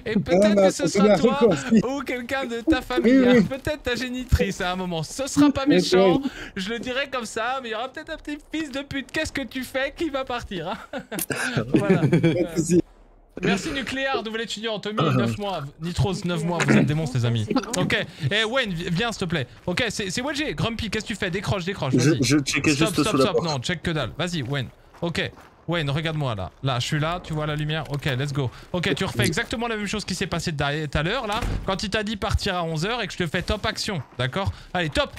Et Ah, peut-être bah, que ce sera toi ou quelqu'un de ta famille. Oui, oui. hein. Peut-être ta génitrice à un moment. Ce sera pas méchant. Je le dirai comme ça. Mais il y aura peut-être un petit fils de pute. Qu'est-ce que tu fais qui va partir hein? Voilà. pas de. Merci Nucléaire, nouvel étudiant, Tommy, 9 mois, Nitros, 9 mois, vous êtes des monstres les amis. Ok, eh Wayne, vi- viens s'il te plaît. Ok, c'est WG, Grumpy, qu'est-ce que tu fais? Décroche, décroche, Je, vas-y. je checkais Stop, juste stop, sous stop, non, check que dalle. Vas-y, Wayne. Ok, Wayne, regarde-moi là. Là, je suis là, tu vois la lumière? Ok, let's go. Ok, tu refais exactement la même chose qui s'est passé derrière- tout à l'heure là, quand il t'a dit partir à 11h et que je te fais top action, d'accord? Allez, top.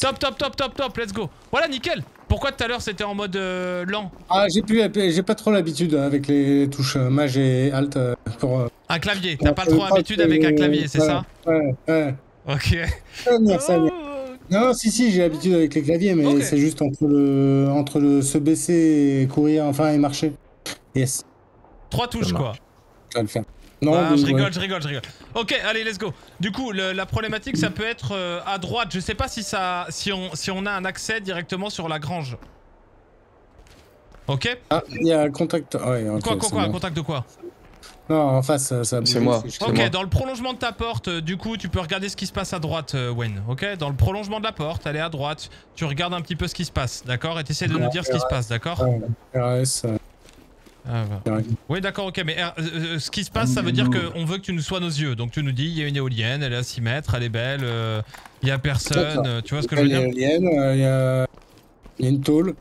Top, top, top, top, top, let's go. Voilà, nickel Pourquoi tout à l'heure c'était en mode euh, lent Ah, j'ai plus, j'ai pas trop l'habitude avec les touches euh, mage et alt euh, pour. euh, Un clavier, t'as pas trop l'habitude avec un clavier, c'est ouais, ça Ouais, ouais. Ok. Ça vient, ça vient. Non, si, si, j'ai l'habitude avec les claviers, mais c'est juste entre le, entre le se baisser et courir, enfin, et marcher. Yes, Trois touches quoi. je vais le faire. Non, Ah, je ouais. rigole, je rigole, je rigole. Ok, allez, let's go. Du coup, le- la problématique, ça peut être euh, à droite. Je sais pas si ça, si on, si on a un accès directement sur la grange. Ok? Ah, il y a contact. Ouais, ok, quoi, quoi, quoi bon. Contact de quoi? Non, en face, ça, ça a C'est moi. Ok, dans le prolongement de ta porte, euh, du coup, tu peux regarder ce qui se passe à droite, euh, Wayne. Ok, dans le prolongement de la porte, elle est à droite. Tu regardes un petit peu ce qui se passe, d'accord? Et t'essaies de nous dire ce qui se passe, d'accord? Euh, Ah, bah. Oui, d'accord, ok, mais euh, euh, ce qui se passe, ça veut dire qu'on veut que tu nous sois nos yeux. Donc tu nous dis, il y a une éolienne, elle est à 6 mètres, elle est belle, euh, il y a personne, euh, tu vois ce que je veux Il y a dire? l'éolienne, euh, il y a... il y a une tôle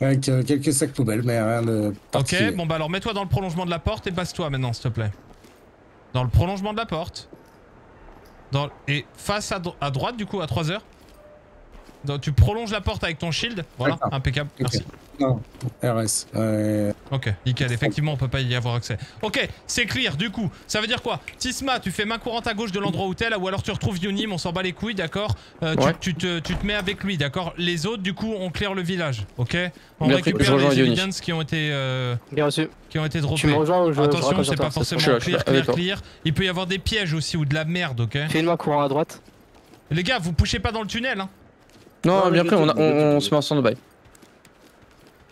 avec euh, quelques sacs poubelles, mais rien de particulier. Ok, bon bah alors mets-toi dans le prolongement de la porte et passe-toi maintenant, s'il te plaît. Dans le prolongement de la porte. Dans... Et face à, dro- à droite, du coup, à 3 heures? Donc, tu prolonges la porte avec ton shield. Voilà, impeccable, merci. Non, RS. ouais. Ok, nickel. Effectivement, on peut pas y avoir accès. Ok, c'est clear. Du coup, ça veut dire quoi? Tisma, tu fais main courante à gauche de l'endroit où t'es là, ou alors tu retrouves Yonim, on s'en bat les couilles, d'accord? Euh, tu- Ouais. tu, te, tu te mets avec lui, d'accord? Les autres, du coup, on clear le village, ok? On Bien récupère les Yoni. evidences qui ont été euh, Bien reçu. qui ont été droppés. Attention, c'est pas forcément là, clear, clear, clear. Il peut y avoir des pièges aussi ou de la merde, ok? Fais-moi courant à droite. Les gars, vous poussez pas dans le tunnel, hein Non, Non, bien mais pris, on, a- on, on se met en stand-by.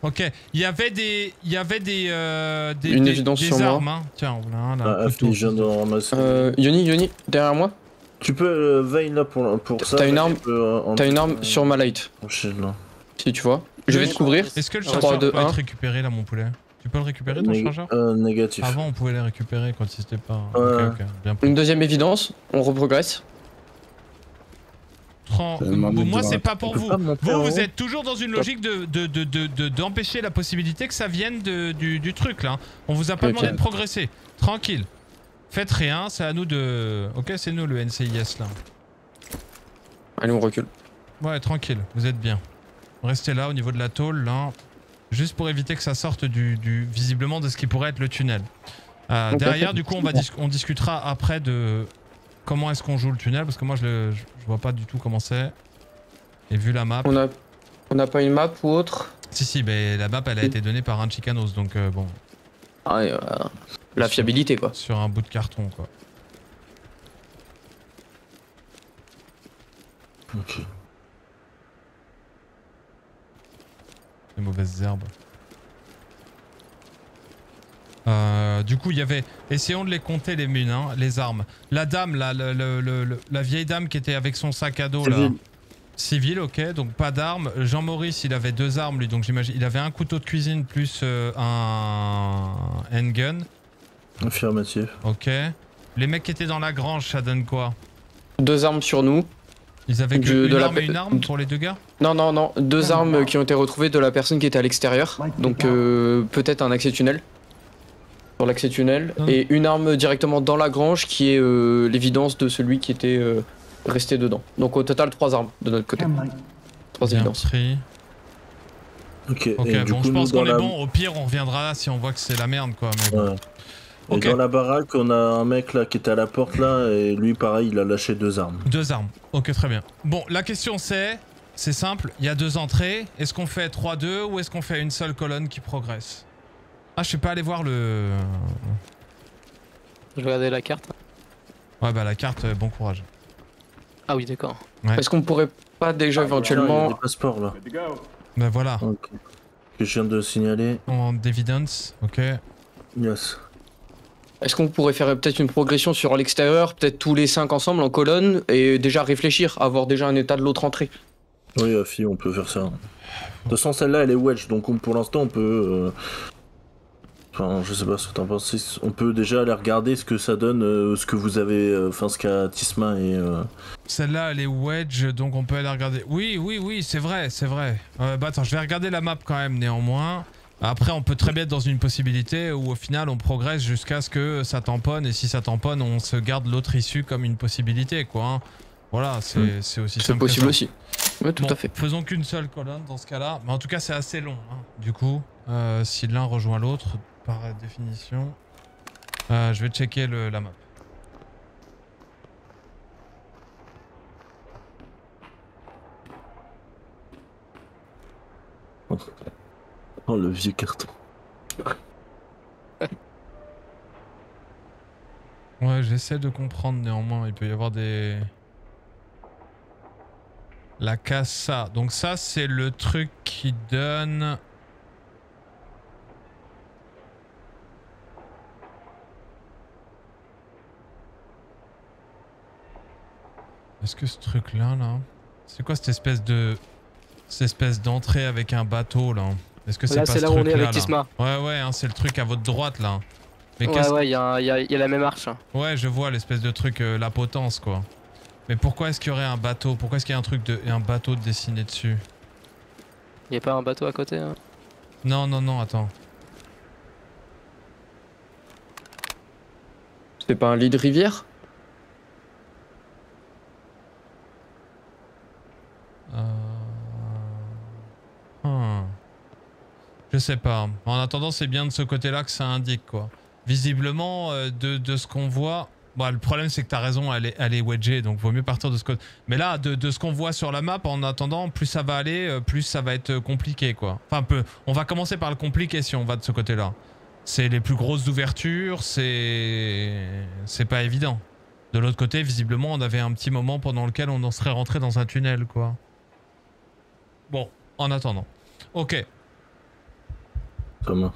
Ok, il y avait des, il y avait des, euh, des, Une des- évidence des sur moi. hein. Tiens, voilà, un, Ah, un je viens de ramasser. Euh, Yoni, Yoni, derrière moi Tu peux euh, veille là pour, pour ça. T'as une arme- euh, T'as une arme euh, sur ma light, là. si tu vois. Je vais te couvrir. Est-ce que le 3, chargeur 2, peut 1. être récupéré là, mon poulet? Tu peux le récupérer ton Nég- chargeur? euh, négatif. Avant, on pouvait les récupérer quand ils étaient pas. Ouais. Ok, ok, bien. Une deuxième évidence, on reprogresse. Moi, c'est pas pour vous. Vous, vous êtes toujours dans une logique de de- de- de- de- d'empêcher la possibilité que ça vienne de- du, du truc là. On vous a pas demandé de progresser. Tranquille. Faites rien, c'est à nous de. Ok, c'est nous le NCIS là. Allez, on recule. Ouais, tranquille, vous êtes bien. Restez là au niveau de la tôle, là. Juste pour éviter que ça sorte du, du- visiblement de ce qui pourrait être le tunnel. Euh, derrière, du coup, on, va dis- on discutera après de comment est-ce qu'on joue le tunnel, parce que moi, je, le, je, je vois pas du tout comment c'est. Et vu la map. On a, on pas une map ou autre? Si, si, mais la map, elle a été donnée par un Chicanos, donc euh, bon, Ah, euh, La fiabilité, quoi. sur un bout de carton, quoi. Ok. Les mauvaises herbes. Euh, du coup, il y avait. Essayons de les compter, les munes, hein, les armes. La dame, là, le- le- le- le- la vieille dame qui était avec son sac à dos, là. Civil. Civil, ok, donc pas d'armes. Jean-Maurice, il avait deux armes, lui, donc j'imagine. Il avait un couteau de cuisine plus euh, un handgun, Affirmatif. ok. Les mecs qui étaient dans la grange, ça donne quoi? Deux armes sur nous. Ils avaient que une de la arme et une arme pour les deux gars? Non, non, non. Deux armes qui ont été retrouvées de la personne qui était à l'extérieur. Donc euh, peut-être un accès tunnel. Sur l'accès tunnel. Et une arme directement dans la grange qui est euh, l'évidence de celui qui était euh, resté dedans. Donc au total, trois armes de notre côté. Trois Bien évidences. pris. Ok, Ok, et du bon, coup, je pense qu'on est la- bon. Au pire, on reviendra si on voit que c'est la merde, quoi. Mais bon. Ouais. Et Ok. dans la baraque, on a un mec là qui était à la porte là, et lui, pareil, il a lâché deux armes. Deux armes. Ok, très bien. Bon, la question c'est, c'est simple, il y a deux entrées. Est-ce qu'on fait 3-2 ou est-ce qu'on fait une seule colonne qui progresse? Ah, je suis pas allé voir le... Je vais regarder la carte. Ouais, bah la carte, euh, bon courage. Ah oui, d'accord. Ouais. Est-ce qu'on pourrait pas déjà Ah, il y a éventuellement. des passeports là. Bah voilà. Que je viens de signaler. en d'évidence, ok. Yes. Est-ce qu'on pourrait faire peut-être une progression sur l'extérieur, peut-être tous les cinq ensemble en colonne, et déjà réfléchir, avoir déjà un état de l'autre entrée? Oui, Afi, on peut faire ça. De toute façon, celle-là, elle est wedge, donc on- pour l'instant, on peut. euh, Enfin, je sais pas ce que t'en penses. On peut déjà aller regarder ce que ça donne, euh, ce que vous avez. euh, Enfin, ce qu'a Tisma et. euh, Celle-là, elle est wedge, donc on peut aller regarder. Oui, oui, oui, c'est vrai, c'est vrai. Euh, bah attends, je vais regarder la map quand même, néanmoins. Après, on peut très bien être dans une possibilité où au final on progresse jusqu'à ce que ça tamponne, et si ça tamponne, on se garde l'autre issue comme une possibilité, quoi. hein. Voilà, c'est Hmm. c'est aussi C'est simple que possible ça. aussi. Oui, tout Bon, à fait. Faisons qu'une seule colonne dans ce cas-là. Mais en tout cas, c'est assez long. hein. Du coup, euh, si l'un rejoint l'autre, par définition, euh, je vais checker le- la map. Oh, le vieux carton. Ouais, j'essaie de comprendre néanmoins. Il peut y avoir des. La cassa. Donc, ça, c'est le truc qui donne. Est-ce que ce truc-là, là. C'est quoi cette espèce de. Cette espèce d'entrée avec un bateau, là? Est-ce que c'est Là, pas c'est ce là où on est truc-là, avec là? Tisma. Ouais, ouais, hein, c'est le truc à votre droite, là. Mais ouais, qu'est-ce ouais, il y, a un- il y a- il y a la même arche. Ouais, je vois l'espèce de truc, euh, la potence quoi. Mais pourquoi est-ce qu'il y aurait un bateau? Pourquoi est-ce qu'il y a un truc de, un bateau dessiné dessus? Il y a pas un bateau à côté. Hein. Non, non, non, attends. C'est pas un lit de rivière? Je sais pas. En attendant, c'est bien de ce côté-là que ça indique, quoi. Visiblement, euh, de, de ce qu'on voit... Bon, le problème, c'est que t'as raison, elle est, elle wedgée, donc vaut mieux partir de ce côté. Mais là, de, de ce qu'on voit sur la map, en attendant, plus ça va aller, euh, plus ça va être euh, compliqué, quoi. Enfin, peu. On va commencer par le compliqué si on va de ce côté-là. C'est les plus grosses ouvertures, c'est... C'est pas évident. De l'autre côté, visiblement, on avait un petit moment pendant lequel on en serait rentré dans un tunnel, quoi. Bon, en attendant. Ok. Thomas.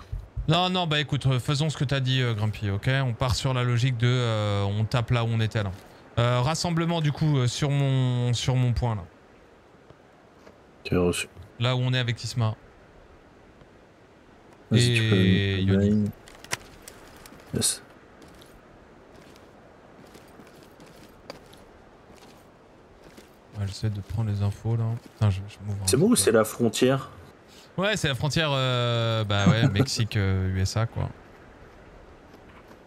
Non, non, bah écoute, euh, faisons ce que t'as dit, euh, Grumpy, ok? On part sur la logique de euh, on tape là où on était là. Euh, rassemblement du coup euh, sur mon sur mon point là. Tu as reçu. Là où on est avec Tisma. Vas-y, tu peux Et Yoni. Yes. Ouais, J'essaie de prendre les infos là. Putain, je, je m'ouvre un C'est bon ou c'est la frontière? Ouais, c'est la frontière, euh, bah ouais, Mexique, euh, USA quoi.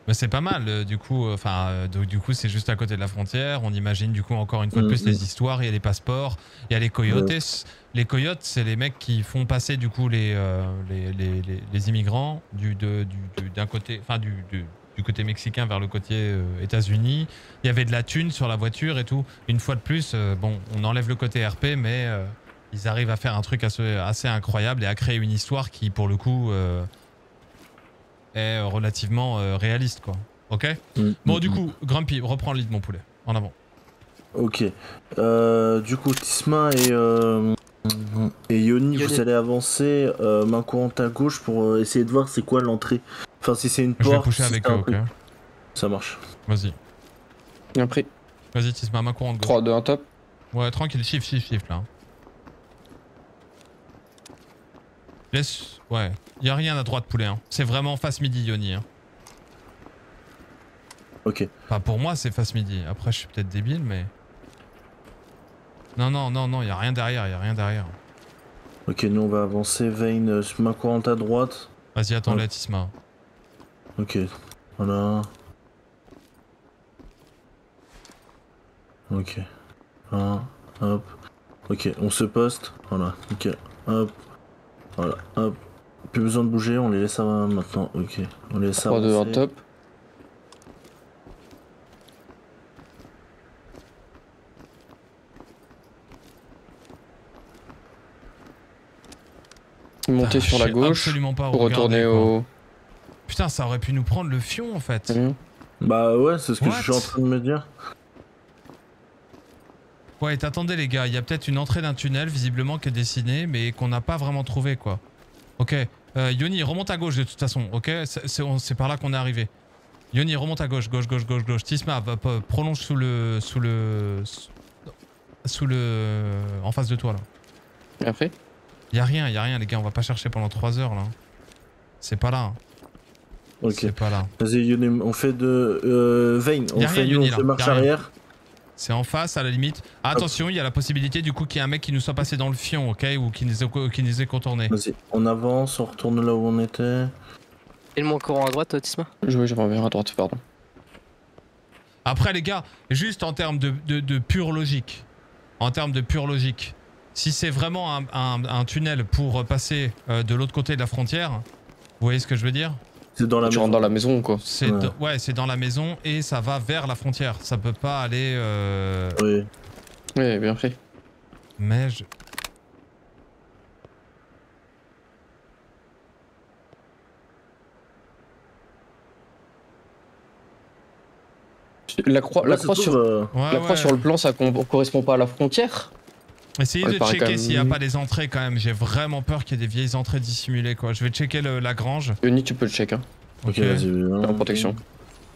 Mais c'est pas mal, euh, du coup. Enfin, euh, donc, du coup, c'est juste à côté de la frontière. On imagine, du coup, encore une fois de plus, les histoires. Il y a les passeports, il y a les coyotes. Les coyotes, c'est les mecs qui font passer, du coup, les, les, les, les- les immigrants du, du, côté, enfin, du, du, du côté mexicain vers le côté euh, États-Unis. Il y avait de la thune sur la voiture et tout. Une fois de plus, euh, bon, on enlève le côté RP, mais euh, ils arrivent à faire un truc assez, assez incroyable et à créer une histoire qui, pour le coup, euh, est relativement euh, réaliste, quoi. Ok? Mm, Bon, mm, du mm. coup, Grumpy, reprends le lead, mon poulet. En avant. Ok. Euh, du coup, Tisma et, euh, et Yoni, vous Yoni. allez avancer euh, main courante à gauche pour euh, essayer de voir c'est quoi l'entrée. Enfin, si c'est une Je vais porte. si avec c'est eux, ok. Ça marche. Vas-y. Bien pris. Vas-y, Tisma, main courante gauche. 3, 2, 1, top. Ouais, tranquille, shift, shift, shift, là. Laisse... Ouais. Y a rien à droite, poulet, hein. C'est vraiment face midi, Yoni, hein. Ok. Enfin, pour moi, c'est face midi. Après, je suis peut-être débile, mais... Non, non, non, non, y a rien derrière, y a rien derrière. Ok, nous on va avancer. Vayne, euh, main courante à droite. Vas-y, attends, là, Tisma. Ok. Voilà. Ok. Un, hop. Ok, on se poste. Voilà. Ok. Hop. Voilà. Hop. Plus besoin de bouger, on les laisse à- maintenant. Ok. On les laisse 3, 2, 1, avancer. top. Monter Ah, sur la gauche absolument pas pour retourner quoi. au. Putain, ça aurait pu nous prendre le fion, en fait. Mhm. Bah ouais, c'est ce que What je suis en train de me dire. Ouais, t'attendez les gars, il y a peut-être une entrée d'un tunnel visiblement qui est dessinée mais qu'on n'a pas vraiment trouvé quoi. Ok, euh, Yoni remonte à gauche de toute façon, ok? C'est- par là qu'on est arrivé. Yoni remonte à gauche, gauche, gauche, gauche, gauche. Tisma va, va- prolonge sous le... sous le... sous le... en face de toi là. Et après Y a rien, y a rien les gars, on va pas chercher pendant 3 heures là. C'est pas là. Ok. C'est pas là. Vas-y, Yoni, on fait de. Euh, Vayne, on Y a fait, rien, on là. fait marche Y a rien. C'est en face à la limite. Ah, attention, il y a la possibilité du coup qu'il y ait un mec qui nous soit passé dans le fion, ok Ou qui nous ait, qui nous ait contourné. Vas-y, on avance, on retourne là où on était. Et le moins courant à droite, toi, Tisma Je vais revenir à droite, pardon. Après, les gars, juste en termes de, de, de pure logique, en termes de pure logique, si c'est vraiment un, un- un tunnel pour passer euh, de l'autre côté de la frontière, vous voyez ce que je veux dire? C'est dans la Tu rentres dans la maison quoi. C'est Ouais. dans- ouais, c'est dans la maison et ça va vers la frontière. Ça peut pas aller. euh, Oui. Ouais, bien pris. Mais je. La croix, Ouais, la croix, sur, euh, Ouais, la croix ouais. sur le plan, ça correspond pas à la frontière Essayez Ouais, de checker même. s'il n'y a pas des entrées quand même. J'ai vraiment peur qu'il y ait des vieilles entrées dissimulées quoi. Je vais checker le- la grange. Yoni, tu peux le check. Hein. Ok, vas-y. En protection.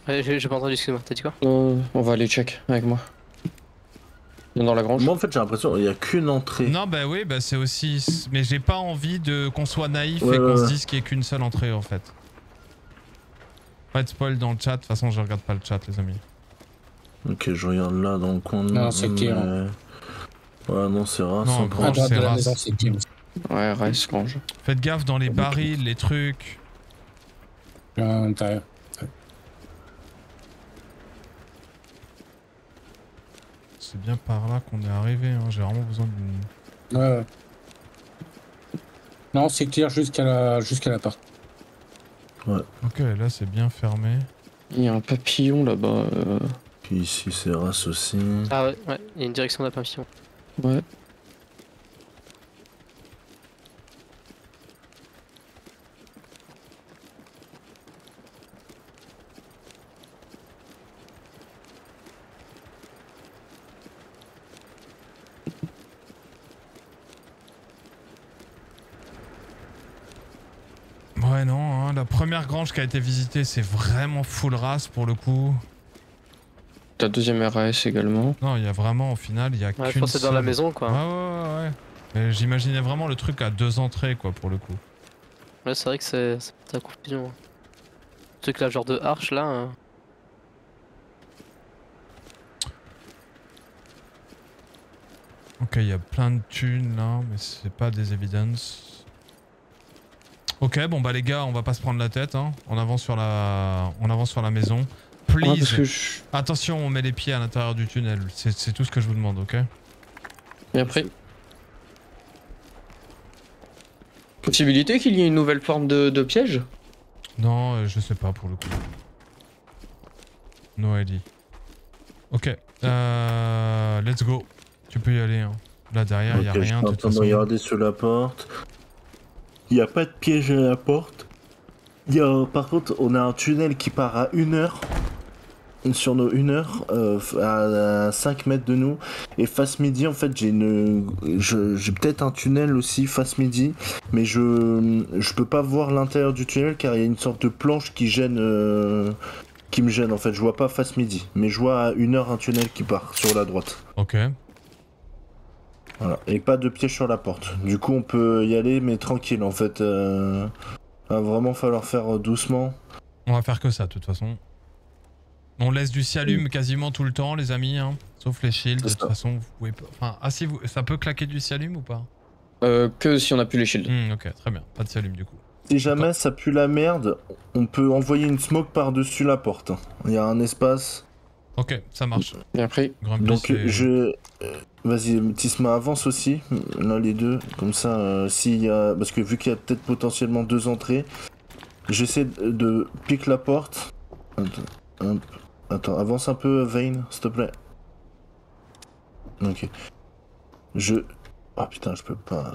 Ouais, J'ai pas entendu, excuse-moi, t'as dit quoi Non, on va aller check avec moi. Dans la grange. Moi, en fait, j'ai l'impression qu'il n'y a qu'une entrée. Non, bah oui, bah c'est aussi. Mais j'ai pas envie de qu'on soit naïf Ouais, et qu'on ouais, se dise qu'il n'y ait qu'une seule entrée en fait. Pas de spoil dans le chat, de toute façon je regarde pas le chat les amis. Ok, je regarde là dans le coin. Non, c'est clair. Ouais, non, c'est rare. Non, grange, problème. À droite c'est Kim. Ouais, Rice, grange. Faites gaffe dans les barils, les trucs. À l'intérieur. C'est bien par là qu'on est arrivé, hein. j'ai vraiment besoin d'une. Ouais, ouais. Non, c'est clair jusqu'à la, jusqu'à la porte. Ouais. Ok, là c'est bien fermé. Il y a un papillon là-bas. euh, Puis ici, c'est race aussi. Ah ouais, ouais, il y a une direction d'un papillon. Ouais. Ouais, non, hein, la première grange qui a été visitée, c'est vraiment full race pour le coup. Ta deuxième RAS également. Non, il y a vraiment, au final, il y a Ouais, je qu'une pense que c'est dans la maison, quoi. Ouais, ouais, ouais, ouais. Mais J'imaginais vraiment le truc à deux entrées, quoi, pour le coup. Ouais, c'est vrai que c'est c'est la confusion. Ce truc là, genre de arche là. hein. Ok, il y a plein de thunes là, mais c'est pas des evidences. Ok, bon bah les gars, on va pas se prendre la tête, hein. On avance sur la, on avance sur la maison. Please. parce que je- Attention, on met les pieds à l'intérieur du tunnel. C'est tout ce que je vous demande, ok Et après Possibilité qu'il y ait une nouvelle forme de, de piège? Non, euh, je sais pas pour le coup. No idea. Ok, euh, let's go. Tu peux y aller. Hein. Là derrière, il y a Ok, je rien. suis De en toute train de façon. regarder sur la porte. Il n'y a pas de piège à la porte. Il y a, par contre, on a un tunnel qui part à 1 heure. Sur nos 1 heure, euh, à 5 mètres de nous. Et face midi, en fait, j'ai une. J'ai peut-être un tunnel aussi face midi. Mais je. Je peux pas voir l'intérieur du tunnel car il y a une sorte de planche qui gêne. euh, qui me gêne en fait. Je vois pas face midi. Mais je vois à 1 heure un tunnel qui part sur la droite. Ok. Voilà, et pas de piège sur la porte. Du coup, on peut y aller, mais tranquille en fait. Euh... Va vraiment falloir faire doucement. On va faire que ça, de toute façon. On laisse du cialume quasiment tout le temps, les amis, hein. Sauf les shields. De toute façon, vous pouvez pas. Enfin, ah si, vous... ça peut claquer du cialume ou pas? Euh, Que si on a plus les shields. Hmm, ok, très bien. Pas de cialume du coup. Si jamais ça pue la merde, on peut envoyer une smoke par-dessus la porte. Il y a un espace. Ok, ça marche. Bien pris. Grumpy, Donc je. euh, Vas-y, Tisma avance aussi, là les deux, comme ça, euh, s'il y a... Parce que vu qu'il y a peut-être potentiellement deux entrées, j'essaie de, de pique la porte. Attends, hop. Attends, avance un peu, Vayne, s'il te plaît. Ok. Je... Ah putain, je peux pas...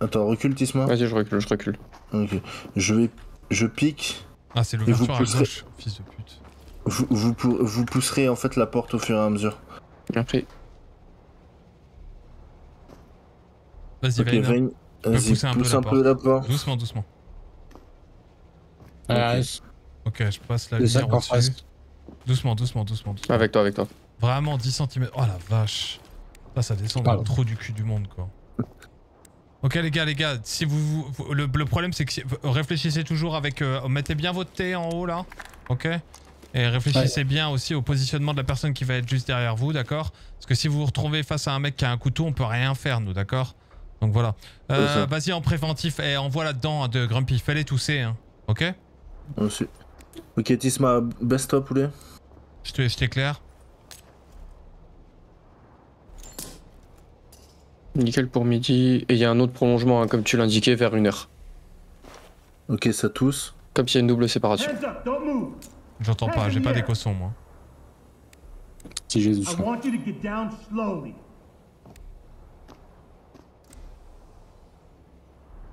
Attends, recule Tisma. Vas-y, je recule, je recule. Ok. Je vais... Je pique. Ah, c'est et vous à pousserez- gauche, fils de pute. Vous, vous, vous pousserez en fait la porte au fur et à mesure. Bien pris. Vas-y, Ok, Vayne. Vayne, Tu peux vas-y, pousser un, pousse peu, un la peu la porte. Doucement, doucement. Ah, Ok, je passe la lumière au-dessus. Doucement, doucement, doucement, doucement. Avec toi, avec toi. Vraiment 10 cm. Oh la vache. Ça, ça descend dans le trou du cul du monde, quoi. Ok, les gars, les gars, si vous. vous- le, le problème, c'est que si- réfléchissez toujours avec. euh, mettez bien votre thé en haut, là. Ok? Et réfléchissez bien aussi au positionnement de la personne qui va être juste derrière vous, d'accord? Parce que si vous vous retrouvez face à un mec qui a un couteau, on peut rien faire, nous, d'accord? Donc voilà. Euh. Vas-y en préventif et envoie là-dedans hein, de Grumpy. Fais-les tousser, hein. Ok? Ok, Tisma, baisse-toi, poulet. Je te- je t'éclaire. Nickel pour midi. Et il y a un autre prolongement, hein, comme tu l'indiquais, vers une heure. Ok, ça tousse. Comme s'il y a une double séparation. J'entends pas, j'ai pas d'écho son, moi. Si j'ai du I son.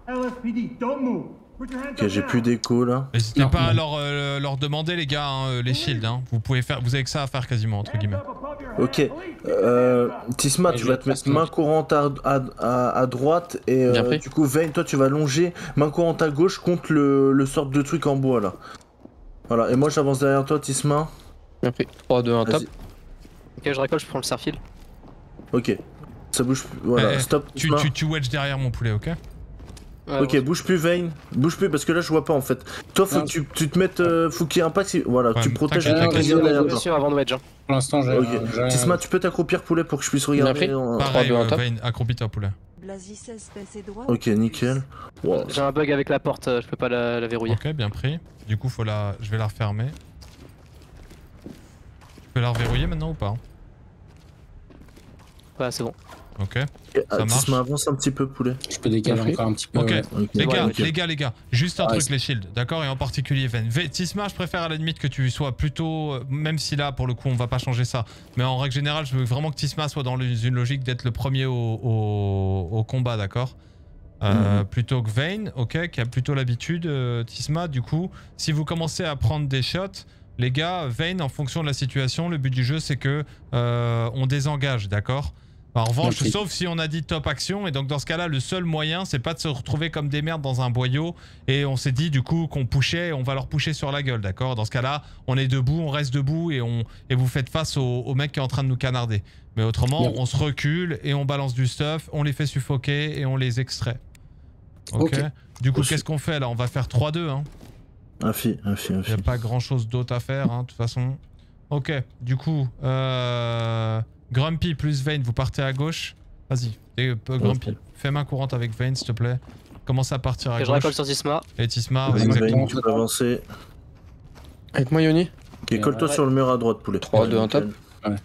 LSPD, don't move. Ok, j'ai plus d'écho là. N'hésitez Non, pas à leur, euh, leur demander les gars, hein, les shields. Hein. Vous pouvez faire, vous avez que ça à faire quasiment entre guillemets. Ok, euh, Tisma, Et tu vas te mettre main courante à, à, à- à droite et euh, du coup, Vayne, toi tu vas longer main courante à gauche contre le, le sorte de truc en bois là. Voilà, et moi j'avance derrière toi, Tisma. Bien pris. 3, 2, 1, Vas-y. top. Ok, je récolte, je prends le serfil. Ok, ça bouge plus. Voilà, Eh, stop. Tu, Tisma. tu, tu wedge derrière mon poulet, ok? Ok, bouge plus, Vayne. Bouge plus parce que là je vois pas en fait. Toi, faut Non. que tu, tu te mettes. euh, faut qu'il y ait un pack. si- Voilà, Ouais, tu protèges toi. sûr, avant de wedge. hein. Pour l'instant, j'ai. Ok, j'ai- Tisma, tu peux t'accroupir poulet pour que je puisse regarder. pris. en- Pareil, 3, 2, 1, euh, top. Vayne, accroupis-toi poulet. Blasi 16 passé droit. Ok, nickel. Wow. J'ai un bug avec la porte, euh, je peux pas la, la verrouiller. Ok, bien pris. Du coup, faut la, je vais la refermer. Je peux la reverrouiller maintenant ou pas Ouais, c'est bon. Ok. Et, ah, Ça marche. Tisma, avance un petit peu, poulet. Je peux décaler encore un petit peu. Ok, ouais. les Ouais, gars, les gars, les gars, juste un truc, les shields, d'accord Et en particulier Ven. Tisma, je préfère à la limite que tu sois plutôt, euh, même si là, pour le coup, on va pas changer ça, mais en règle générale, je veux vraiment que Tisma soit dans une logique d'être le premier au, au- au combat, d'accord? Euh, Plutôt que Vayne, ok, qui a plutôt l'habitude, euh, Tisma, du coup, si vous commencez à prendre des shots, les gars, Vayne, en fonction de la situation, le but du jeu, c'est que euh, on désengage, d'accord? En revanche, sauf si on a dit top action, et donc dans ce cas-là, le seul moyen, c'est pas de se retrouver comme des merdes dans un boyau, et on s'est dit du coup qu'on pushait, on va leur pusher sur la gueule, d'accord? Dans ce cas-là, on est debout, on reste debout, et, on, et vous faites face au, au mec qui est en train de nous canarder. Mais autrement, on se recule, et on balance du stuff, on les fait suffoquer, et on les extrait. Ok? Du coup, qu'est-ce qu'on fait là? On va faire 3-2, hein? Un fi, un fi, un fi. n'y a pas grand chose d'autre à faire, hein, de toute façon. Ok, du coup, euh, Grumpy plus Vayne, vous partez à gauche. Vas-y, euh, Grumpy, fais main courante avec Vayne, s'il te plaît. Commence à partir à Ok, je récolte gauche. sur Tisma. Et Tisma, Vas-y, exactement. Vayne, tu peux avancer. Avec moi, Yoni Ok, colle-toi Ouais. sur le mur à droite, poulet. 3, 2, 1, Nickel. top. Ouais.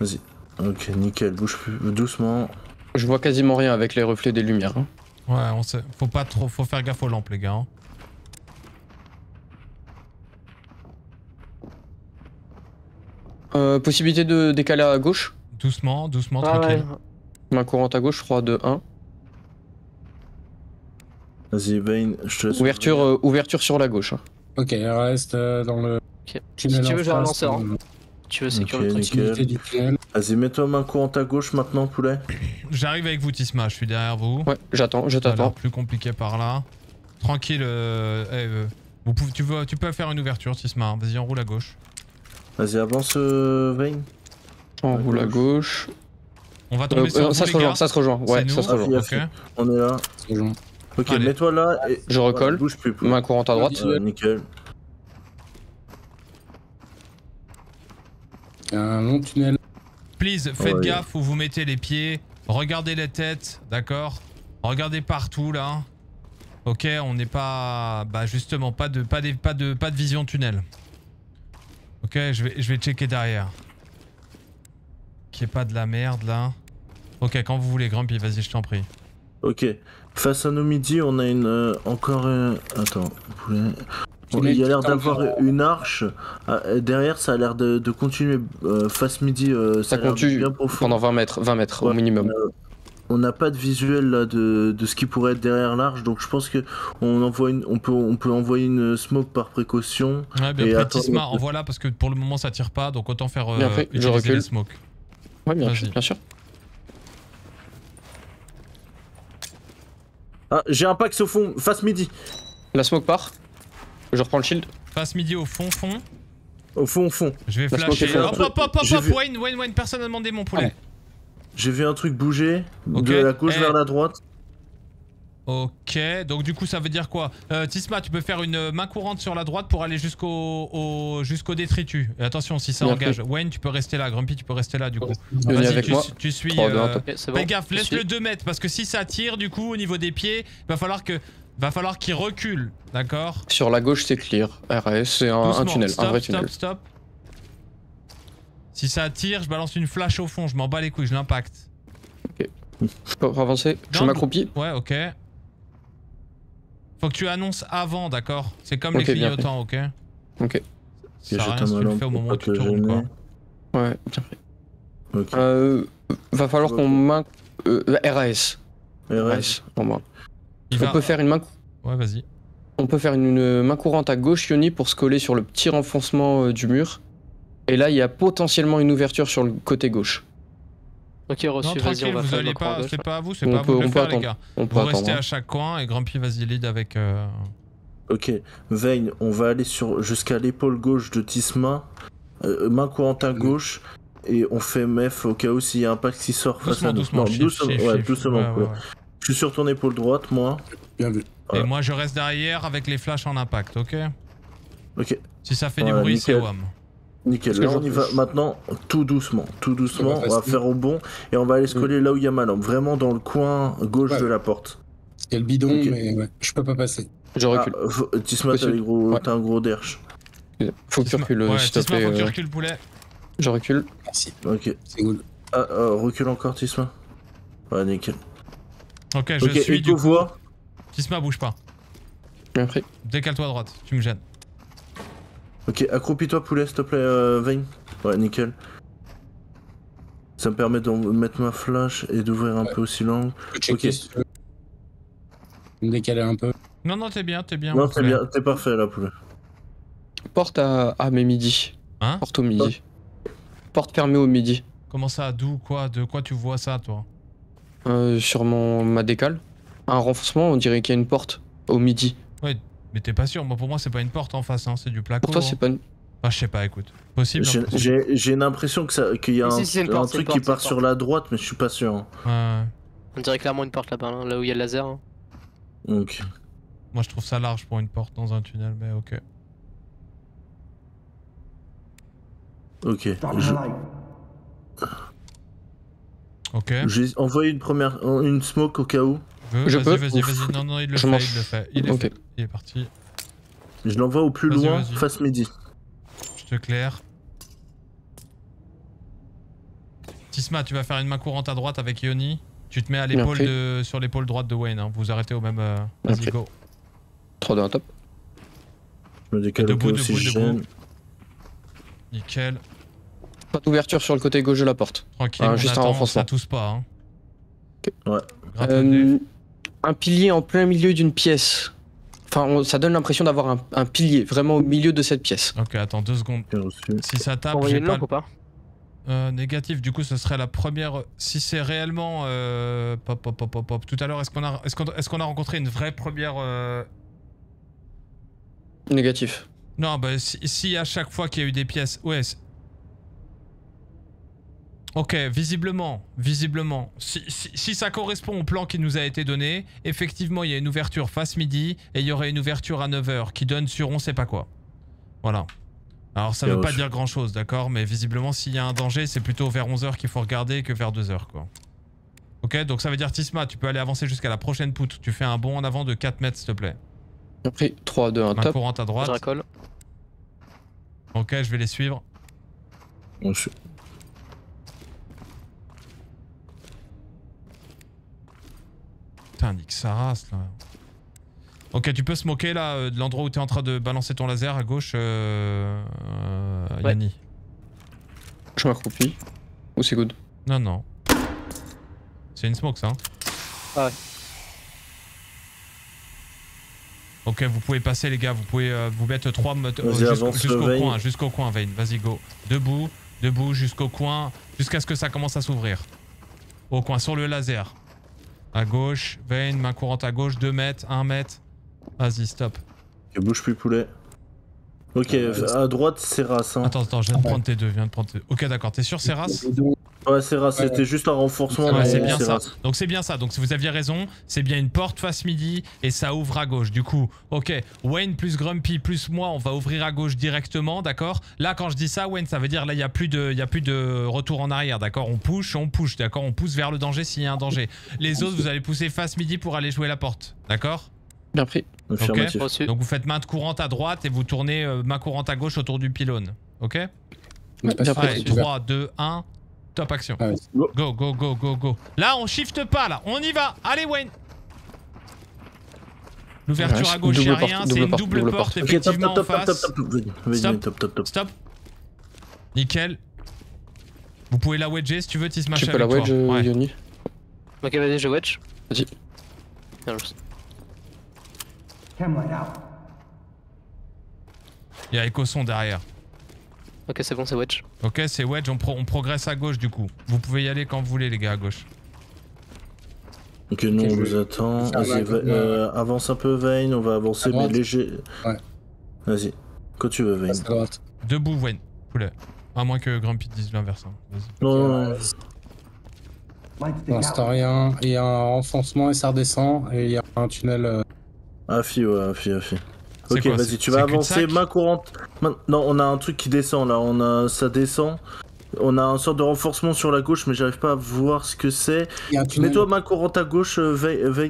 Vas-y. Ok, nickel. Bouge plus doucement. Je vois quasiment rien avec les reflets des lumières. hein. Ouais, on sait. Faut pas trop, faut faire gaffe aux lampes, les gars. hein. Euh, possibilité de décaler à gauche Doucement, doucement, Ah tranquille. Main courante à gauche, 3, 2, 1. Vas-y, Vayne, je te laisse. Ouverture, euh, ouverture sur la gauche. hein. Ok, reste euh, dans le. Si tu veux, j'ai un lanceur. Tu veux sécuriser le Ok, truc. nickel. proximité du tunnel. Vas-y, mets-toi main courante à gauche maintenant, poulet. J'arrive avec vous, Tisma, je suis derrière vous. Ouais, j'attends, je t'attends. plus compliqué par là. Tranquille, euh, eh, euh, vous pouvez, tu, veux, tu peux faire une ouverture, Tisma. hein. Vas-y, enroule à gauche. Vas-y, avance, euh, Vayne. On roule à gauche. On va Euh, tomber sur euh, ça se rejoint, ça se rejoint. Ouais, nous. ça se Ah, rejoint. On est là. Ok, mets-toi là. Et... Je recolle. Bouge plus, poulet. Main courante à droite. Nickel. Un long tunnel. Please, faites Ouais. gaffe où vous mettez les pieds. Regardez les têtes, d'accord Regardez partout là. Ok, on n'est pas. Bah justement, pas de, pas, des- pas, de, pas de vision tunnel. Ok, je vais, je vais checker derrière. Qu'il n'y ait pas de la merde là. Ok, quand vous voulez, Grumpy, vas-y, je t'en prie. Ok. Face à nos midi, on a une. euh, encore un. Attends, poulet. Bon, Tunnel il y a l'air d'avoir une arche. Ah, et derrière, ça a l'air de, de continuer. euh, face midi, euh, ça, Ça a l'air continue bien profond. pendant 20 mètres, 20 mètres au minimum. On n'a pas de visuel là de, de ce qui pourrait être derrière l'arche, donc je pense que on envoie une, on peut, on peut envoyer une smoke par précaution. Ouais, bien Et Tisma, on- envoie-la parce que pour le moment ça tire pas, donc autant faire euh, Bien fait, je utiliser recule. les smokes. Ouais, bien, sûr, bien sûr. Ah, j'ai un pax au fond, face midi. La smoke part. Je reprends le shield. Face midi au fond, fond. Au fond, au fond. Je vais La flasher. Hop, hop, hop, hop, hop, Wayne, Wayne, Wayne, personne n'a demandé mon poulet. Ouais. J'ai vu un truc bouger Ok. de la gauche Eh. vers la droite. Ok, donc du coup ça veut dire quoi? Euh, Tisma, tu peux faire une main courante sur la droite pour aller jusqu'au au- jusqu'au détritus. Et attention, si ça Bien engage. Wayne, tu peux rester là. Grumpy, tu peux rester là du coup. Venez Vas-y, avec tu, moi. tu suis. 3, 2, 1, euh, bon. Fais gaffe, Je laisse-le suis. 2 mètres parce que si ça tire du coup au niveau des pieds, va falloir que va falloir qu'il recule, d'accord? Sur la gauche, c'est clear. RS, c'est un, tunnel, Stop, un vrai stop, tunnel. stop. Si ça tire, je balance une flash au fond, je m'en bats les couilles, je l'impacte. Pour avancer, je m'accroupis. Ouais, ok. Faut que tu annonces avant, d'accord? C'est comme Ok, les clignotants, ok? Ok. Ça Ok, sert à rien si tu le fais au moment où tu te tournes, quoi. Ouais, bien fait. Ok. Euh, va falloir qu'on main. Euh, RAS. RAS, pour moi. Il On va- peut faire une main. Ouais, vas-y. On peut faire une, une main courante à gauche, Yoni, pour se coller sur le petit renfoncement euh, du mur. Et là, il y a potentiellement une ouverture sur le côté gauche. Ok, Non, reçu, vas-y, tranquille, on va vous faire le allez macro à pas, gauche. c'est pas à vous, c'est pas à vous de le les attendre. gars. On peut Vous restez hein. à chaque coin et Grumpy, vas-y, lead avec. euh, Ok, Vayne, on va aller sur jusqu'à l'épaule gauche de Tisma, euh, main courante à gauche, et on fait mef au cas où s'il y a un pack qui sort face Doucement, à nous. doucement, Non, doucement, ouais, doucement. Ouais, quoi. ouais, ouais. Je suis sur ton épaule droite, moi. Bien vu. Et moi, je reste derrière avec les flashs en impact, ok Ok, Si ça fait du bruit, c'est. WAM. Nickel. Là, on y va maintenant, tout doucement, tout doucement. Ouais, on va faire au bon, et on va aller se coller là où il y a ma lampe, vraiment dans le coin gauche Ouais. de la porte. Il y a le bidon, mais ouais, je peux pas passer. Je recule. Ah, faut- Tisma, t'as Possible. les gros- Ouais. t'as un gros derche. Faut que tu recules, Ouais, s'il te Tisma, plaît. faut que tu euh, recules, poulet. Je recule. Merci. Ok, C'est cool. Ah, euh, recule encore, Tisma. Ouais, nickel. Ok, je suis du coup. Tisma, bouge pas. Bien pris. Décale-toi à droite, tu me gênes. Ok, accroupis-toi, poulet, s'il te plaît, euh, Vayne. Ouais, nickel. Ça me permet de mettre ma flash et d'ouvrir un peu aussi l'angle. Ok. si tu veux. Me décaler un peu. Non, non, t'es bien, t'es bien. Non, t'es bien, t'es parfait là, poulet. Porte à. Ah, mais midi. Hein Porte au midi. Porte fermée au midi. Comment ça, d'où, quoi, de quoi tu vois ça, toi Euh, sur mon, ma décale. Un renforcement, on dirait qu'il y a une porte au midi. Ouais, mais t'es pas sûr. Moi, pour moi, c'est pas une porte en face, hein, c'est du placo. Pour toi, hein. c'est pas une. Ah, je sais pas, écoute. Possible. J'ai- hein, que ça- qu'il y a un, si, c'est une un porte, c'est truc une qui porte, part une sur la droite, mais je suis pas sûr. hein. Ouais. On dirait clairement une porte là-bas, hein, là où il y a le laser. hein. Ok. Moi, je trouve ça large pour une porte dans un tunnel, mais ok. Ok. Je- Ok. J'ai envoyé une première, une smoke au cas où. Veux, Je vas-y, peux vas-y, vas-y. Non, non, il le Je fait, mange. il le fait. Il est, Ok. fait. Il est parti. Je l'envoie au plus loin, face midi. Je te claire. Tisma, tu vas faire une main courante à droite avec Yoni. Tu te mets à l'épaule de, sur l'épaule droite de Wayne. hein. Vous arrêtez au même. euh, Bien Vas-y, go. 3 2 1 top. Je me décale Debout, un debout, debout. Nickel. Pas d'ouverture sur le côté gauche de la porte. Tranquille, Ah, on juste un attend, renforcement. ça tousse pas. Hein. Ouais. Le nez. Euh, un pilier en plein milieu d'une pièce. Enfin, on- ça donne l'impression d'avoir un, un pilier vraiment au milieu de cette pièce. Ok, attends deux secondes. Si ça tape, j'ai pas. ou pas Euh, négatif, du coup, ce serait la première. Si c'est réellement. euh, Pop, pop, pop, pop, pop. Tout à l'heure, est-ce qu'on a, qu'on, rencontré une vraie première. euh, Négatif. Non, bah, si, si à chaque fois qu'il y a eu des pièces. Ouais. Ok, visiblement, visiblement, si, si- si ça correspond au plan qui nous a été donné, effectivement, il y a une ouverture face midi et il y aurait une ouverture à 9h qui donne sur on sait pas quoi. Voilà. Alors ça Bien veut pas dire grand chose, d'accord Mais visiblement, s'il y a un danger, c'est plutôt vers 11h qu'il faut regarder que vers 2h, quoi. Ok, donc ça veut dire Tisma, tu peux aller avancer jusqu'à la prochaine poutre. Tu fais un bond en avant de 4 mètres, s'il te plaît. Après, 3 2 1 Main top. courante à droite. Ok, je vais les suivre. Bon, Putain, nique sa race là. Ok, tu peux se moquer là euh, de l'endroit où t'es en train de balancer ton laser à gauche, euh, euh, Ouais. Yanni. Je m'accroupis. Ou c'est good. Non, non. C'est une smoke ça. hein Ah ouais. Ok, vous pouvez passer les gars, vous pouvez euh, vous mettre 3 Vas-y, jusqu'au coin, jusqu'au coin, Vayne. Vas-y, go. Debout, debout, jusqu'au coin, jusqu'à ce que ça commence à s'ouvrir. Au coin, sur le laser. À gauche, Vayne, main courante à gauche, 2 mètres, 1 mètre. Vas-y, stop. Ok, bouge plus, poulet. Ok, à droite, c'est race. Hein. Attends, attends, je viens de prendre tes deux, je viens de prendre tes Ok, d'accord, t'es sûr, c'est race Ouais, c'est. C'était juste un renforcement. Ouais, c'est bien ça. Donc c'est bien ça. Donc si vous aviez raison, c'est bien une porte face midi et ça ouvre à gauche. Du coup, ok, Wayne plus Grumpy plus moi, on va ouvrir à gauche directement, d'accord? Là, quand je dis ça, Wayne, ça veut dire là, il y a plus de, il y a plus de retour en arrière, d'accord? On push, on push, d'accord? On pousse vers le danger s'il y a un danger. Les autres, vous allez pousser face midi pour aller jouer la porte, d'accord? Bien pris. Reçu. Donc vous faites main courante à droite et vous tournez euh, main courante à gauche autour du pylône, ok? Allez, sûr, 3, 2, 1, top action. Ah ouais. Go, go, go, go, go. Là, on shift pas, là. On y va. Allez, Wayne. L'ouverture à gauche, a porte, rien. C'est une double porte, effectivement, top, top, en top, top, face. top. Stop. top, top, top. Stop. Nickel. Vous pouvez la wedger si tu veux, Tisma Tu avec peux la wedge, Ouais. Yoni Ok, vas-y, je wedge. Vas-y. Il y a Ecoson derrière. Ok, c'est bon, c'est wedge. Ok, c'est wedge. On, pro- on progresse à gauche, du coup. Vous pouvez y aller quand vous voulez, les gars, à gauche. Ok, nous on vous attend. Vas-y, va- euh, avance un peu, Vayne. On va avancer, mais léger. Ouais. Vas-y. Quand tu veux, Vayne. Passe à droite. Debout, Wayne. Poulet. À moins que Grumpy dise l'inverse. hein. Vas-y. Non, non, non. Pour l'instant, rien. Il y a un renfoncement et ça redescend. Et il y a un tunnel. euh, Afi, ouais, Afi, Afi. Ok, vas-y, tu vas avancer, main courante. Main- Non, on a un truc qui descend là, on a... ça descend. On a un sorte de renforcement sur la gauche, mais j'arrive pas à voir ce que c'est. Mets-toi main courante à gauche, euh, Vey- euh.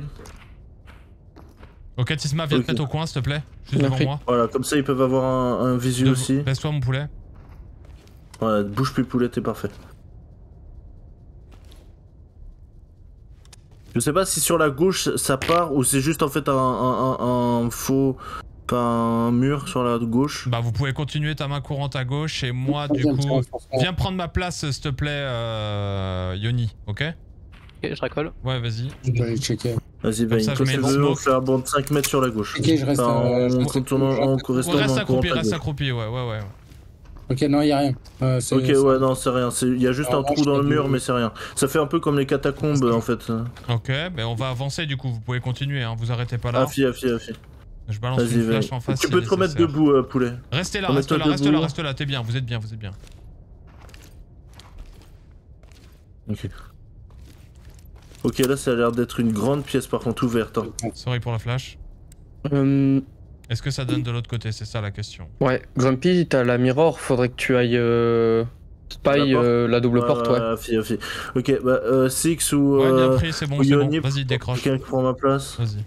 Ok, Tisma, viens te mettre au coin, s'il te plaît. Juste devant moi. Voilà, comme ça ils peuvent avoir un, un visu aussi. Baisse-toi, mon poulet. Voilà, bouge plus poulet, t'es parfait. Je sais pas si sur la gauche ça part ou c'est juste en fait un, un- un- un faux. Un mur sur la gauche? Bah vous pouvez continuer ta main courante à gauche et moi du coup viens prendre ma place s'il te plaît euh, Yoni, ok? Ok, je racole. Ouais vas-y. Je vais aller checker. Vas-y, ça, je mets le on fait un bond de 5 mètres sur la gauche. Ok, je reste, Enfin, euh, contournant- en restant Reste accroupi, reste accroupi, ouais ouais ouais. Ok, non, il y a rien. Euh, Ok, ouais, non, c'est rien. Il y a juste Alors, un trou dans le mur, mais c'est rien. Ça fait un peu comme les catacombes, en fait. Ok, mais on va avancer du coup, vous pouvez continuer, hein. vous arrêtez pas là. Affi, affi, affi. Je balance une flash en face. Tu peux te remettre debout, euh, poulet. Restez là, reste là, reste là, reste là, t'es bien, vous êtes bien, vous êtes bien. Ok. Ok, là, ça a l'air d'être une grande pièce, par contre, ouverte. hein. Sorry pour la flash. Euh, Est-ce que ça donne de l'autre côté? C'est ça la question. ouais, Grumpy, t'as la mirror, faudrait que tu ailles euh, spy porte euh, la double porte, ouais. Affi, affi. Ok, bah, euh, Six ou. Ouais, bien pris, c'est bon, c'est bon. Vas-y, décroche. Quelqu'un qui prend ma place. Vas-y.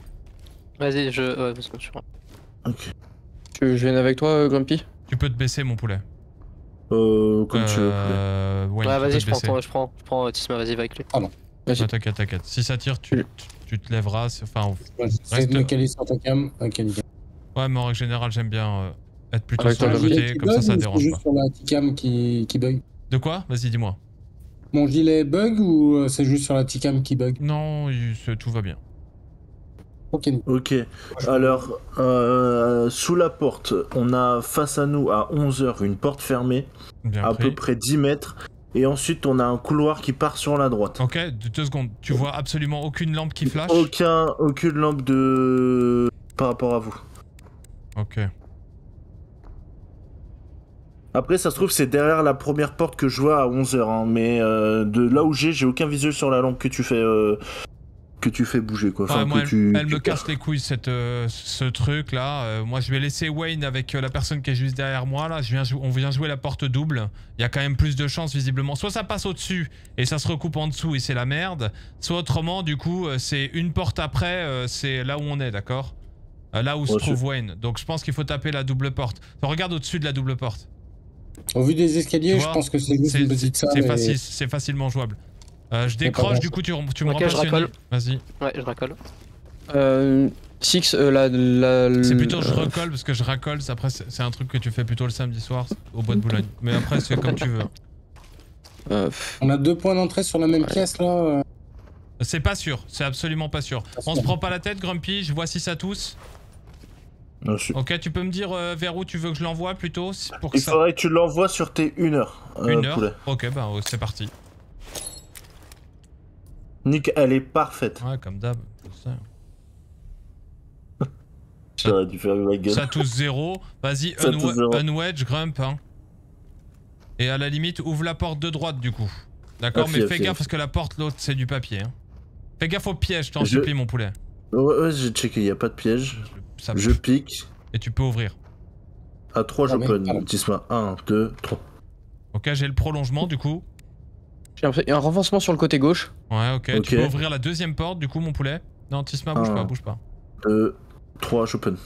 Vas-y, je. Ouais, parce que je suis. Ok. Tu veux que je vienne avec toi, Grumpy? Tu peux te baisser, mon poulet. Euh, comme tu veux. Euh, Ouais, ouais, vas-y, je prends, ton- je prends, je prends Tisma, vas-y, va avec lui. Pardon. Ouais, t'inquiète, t'inquiète. Si ça tire, tu, tu, tu te lèveras. Enfin, J'essaie reste. de me caler sur ta cam. Ouais, mais en règle générale, j'aime bien euh, être plutôt Avec sur le côté, comme ça, bug ça dérange pas. juste sur la T-cam qui, qui bug? De quoi? Vas-y, dis-moi. Mon gilet bug ou euh, c'est juste sur la T-cam qui bug? Non, il- tout va bien. Ok, nickel. Ok, alors euh, sous la porte, on a face à nous à 11h une porte fermée, Bien à pris. peu près 10 mètres, et ensuite on a un couloir qui part sur la droite. Ok, deux, secondes. Tu vois absolument aucune lampe qui flash? Aucun, aucune lampe de. par rapport à vous. Ok. Après, ça se trouve, c'est derrière la première porte que je vois à 11h, mais euh, de là où j'ai, j'ai aucun visuel sur la lampe que tu fais. euh, que tu fais bouger quoi. Enfin, Ouais, moi, que elle, tu, elle tu me casse les couilles cette, euh, ce truc là. moi je vais laisser Wayne avec euh, la personne qui est juste derrière moi là. Je viens on vient jouer la porte double. Il y a quand même plus de chances visiblement. Soit ça passe au-dessus et ça se recoupe en dessous et c'est la merde. Soit autrement du coup euh, c'est une porte après, euh, c'est là où on est, d'accord? Euh, Là où se trouve Wayne. Donc je pense qu'il faut taper la double porte. Regarde au-dessus de la double porte. Au vu des escaliers, je pense que c'est juste une petite salle. C'est et- facile, c'est facilement jouable. Euh, je décroche, du coup tu, rem- tu me Ok, remplaces je racole. Yoni. Vas-y. Ouais, je racole. Euh, Six, euh, la, la, C'est plutôt je euh, recolle parce que je racole, c'est- après c'est un truc que tu fais plutôt le samedi soir au bois de Boulogne. Mais après c'est comme tu veux. euh, On a deux points d'entrée sur la même pièce là. euh. C'est pas sûr, c'est absolument pas sûr. On se prend pas la tête Grumpy, je vois si ça tousse. Non, je- Ok, tu peux me dire euh, vers où tu veux que je l'envoie plutôt si- pour que Il ça... faudrait que tu l'envoies sur tes 1 heure. euh, Une heure poulet. Ok, bah c'est parti. Nick, elle est parfaite. Ouais, comme d'hab. J'aurais dû faire ma gueule. Ça touche zéro. Vas-y, unwedge, Grump. Hein. Et à la limite, ouvre la porte de droite du coup. D'accord, Ah, mais fais gaffe parce que la porte, l'autre, c'est du papier. Hein. Fais gaffe au piège, t'en Je- supplie, mon poulet. Ouais, ouais, j'ai checké, y a pas de piège. Ça Je pique. Et tu peux ouvrir. À 3, Ah, merde, j'open. Tisma. 1, 2, 3. Ok, j'ai le prolongement du coup. Il y a un renforcement sur le côté gauche. Ouais, ok. Ok. Tu peux ouvrir la deuxième porte du coup, mon poulet. Non, Tisma, bouge Ah. pas, bouge pas. 2, 3, j'open.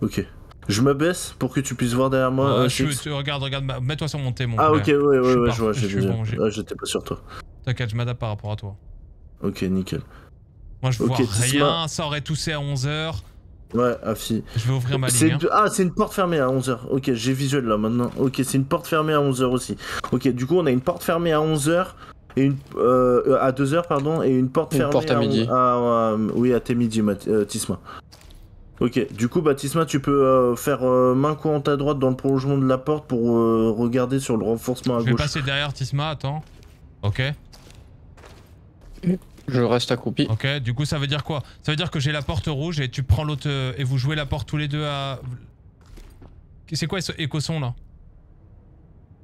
Ok. Je me baisse pour que tu puisses voir derrière moi. Euh, euh, je tu- regarde, regarde, mets-toi sur mon thé, mon Ah, poulet. ok, ouais, ouais, Je ouais, je vois, je j'ai bon, Ouais, j'étais pas sur toi. T'inquiète, je m'adapte par rapport à toi. Ok, nickel. Moi, je vois Tisma. rien, ça aurait toussé à 11h. Ouais, Afi. Je vais ouvrir ma ligne. hein. Ah, c'est une porte fermée à 11h. Ok, j'ai visuel là maintenant. Ok, c'est une porte fermée à 11h aussi. Ok, du coup, on a une porte fermée à 11h. Et une, euh, à 2h, pardon, et une porte Une fermée porte à midi. à- à- oui, à tes midi, Mat- euh, Tisma. Ok, du coup, bah, Tisma, tu peux euh, faire euh, main courante à droite dans le prolongement de la porte pour euh, regarder sur le renforcement à Je vais gauche. passer derrière Tisma, attends. Ok. Je reste accroupi. Ok, du coup ça veut dire quoi? Ça veut dire que j'ai la porte rouge et tu prends l'autre euh, et vous jouez la porte tous les deux à... C'est quoi ce éco-son là?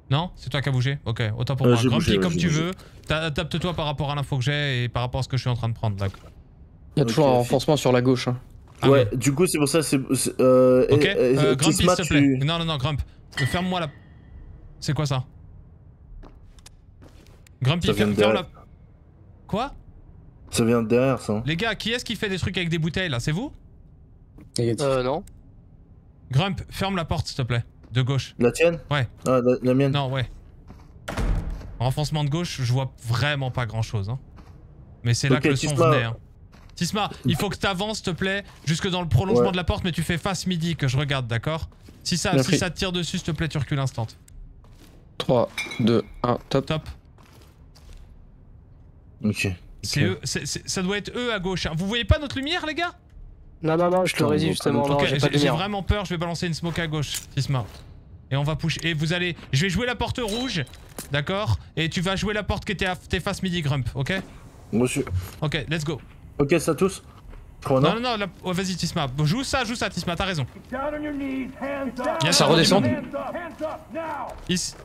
Non? C'est toi qui as bougé? Ok, autant pour Euh, moi. Grumpy bougé, ouais, comme tu bougé. veux. Adapte-toi par rapport à l'info que j'ai et par rapport à ce que je suis en train de prendre, d'accord. Il y a toujours un renforcement sur la gauche. hein. Ah ouais, du coup, c'est pour ça, c'est. Euh, Ok, euh, Grumpy s'il te plaît. tu- Non, non, non, Grump. Ferme-moi la... C'est quoi ça? Grumpy, ferme, ferme la... Quoi? Ça vient de derrière, ça. hein. Les gars, qui est-ce qui fait des trucs avec des bouteilles là? C'est vous? Euh, non. Grump, ferme la porte s'il te plaît. De gauche. La tienne? Ouais. Ah, la, la mienne Non, ouais. Renfoncement de gauche, je vois vraiment pas grand chose. Hein. Mais c'est là que le son Tisma. venait. hein. Tisma, il faut que t'avances, s'il te plaît, jusque dans le prolongement Ouais. de la porte, mais tu fais face midi, que je regarde, d'accord? Si ça, si ça te tire dessus, s'il te plaît, tu recules instant. 3, 2, 1, top. Top. Ok. C'est eux, c'est- c'est- ça doit être eux à gauche. hein. Vous voyez pas notre lumière, les gars? Non, non, non, je te Putain, on justement. Non, Ok, j'ai pas de j'ai j'ai lumière. vraiment peur, je vais balancer une smoke à gauche, Tisma. Et on va push. Et vous allez. Je vais jouer la porte rouge, d'accord? Et tu vas jouer la porte qui était à tes faces midi, Grump, ok? Monsieur. Ok, let's go. Ok, ça tous? Je crois, Non, non non, la- oh, vas-y, Tisma. Joue ça, joue ça, Tisma, t'as raison. Down on your knees, hands up. Yes, Ça redescend up, hands up, now. Is-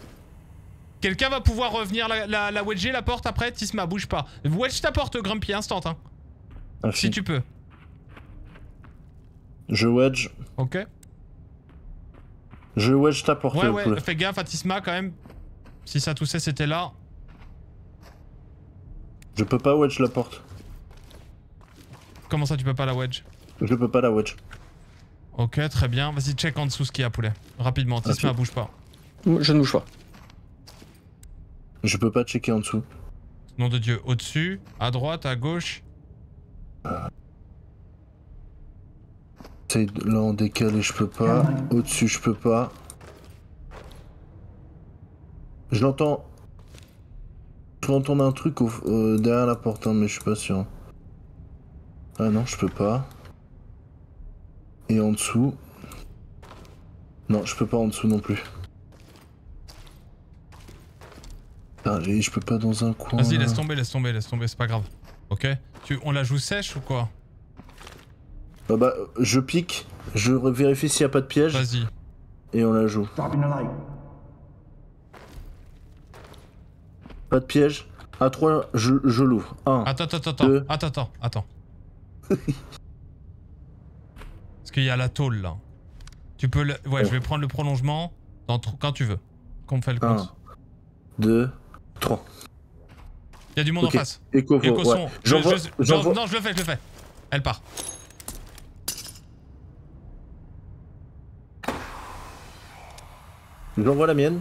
Quelqu'un va pouvoir revenir la, la, la wedger la porte après Tisma, bouge pas. Wedge ta porte, Grumpy, instant, hein. Si tu peux. Je wedge. Ok Je wedge ta porte, Ouais, ouais, poulet. fais gaffe à Tisma quand même. Si ça toussait, c'était là. Je peux pas wedge la porte. Comment ça, tu peux pas la wedge? Je peux pas la wedge. Ok, très bien. Vas-y, check en dessous ce qu'il y a, poulet. Rapidement, Tisma, bouge pas. Je ne bouge pas. Je peux pas checker en dessous. Nom de Dieu, au-dessus, à droite, à gauche. C'est là en décalé, je peux pas. Au-dessus, je peux pas. Je l'entends. Je l'entends un truc au- euh, derrière la porte, hein, mais je suis pas sûr. Ah non, je peux pas. Et en dessous. Non, je peux pas en dessous non plus. J'ai- je peux pas dans un coin. Vas-y, laisse tomber, laisse tomber, laisse tomber, c'est pas grave. Ok tu, On la joue sèche ou quoi? Ah bah, je pique, je vérifie s'il y a pas de piège. Vas-y. Et on la joue. Pas de piège. À 3, je, je l'ouvre. 1. Attends, attends, attends, Deux. attends, attends, attends. Parce qu'il y a la tôle là. Tu peux le... Ouais, je vais prendre le prolongement dans quand tu veux. Qu'on me fait le compte. 2, 3. Il y a du monde en face. Éco, Éco ouais. Non, je le fais, je le fais. Elle part. J'envoie la mienne.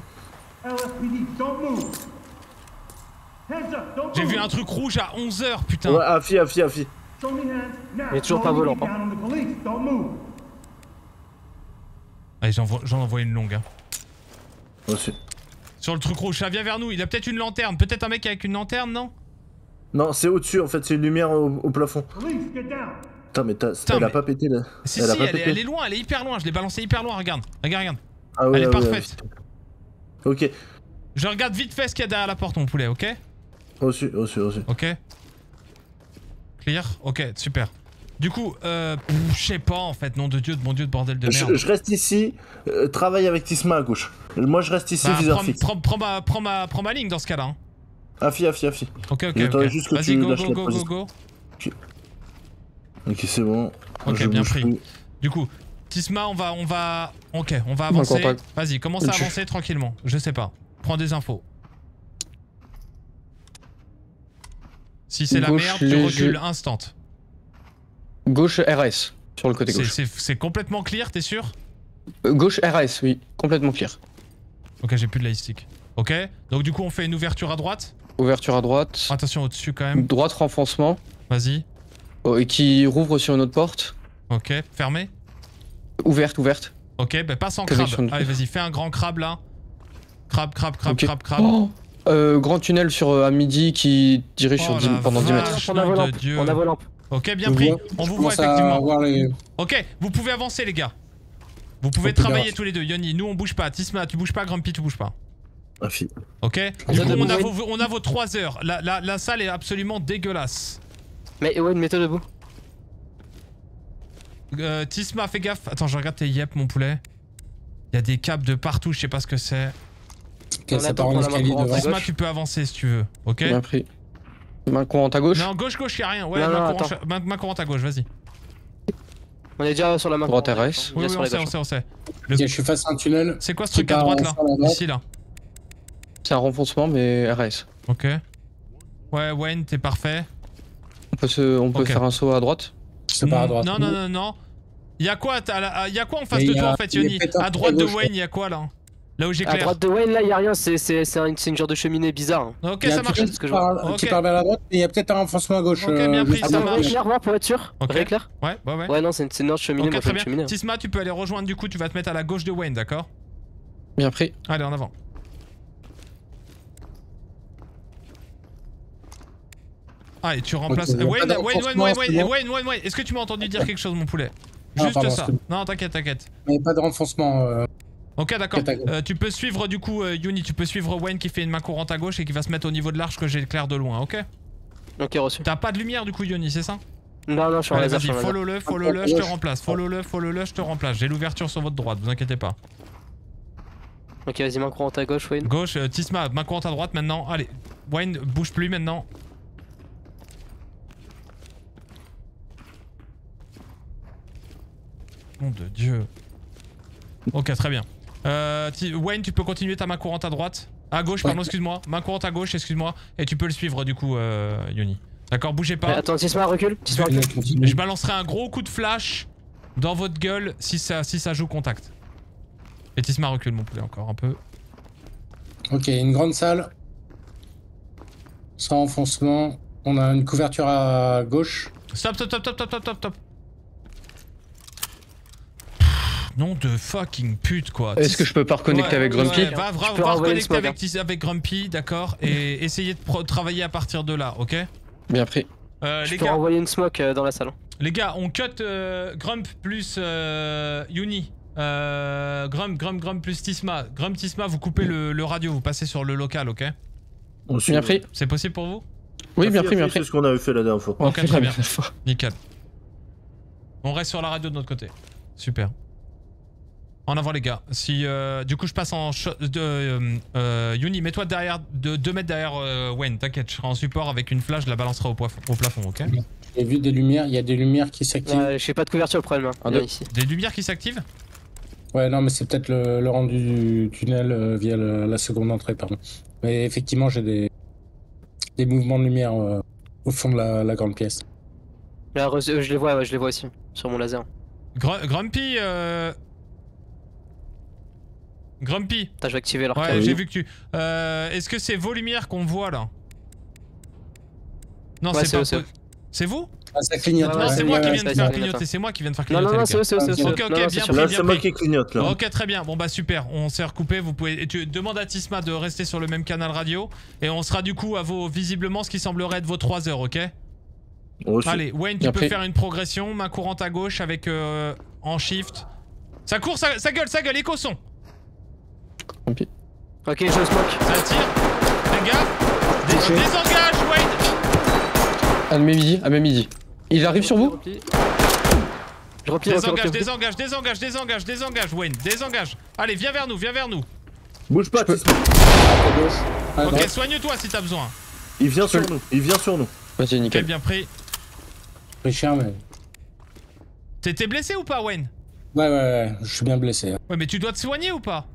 J'ai vu un truc rouge à 11h, putain. Ouais, Afi, Afi, Afi. Show me hands now. Il est toujours pas volant, move. Allez, j'en envoie- j'en envoie une longue. hein. Reçu. Sur le truc rouge, ça vient vers nous. Il a peut-être une lanterne. Peut-être un mec avec une lanterne, non? Non, c'est au-dessus en fait, c'est une lumière au, au plafond. Police, get down. Putain, mais t'as- Putain, elle a pas pété là. Si, elle a si, pas elle est, pété. elle est loin, elle est hyper loin. Je l'ai balancé hyper loin, regarde. Regarde, regarde. Ah ouais, elle est ah parfaite. ah ouais. Ok, Je regarde vite fait ce qu'il y a derrière la porte, mon poulet, ok? Reçu, reçu, reçu. Ok. Clear? Ok, super. Du coup, euh, je sais pas en fait, nom de Dieu, de mon Dieu, de bordel de merde. Je, je reste ici, euh, travaille avec Tisma à gauche. Moi je reste ici, Bah, viseur prends, fixe. prends- prends ma, prends, ma, prends ma ligne dans ce cas-là. hein. Afi, Afi, Afi. Ok, ok, J'attendais ok. que Vas-y, go, go, go, go, go. Ok, c'est bon. Ok, Je bien pris. plus. Du coup, Tisma, on va, on va, ok, on va avancer. Vas-y, commence à Ok. avancer tranquillement. Je sais pas. Prends des infos. Si c'est la merde, tu recules instant. Gauche RS, sur le côté gauche. C'est complètement clear, t'es sûr? Euh, Gauche RS, oui, complètement clear. Ok, j'ai plus de lightstick. Ok, donc du coup, on fait une ouverture à droite? Ouverture à droite. Attention au-dessus quand même. Droite renfoncement. Vas-y. Oh, et qui rouvre sur une autre porte. Ok, fermé. Ouverte, ouverte. Ok, bah passe en crabe. de- Allez, vas-y, fais un grand crabe là. Crabe, crabe, crabe, crabe, crabe. Oh Euh, grand tunnel sur euh, à midi qui dirige sur Oh 10 la pendant 10 mètres. On a volant. Ok, bien Je pris. vois- On je vous voit effectivement. voir les- Ok, vous pouvez avancer les gars. Vous pouvez travailler tous les deux. Yoni, nous on bouge pas. Tisma, tu bouges pas. Grumpy, tu bouges pas. Ok On Du a coup, de on a, bouger. vos, on a vos 3 heures. La, la, la salle est absolument dégueulasse. Mais ouais, mets-toi debout. Euh, Tisma, fais gaffe. Attends, je regarde tes yep, mon poulet. Il y a des câbles de partout, je sais pas ce que c'est. Tisma, tu peux avancer si tu veux. Ok? Bien pris. Main courante à gauche. Non, gauche, gauche, y a rien. Ouais, Non, main, non, courante, attends. main- main courante à gauche, vas-y. On est déjà sur la main. Droite courante, RS. Oui, on sait, on sait, on sait. Ok, je suis face à un tunnel. C'est quoi ce truc à droite là. Ici là. C'est un renfoncement, mais RS. Ok. Ouais, Wayne, t'es parfait. On peut, se, on peut faire un saut à droite. C'est pas à droite. Non, non, non, non. Y'a quoi, t'as la- y a quoi en face Mais de toi en fait, Yoni À droite de Wayne, y'a quoi là Là où À j'éclaire. droite de Wayne, là, y a rien, c'est c'est- c'est un, c'est une genre de cheminée bizarre. hein. Ok, Il y a ça un marche. ce que qui je vois. part- qui Ok. part vers la droite, et il y a peut-être un renfoncement à gauche. Ok, bien euh, pris, juste ça marche. Rééclaire, voir pour être sûr Ok. Rééclaire Ouais, ouais, ouais. Ouais, non, c'est une, c'est une autre cheminée, Ok, moi, très bien. cheminée. Tisma, tu peux aller rejoindre du coup, tu vas te mettre à la gauche de Wayne, d'accord? Bien pris. Allez, en avant. Ah, et tu remplaces. Ok, Euh, Wayne, Wayne, Wayne, Wayne, Wayne. Wayne, Wayne, Wayne, est-ce que tu m'as entendu dire quelque chose, mon poulet? Juste pardon, ça. Non, t'inquiète, t'inquiète. Mais pas de renfoncement. Ok, d'accord. Euh, tu peux suivre du coup, euh, Yuni, tu peux suivre Wayne qui fait une main courante à gauche et qui va se mettre au niveau de l'arche que j'éclaire de loin, ok Ok, reçu. T'as pas de lumière du coup, Yuni, c'est ça Non, non, je suis en laser, je suis vas-y, en laser. follow-le, follow-le, je te remplace. Follow-le, follow-le, je te remplace. J'ai l'ouverture sur votre droite, vous inquiétez pas. Ok, vas-y, main courante à gauche, Wayne. Gauche, euh, Tisma, main courante à droite maintenant. Allez, Wayne, bouge plus maintenant. Nom de Dieu. Ok, très bien. Euh, Wayne, tu peux continuer ta main courante à droite. À gauche, pardon, excuse-moi. Main courante à gauche, excuse-moi. Et tu peux le suivre du coup, euh, Yoni. D'accord, bougez Mais pas. Attends, Tisma, recule. Tisma, recule. Je balancerai un gros coup de flash dans votre gueule si ça, si ça joue contact. Et Tisma recule mon poulet encore un peu. Ok, une grande salle. Sans enfoncement. On a une couverture à gauche. Stop, stop, stop, stop, stop, stop, stop, stop. Pff, Nom de fucking pute quoi. Est-ce que je peux pas reconnecter avec Grumpy ouais, Va, va, Je peux va renvoyer le reconnecter avec, Grumpy, d'accord Et essayer de travailler à partir de là, ok? Bien pris. Euh, Je les peux gars, renvoyer une smoke euh, dans la salle. les gars, on cut euh, Grump plus euh, Yuni. Euh, Grump, Grump, Grump plus Tisma. Grump, Tisma, vous coupez le, le radio, vous passez sur le local, ok? On suit. Bien pris. C'est possible pour vous? Oui, bien pris, bien pris. C'est ce qu'on avait fait la dernière fois. Ok, très bien. Nickel. On reste sur la radio de notre côté. Super. En avant les gars. Si euh, du coup je passe en shot de euh, euh, Yuni, mets-toi derrière de 2 mètres derrière euh, Wayne. T'inquiète, je serai en support avec une flash, je la balancerai au, plafond, ok J'ai vu des lumières. Il y a des lumières qui s'activent. Je fais pas de couverture, le problème. Hein. Ici. Des lumières qui s'activent Ouais, non, mais c'est peut-être le, le rendu du tunnel euh, via le- la seconde entrée, pardon. Mais effectivement, j'ai des, des mouvements de lumière euh, au fond de la, la grande pièce. Là, je les vois, ouais, je les vois aussi. Sur mon laser. Gr- Grumpy, euh... Grumpy. Putain, je vais activer leur Ouais, j'ai vu que tu. Euh, Est-ce que c'est vos lumières qu'on voit là? Non, Ouais, c'est c'est pas. eux, c'est vous? Ah, ça clignote. Non, ouais, c'est moi qui viens de faire clignoter. C'est moi qui viens de faire Non, clignoter. non, non, c'est eux, c'est eux, c'est eux. Ok, ok, bien pris, c'est moi pris. qui clignote là. Ok, très bien. Bon bah super. On s'est recoupé. Vous pouvez. et tu demandes à Tisma de rester sur le même canal radio et on sera du coup à vos visiblement ce qui semblerait être vos 3 heures, ok? Allez, Wayne, tu peux faire une progression, main courante à gauche avec euh, en shift. Ça court, ça, ça gueule, ça gueule, écho son. Grumpy. Ok, je smoke. Ça tire. Les gars, dé- Touché. désengage, Wayne. À mes midi, à mes midi. Il arrive sur vous Je replie. Je replie, replie, Désengage, désengage, désengage, désengage, désengage, Wayne, désengage. Allez, viens vers nous, viens vers nous. Bouge pas. À Ok, soigne-toi si t'as besoin. Il vient sur nous. Il vient sur nous. Vas-y, Ok, nickel. bien pris. Pris cher, mais. T'étais blessé ou pas, Wayne? Ouais, ouais, ouais, je suis bien blessé. hein. Ouais, mais tu dois te soigner ou pas?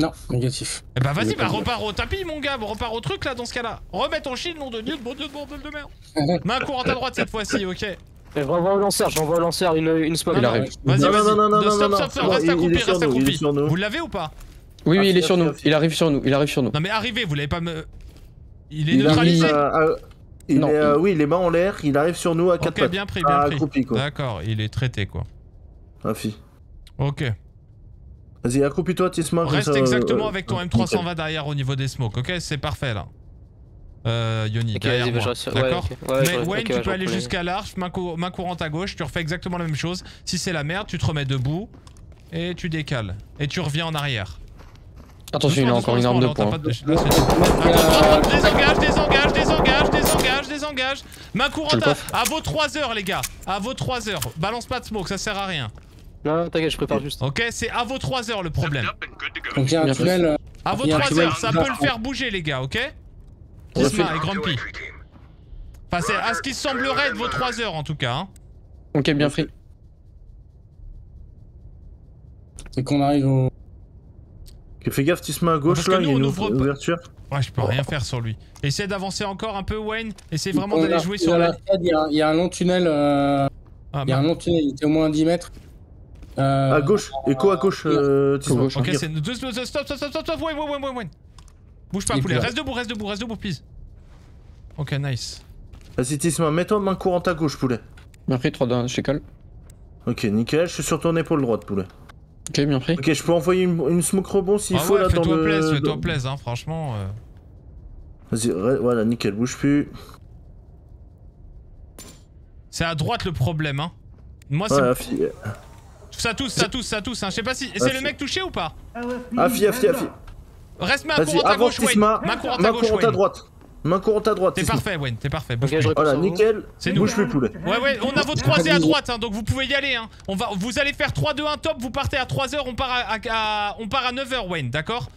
Non, négatif. Eh bah vas-y, bah repars au tapis, mon gars, repars au truc là dans ce cas-là. Remets ton shield, nom de Dieu, bon Dieu, bordel de merde. Main courante à droite cette fois-ci, ok. Je renvoie au lanceur, j'envoie au lanceur une, une smoke. Il arrive. Vas-y, Non, vas-y. non, non, non, De- non, stop, non, stop, stop, non. reste Il- il accroupi, est sur reste nous, il est accroupi. sur nous. Vous l'avez ou pas? Oui, oui, il est sur nous. Il arrive sur nous. Il arrive sur nous. Non mais arrivez, vous l'avez pas me... Il est Il neutralisé euh, euh, il Non. est, euh, oui, les mains en l'air. Il arrive sur nous à quatre Ok, pattes. bien pris, bien Ah, pris. accroupi quoi. D'accord, il est traité quoi. Affi. Ok. Vas-y, accroupis-toi, Tisma. comme Reste ça, exactement euh, avec ton euh, M320 derrière au niveau des smokes, ok C'est parfait là. Euh, Yoni, derrière bah, moi. ouais, D'accord. Ouais, Mais Wayne, tu peux aller jusqu'à l'arche, main, cou- main courante à gauche, tu refais exactement la même chose. Si c'est la merde, tu te remets debout et tu décales. Et tu reviens en arrière. Attention, il a encore une arme de poing. désengage, désengage, désengage, désengage, désengage. Main courante à vos 3 heures, les gars. À vos 3 heures. Balance pas de smoke, ça sert à rien. Non, non, t'inquiète, je prépare juste. Ok, c'est à vos 3 heures le problème. Donc il y a un Bien tunnel. euh, À vos Il y a un 3 tunnel heures, ça qui peut le faire bouger, les gars, ok? fait- et Grumpy. Enfin, c'est à ce qui semblerait être vos 3 heures en tout cas. hein. Ok, bien pris. C'est qu'on arrive au. Ok, Fais gaffe, Tisma à gauche Parce que là. Il y a on une ouvre pas- ouverture. Ouais, je peux rien faire sur lui. Essaye d'avancer encore un peu, Wayne. Essaye vraiment d'aller jouer sur la. Il y a- il y a un long tunnel. euh, Ah, Il y a un long tunnel, il était au moins 10 mètres. Euh, À gauche, écho à gauche, euh, Tisma. Ok, Regarde. c'est. deux- Stop, stop, stop, stop, stop, stop, ouais, ouais, ouais, ouais, ouais. Bouge pas, poulet. Reste debout, reste debout, reste debout, please. Ok, nice. Vas-y, Tisma, mets-toi main courante à gauche, poulet. Bien pris, 3 2 je décolle. Ok, nickel, je suis sur ton épaule droite, poulet. Ok, bien pris. Ok, je peux envoyer une, une smoke rebond s'il Ah faut ouais, là dans fais-toi le. plaise, fais-toi plaise, hein, franchement. euh. Vas-y, re- voilà, nickel, bouge plus. C'est à droite le problème, hein. Moi, c'est. Ouais, Afi, Ça tous, ça tous, ça tous, hein. Je sais pas si. C'est le mec touché ou pas Afi, Afi, Afi. Reste main courante à gauche, Wayne. Main courante à Main gauche, courante à Wayne. droite. Main courante à droite. T'es parfait, Wayne, t'es parfait. Voilà, nickel. C'est nous. Bouge plus, poulet. Ouais, ouais, on a votre croisé à droite, hein, donc vous pouvez y aller. Hein. On va, vous allez faire 3-2-1 top, vous partez à 3h, on part à, à- à- on part à 9h, Wayne, d'accord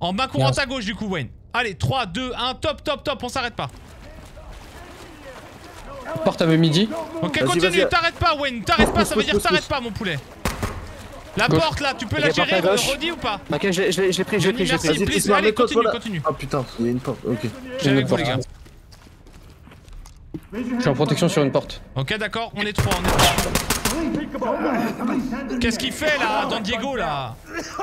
En main courante à gauche, du coup, Wayne. Allez, 3, 2, 1, top, top, top, on s'arrête pas. Porte à midi. Ok, continue, t'arrêtes pas, Wayne, t'arrêtes pas, ça veut dire t'arrêtes pas, mon poulet. La Gauche. porte là, tu peux la gérer. Redis ou pas Ok, je l'ai je pris, je l'ai pris, je l'ai Merci. pris. Please, allez, continue, continue. Ah putain, il y a une porte, ok. J'ai les porte. Je suis en protection sur une porte. Ok, d'accord, on est trois, on est trois. Qu'est-ce qu'il fait là, dans Diego là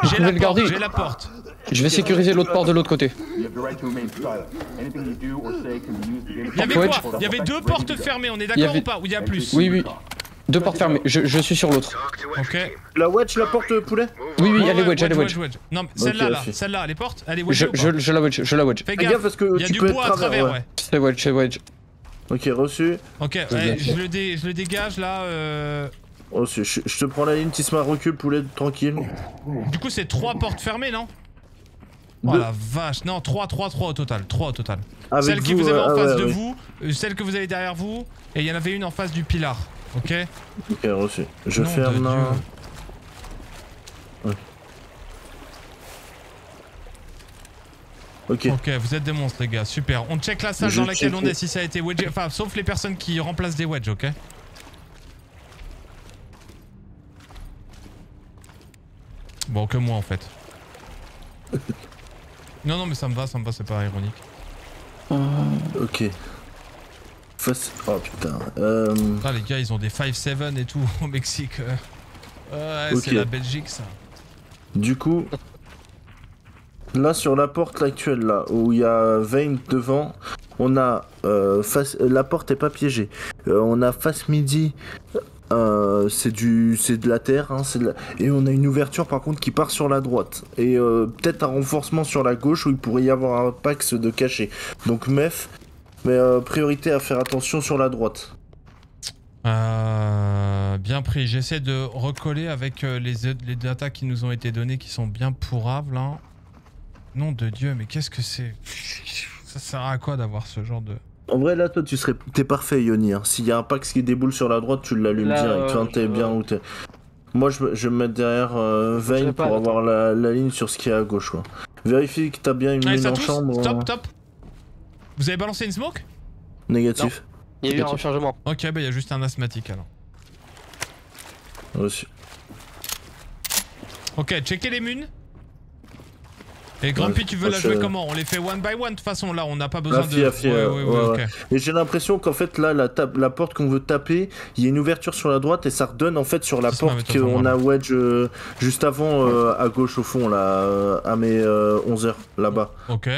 J'ai la le porte, garder. j'ai la porte. Je vais sécuriser l'autre porte de l'autre côté. Il y avait quoi Il y avait deux portes fermées, on est d'accord avait- ou pas Ou il y a plus Oui, oui. Deux portes fermées. Je, je suis sur l'autre. Ok. La wedge, la porte, euh, poulet Oui, oui, Ouais, elle est ouais, wedge, elle est wedge. Non, mais celle-là, là, celle-là, elle est porte Elle est wedge Je, ou pas je, je la wedge, je la wedge. Fais Fais gaffe, gaffe parce que il y a tu du peux être bois à travers, ouais. ouais. C'est wedge, c'est wedge. Ok, reçu. Ok, ouais, je, le dé- je le dégage là. euh, Reçu. Je, je te prends la ligne, Tisma, recule, poulet, tranquille. Du coup, c'est trois portes fermées, non? Oh Deux. la vache, non, 3, 3, 3 au total, 3 au total. Avec celle qui vous euh, avez en ah face ouais, de ouais. vous, euh, celle que vous avez derrière vous, et il y en avait une en face du pilar, ok Ok, reçu. Je Nom ferme là. Dieu. Ok. Ok, vous êtes des monstres, les gars, super. On check la salle Je dans laquelle on est si ça a été wedge, enfin, sauf les personnes qui remplacent des wedges, ok Bon, que moi en fait. non, non, mais ça me va, ça me va, c'est pas ironique. Ok. Face... Oh putain. Euh... Ah, les gars, ils ont des 5-7 et tout au Mexique. euh. Ouais, c'est la Belgique, ça. Du coup, là sur la porte actuelle là où il y a Vayne devant, on a euh, face, la porte est pas piégée. Euh, on a face midi, euh, c'est du, c'est de la terre, hein, c'est de la- et on a une ouverture par contre qui part sur la droite et euh, peut-être un renforcement sur la gauche où il pourrait y avoir un pax de caché. Donc mef, mais euh, priorité à faire attention sur la droite. Euh, bien pris. J'essaie de recoller avec euh, les, les datas qui nous ont été données qui sont bien pourrables. Hein. Nom de Dieu, mais qu'est-ce que c'est? Ça sert à quoi d'avoir ce genre de... En vrai, là, toi, tu serais, t'es parfait, Yoni. hein. S'il y a un Pax qui déboule sur la droite, tu l'allumes direct. euh, Enfin, t'es bien où t'es. Moi, je, je vais me mettre derrière euh, pas, pour avoir la, la ligne sur ce qui est à gauche, quoi. Vérifie que t'as bien une Allez, ligne en tous chambre. Stop, euh, top. Vous avez balancé une smoke Négatif. Il y a eu un rechargement. Ok, bah il y a juste un asthmatique alors. Reçu. Ok, checkez les munes. Et Grumpy, Ouais, tu veux la jouer comment? On les fait one by one de toute façon là, on n'a pas besoin de... affi, ouais, euh, ouais, ouais, ouais, ouais. ok. Et j'ai l'impression qu'en fait, là, la, porte qu'on veut taper, il y a une ouverture sur la droite et ça redonne en fait sur la porte qu'on a wedge euh, juste avant euh, à gauche au fond, là, euh, à mes 11h, là-bas. Ok.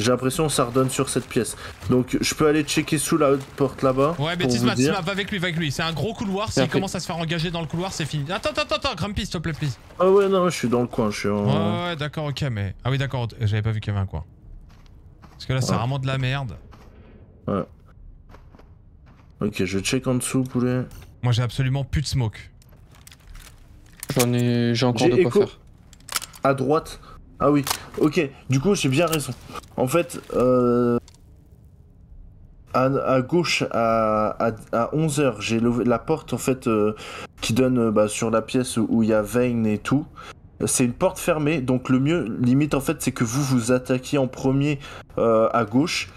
J'ai l'impression que ça redonne sur cette pièce. Donc je peux aller checker sous la porte là-bas. Ouais, mais Tisma, va avec lui, va avec lui. C'est un gros couloir. S'il commence à se faire engager dans le couloir, c'est fini. Attends, attends, attends, Grumpy, s'il te plaît, please. Ah ouais, non, je suis dans le coin, je suis en... Ouais, ouais, d'accord, ok, mais. Ah oui, d'accord, j'avais pas vu qu'il y avait un coin. Parce que là, c'est Ouais. vraiment de la merde. Ouais. Ok, je check en dessous, poulet. Moi, j'ai absolument plus de smoke. J'en ai, j'ai encore de J'ai quoi écho. faire. À droite. Ah oui, ok, du coup, j'ai bien raison. En fait, euh... à, à gauche, à, à, à 11h, j'ai la porte en fait euh, qui donne euh, bah, sur la pièce où il y a Vayne et tout. C'est une porte fermée, donc le mieux, limite en fait, c'est que vous vous attaquiez en premier euh, à gauche.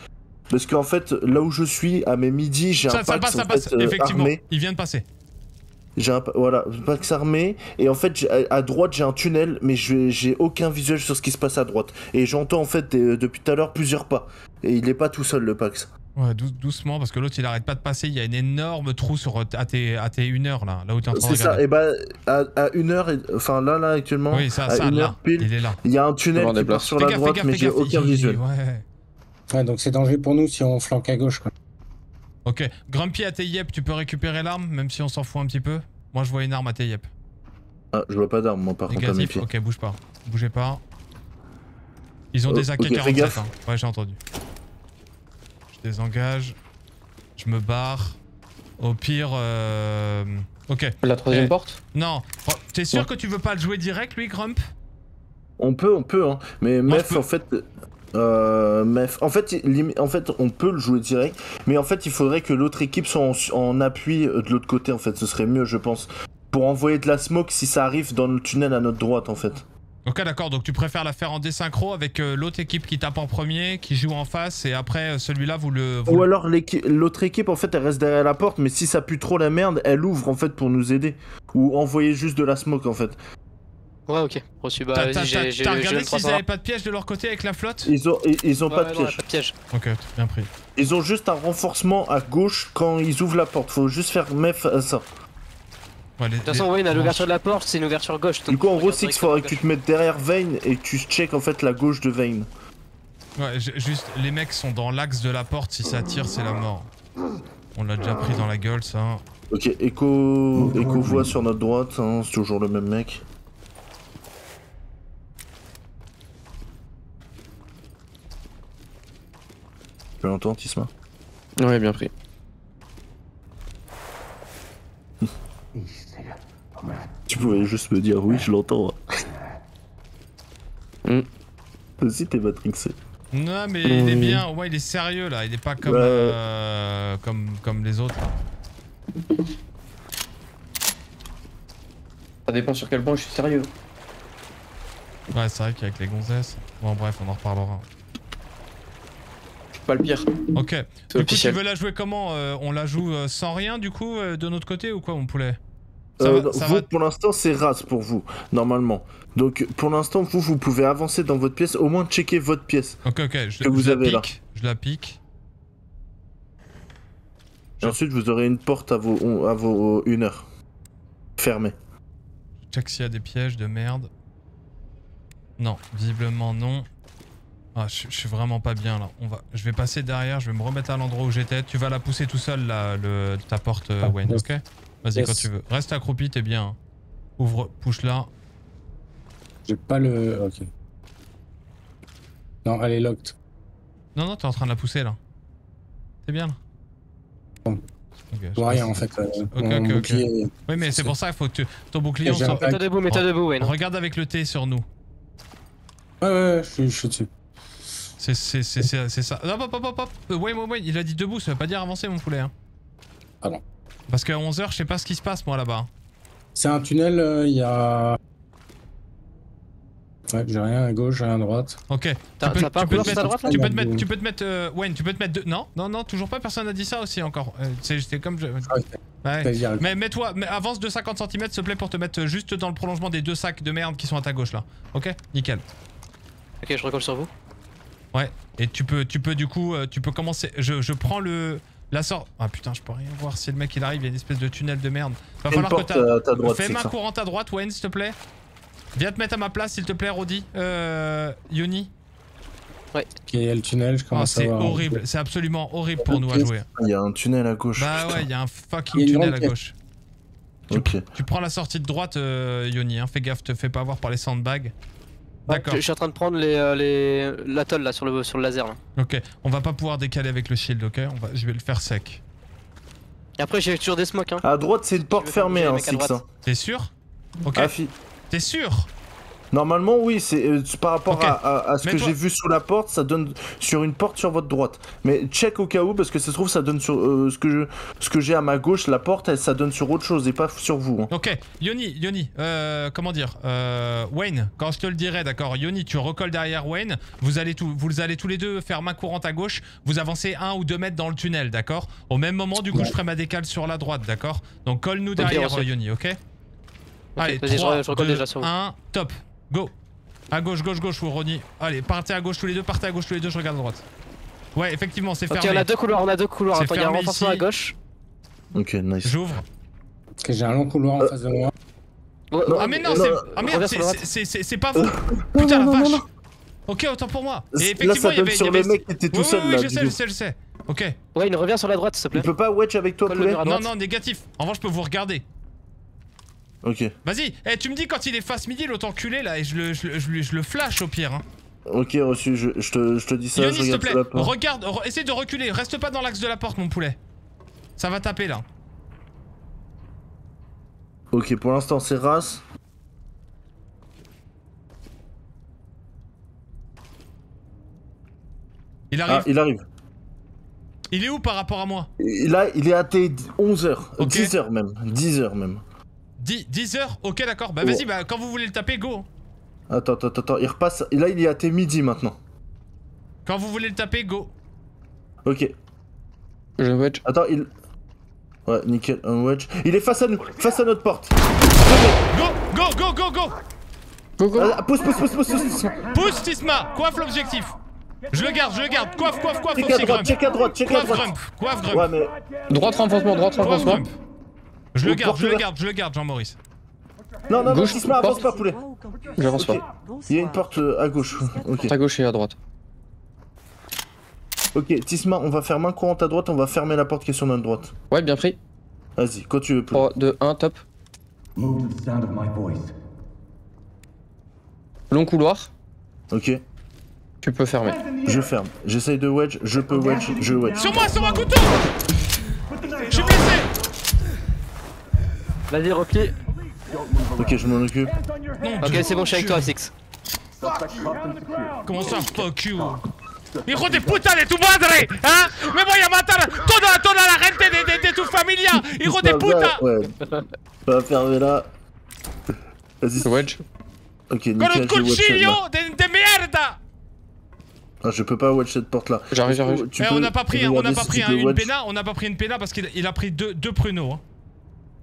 Parce qu'en fait, là où je suis, à mes midi, j'ai un pax passe, ça passe, fait, effectivement. armé. Il vient de passer. J'ai un voilà, armé et en fait à à droite j'ai un tunnel mais je- j'ai aucun visuel sur ce qui se passe à droite et j'entends en fait des- depuis tout à l'heure plusieurs pas et il est pas tout seul le Pax. Ouais, dou- doucement, parce que l'autre il arrête pas de passer. Il y a une énorme trou sur, euh, à, tes, à tes 1 heure là, là où t'es en train de C'est ça, et bah à, à une heure, et- enfin là, là actuellement, Oui, ça, à ça, une là, heure pile, il est là. il y a un tunnel qui part sur la gaffe, droite, gaffe, mais j'ai aucun visuel. Ouais. Ouais, donc c'est danger pour nous si on flanque à gauche. Quoi. Ok, Grumpy à tes yep, tu peux récupérer l'arme, même si on s'en fout un petit peu. Moi je vois une arme à tes yep. Ah, je vois pas d'arme, moi, par contre, à mes Négatif, pieds. ok, bouge pas. Bougez pas. Ils ont Oh, des ok, fais AK-47, gaffe. hein. Ouais, j'ai entendu. Je désengage. Je me barre. Au pire, euh... Ok. La troisième Eh, porte Non, Fr- t'es sûr que tu veux pas le jouer direct, lui, Grump? On peut, on peut, hein. Mais Moi, Mef, peux- en fait. Euh, Mef, en fait, en on peut le jouer direct, mais en fait, il faudrait que l'autre équipe soit en, en appui euh, de l'autre côté. En fait, ce serait mieux, je pense, pour envoyer de la smoke si ça arrive dans le tunnel à notre droite, en fait. Ok, d'accord, donc tu préfères la faire en désynchro avec euh, l'autre équipe qui tape en premier, qui joue en face, et après, euh, celui-là, vous le... vous Ou le- alors l'autre équipe, en fait, elle reste derrière la porte, mais si ça pue trop la merde, elle ouvre en fait pour nous aider, ou envoyer juste de la smoke, en fait. Ouais, ok. Reçu, bah T'as vas-y, j'ai regardé s'ils 300 avaient pas de piège de leur côté avec la flotte? Ils ont, ils, ils ont Ouais, pas ouais, de non, piège. pas de piège. Ok, bien pris. Ils ont juste un renforcement à gauche quand ils ouvrent la porte. Faut juste faire Mef à ça. Ouais, les- De toute façon, Wayne, à l'ouverture de la porte, c'est une ouverture gauche. Du coup, en gros, Six, faudrait que tu te mettes derrière Vayne et que tu check en fait la gauche de Vayne. Ouais, ju- juste, les mecs sont dans l'axe de la porte, si ça tire, c'est la mort. On l'a déjà pris dans la gueule, ça. Ok, Echo, Echo voit sur notre droite, hein, c'est toujours le même mec. Tu l'entends, Tisma Ouais, bien pris. Tu pouvais juste me dire oui, je l'entends. Hmm. Aussi, t'es matrixé. Non, mais il est bien, au moins il est sérieux là, il est pas comme, Ouais. euh, comme, comme les autres. Ça dépend sur quel point je suis sérieux. Ouais, c'est vrai qu'avec les gonzesses. Bon, bref, on en reparlera. Pas le pire. Ok. Du coup, officiel. tu veux la jouer comment euh, On la joue euh, sans rien du coup euh, de notre côté ou quoi, mon poulet Ça Euh, va, ça vous, va pour l'instant, c'est race pour vous, normalement. Donc, pour l'instant, vous, vous pouvez avancer dans votre pièce, au moins checker votre pièce. Ok, ok, je, que vous je la avez là. pique. Je la pique. Et ensuite, vous aurez une porte à vos, à vos une heure. Fermée. Check s'il y a des pièges de merde. Non, visiblement non. Ah, je, je suis vraiment pas bien là. On va, je vais passer derrière, je vais me remettre à l'endroit où j'étais. Tu vas la pousser tout seul là, le, ta porte, euh, Wayne, yes. ok? Vas-y Yes. quand tu veux. Reste accroupi, t'es bien. Ouvre, push là. J'ai pas le. Ok. Non, elle est locked. Non, non, t'es en train de la pousser là. T'es bien là? Bon. Ok, je vois rien en fait. euh, Ok, ok, ok. bouclier- Oui, mais c'est pour ça qu'il faut que tu... ton bouclier, Mets-toi debout, mets-toi debout, Wayne. Regarde avec le T sur nous. Ouais, ouais, ouais, je suis, je suis dessus. C'est c'est- c'est- c'est- c'est ça. Hop, hop, hop, hop, hop. Ouais, ouais, ouais, il a dit debout, ça veut pas dire avancer, mon poulet. Hein. Ah bon. Parce qu'à 11h, je sais pas ce qui se passe, moi, là-bas. C'est un tunnel, euh, il y a. Ouais, j'ai rien à gauche, j'ai rien à droite. Ok. T'as- Tu peux- pas tu te mettre- droite, là Tu peux te mettre, tu peux te mettre, euh, Wayne, tu peux te mettre deux. Non, non, non, toujours pas, personne n'a dit ça aussi encore. Euh, c'est c'est comme je. Ah. Ouais. Mais mets-toi, mais avance de 50 cm s'il te plaît pour te mettre juste dans le prolongement des deux sacs de merde qui sont à ta gauche là. Ok? Nickel. Ok, je recolle sur vous. Ouais. Et tu peux, tu peux du coup, euh, tu peux commencer. Je, je prends le. La sort. Ah putain, je peux rien voir si le mec il arrive, il y a une espèce de tunnel de merde. Va falloir que t'as- ta droite, Fais main ça. courante à droite, Wayne, s'il te plaît. Viens te mettre à ma place, s'il te plaît, Rodi. Euh. Yoni. Ok, il y a le tunnel, je commence à c'est horrible, c'est absolument horrible pour nous à jouer. Il y a un tunnel à gauche. Bah putain. ouais, il y a un fucking a tunnel à gauche. Ok. Tu prends la sortie de droite, euh, Yoni, hein. fais gaffe, te fais pas avoir par les sandbags. D'accord. Je, suis en train de prendre les, euh, les... l'atoll là sur le, sur le laser. Là. Ok, on va pas pouvoir décaler avec le shield, ok? On va, Je vais le faire sec. Et après, j'ai toujours des smokes. Hein. À droite, c'est une porte fermée, hein, Six. hein. T'es sûr? Ok. T'es sûr? Normalement, oui, c'est euh, par rapport à, à- à ce que j'ai vu sous la porte, ça donne sur une porte sur votre droite. Mais check au cas où, parce que ça se trouve, ça donne sur euh, ce que je- ce que j'ai à ma gauche, la porte, elle, ça donne sur autre chose et pas sur vous. hein. Ok, Yoni, Yoni, euh, comment dire euh, Wayne, quand je te le dirai, d'accord Yoni, tu recolles derrière Wayne, vous allez, tout, vous allez tous les deux faire main courante à gauche, vous avancez un ou deux mètres dans le tunnel, d'accord Au même moment, du coup, je ferai ma décale sur la droite, d'accord Donc colle-nous derrière, Yoni, ok Allez, vas-y, je 3, re- je recolle 2, déjà sur vous. 1, top, go À gauche, gauche, gauche, ou Ronnie. Allez, partez à gauche tous les deux, partez à gauche tous les deux, je regarde à droite. Ouais, effectivement, c'est Ok, fermé. on a deux couloirs, on a deux couloirs. C'est Attends, il y a un fermé renforcement ici. à gauche. Ok, nice. J'ouvre. Ok, j'ai un long couloir en face de moi. Ah mais non, non, c'est... non. Ah merde, c'est- pas vous Putain la vache Ok, autant pour moi Et Là, effectivement, ça il y avait... sur il y avait- le mec qui était tout Oui, seul, oui, oui, je sais, je sais, je sais. Ok. Ouais, il revient sur la droite, s'il te plaît. Il peut pas wedge avec toi, poulet Non, droite. non, négatif. En revanche, je peux vous regarder. Ok. Vas-y, eh, tu me dis quand il est face midi, l'autre enculé, là, et je le, je, le- je le- je le flash au pire. Hein. Ok, reçu, je, je te, je te dis ça, Yoni, s'il te plaît, regarde, re- essaie de reculer, reste pas dans l'axe de la porte, mon poulet. Ça va taper là. Ok, pour l'instant, c'est race. Il arrive. Ah, il arrive. Il est où par rapport à moi? Là, il est à tes 11h, Ok. 10h même, 10h même. 10, 10 heures Ok, d'accord. Bah Oh. vas-y, bah quand vous voulez le taper, go. Attends, attends, attends, il repasse. Là, il est à tes midi maintenant. Quand vous voulez le taper, go. Ok. Je wedge. Attends, il. Ouais, nickel, un wedge. Il est face à nous, face à notre porte. Go, go, go, go, go Go, go. Ah, pousse, pousse, pousse, pousse, pousse. Pousse Tisma, coiffe l'objectif. Je le garde, je le garde. Coiffe, coiffe, coiffe Check à droite, Grump. check à droite, check à Coiffe droite. Grump, coiffe Grump. Ouais, mais. Droite renforcement, droite Coiffe renforcement. Je le garde, je le garde, je le garde, Jean-Maurice. Non, non, non, Gauche, Tisma, avance porte. pas, poulet. J'avance Ok. pas. Il y a une porte euh, à gauche. Ok. À gauche et à droite. Ok, Tisma, on va faire main courante à droite, on va fermer la porte qui est sur notre droite. Ouais, bien pris. Vas-y, quand tu veux, poulet. 3, 2, 1, top. Move to the sound of my voice. Long couloir. Ok, Tu peux fermer. je ferme. J'essaye de wedge, je peux wedge, je wedge. Sur moi, sur moi, couteau Je suis blessé Vas-y, replie. Ok, je m'en occupe. Non, Ok, c'est bon, je suis avec toi, Six. Comment ça, fuck you Hijo de puta de tu madre Hein Me voy a matar toda, toda la gente de, de, de tu familia Hijo de puta Ouais. Va fermer là. Vas-y. Wedge. Ok, Con un nickel, j'ai wedge cuchillo là. de, de mierda Ah, je peux pas wedge cette porte là. J'arrive, j'arrive. Eh, on n'a pas pris, on n'a pas pris un- une pena, on n'a pas pris une pena parce qu'il il a pris deux, deux pruneaux. Hein.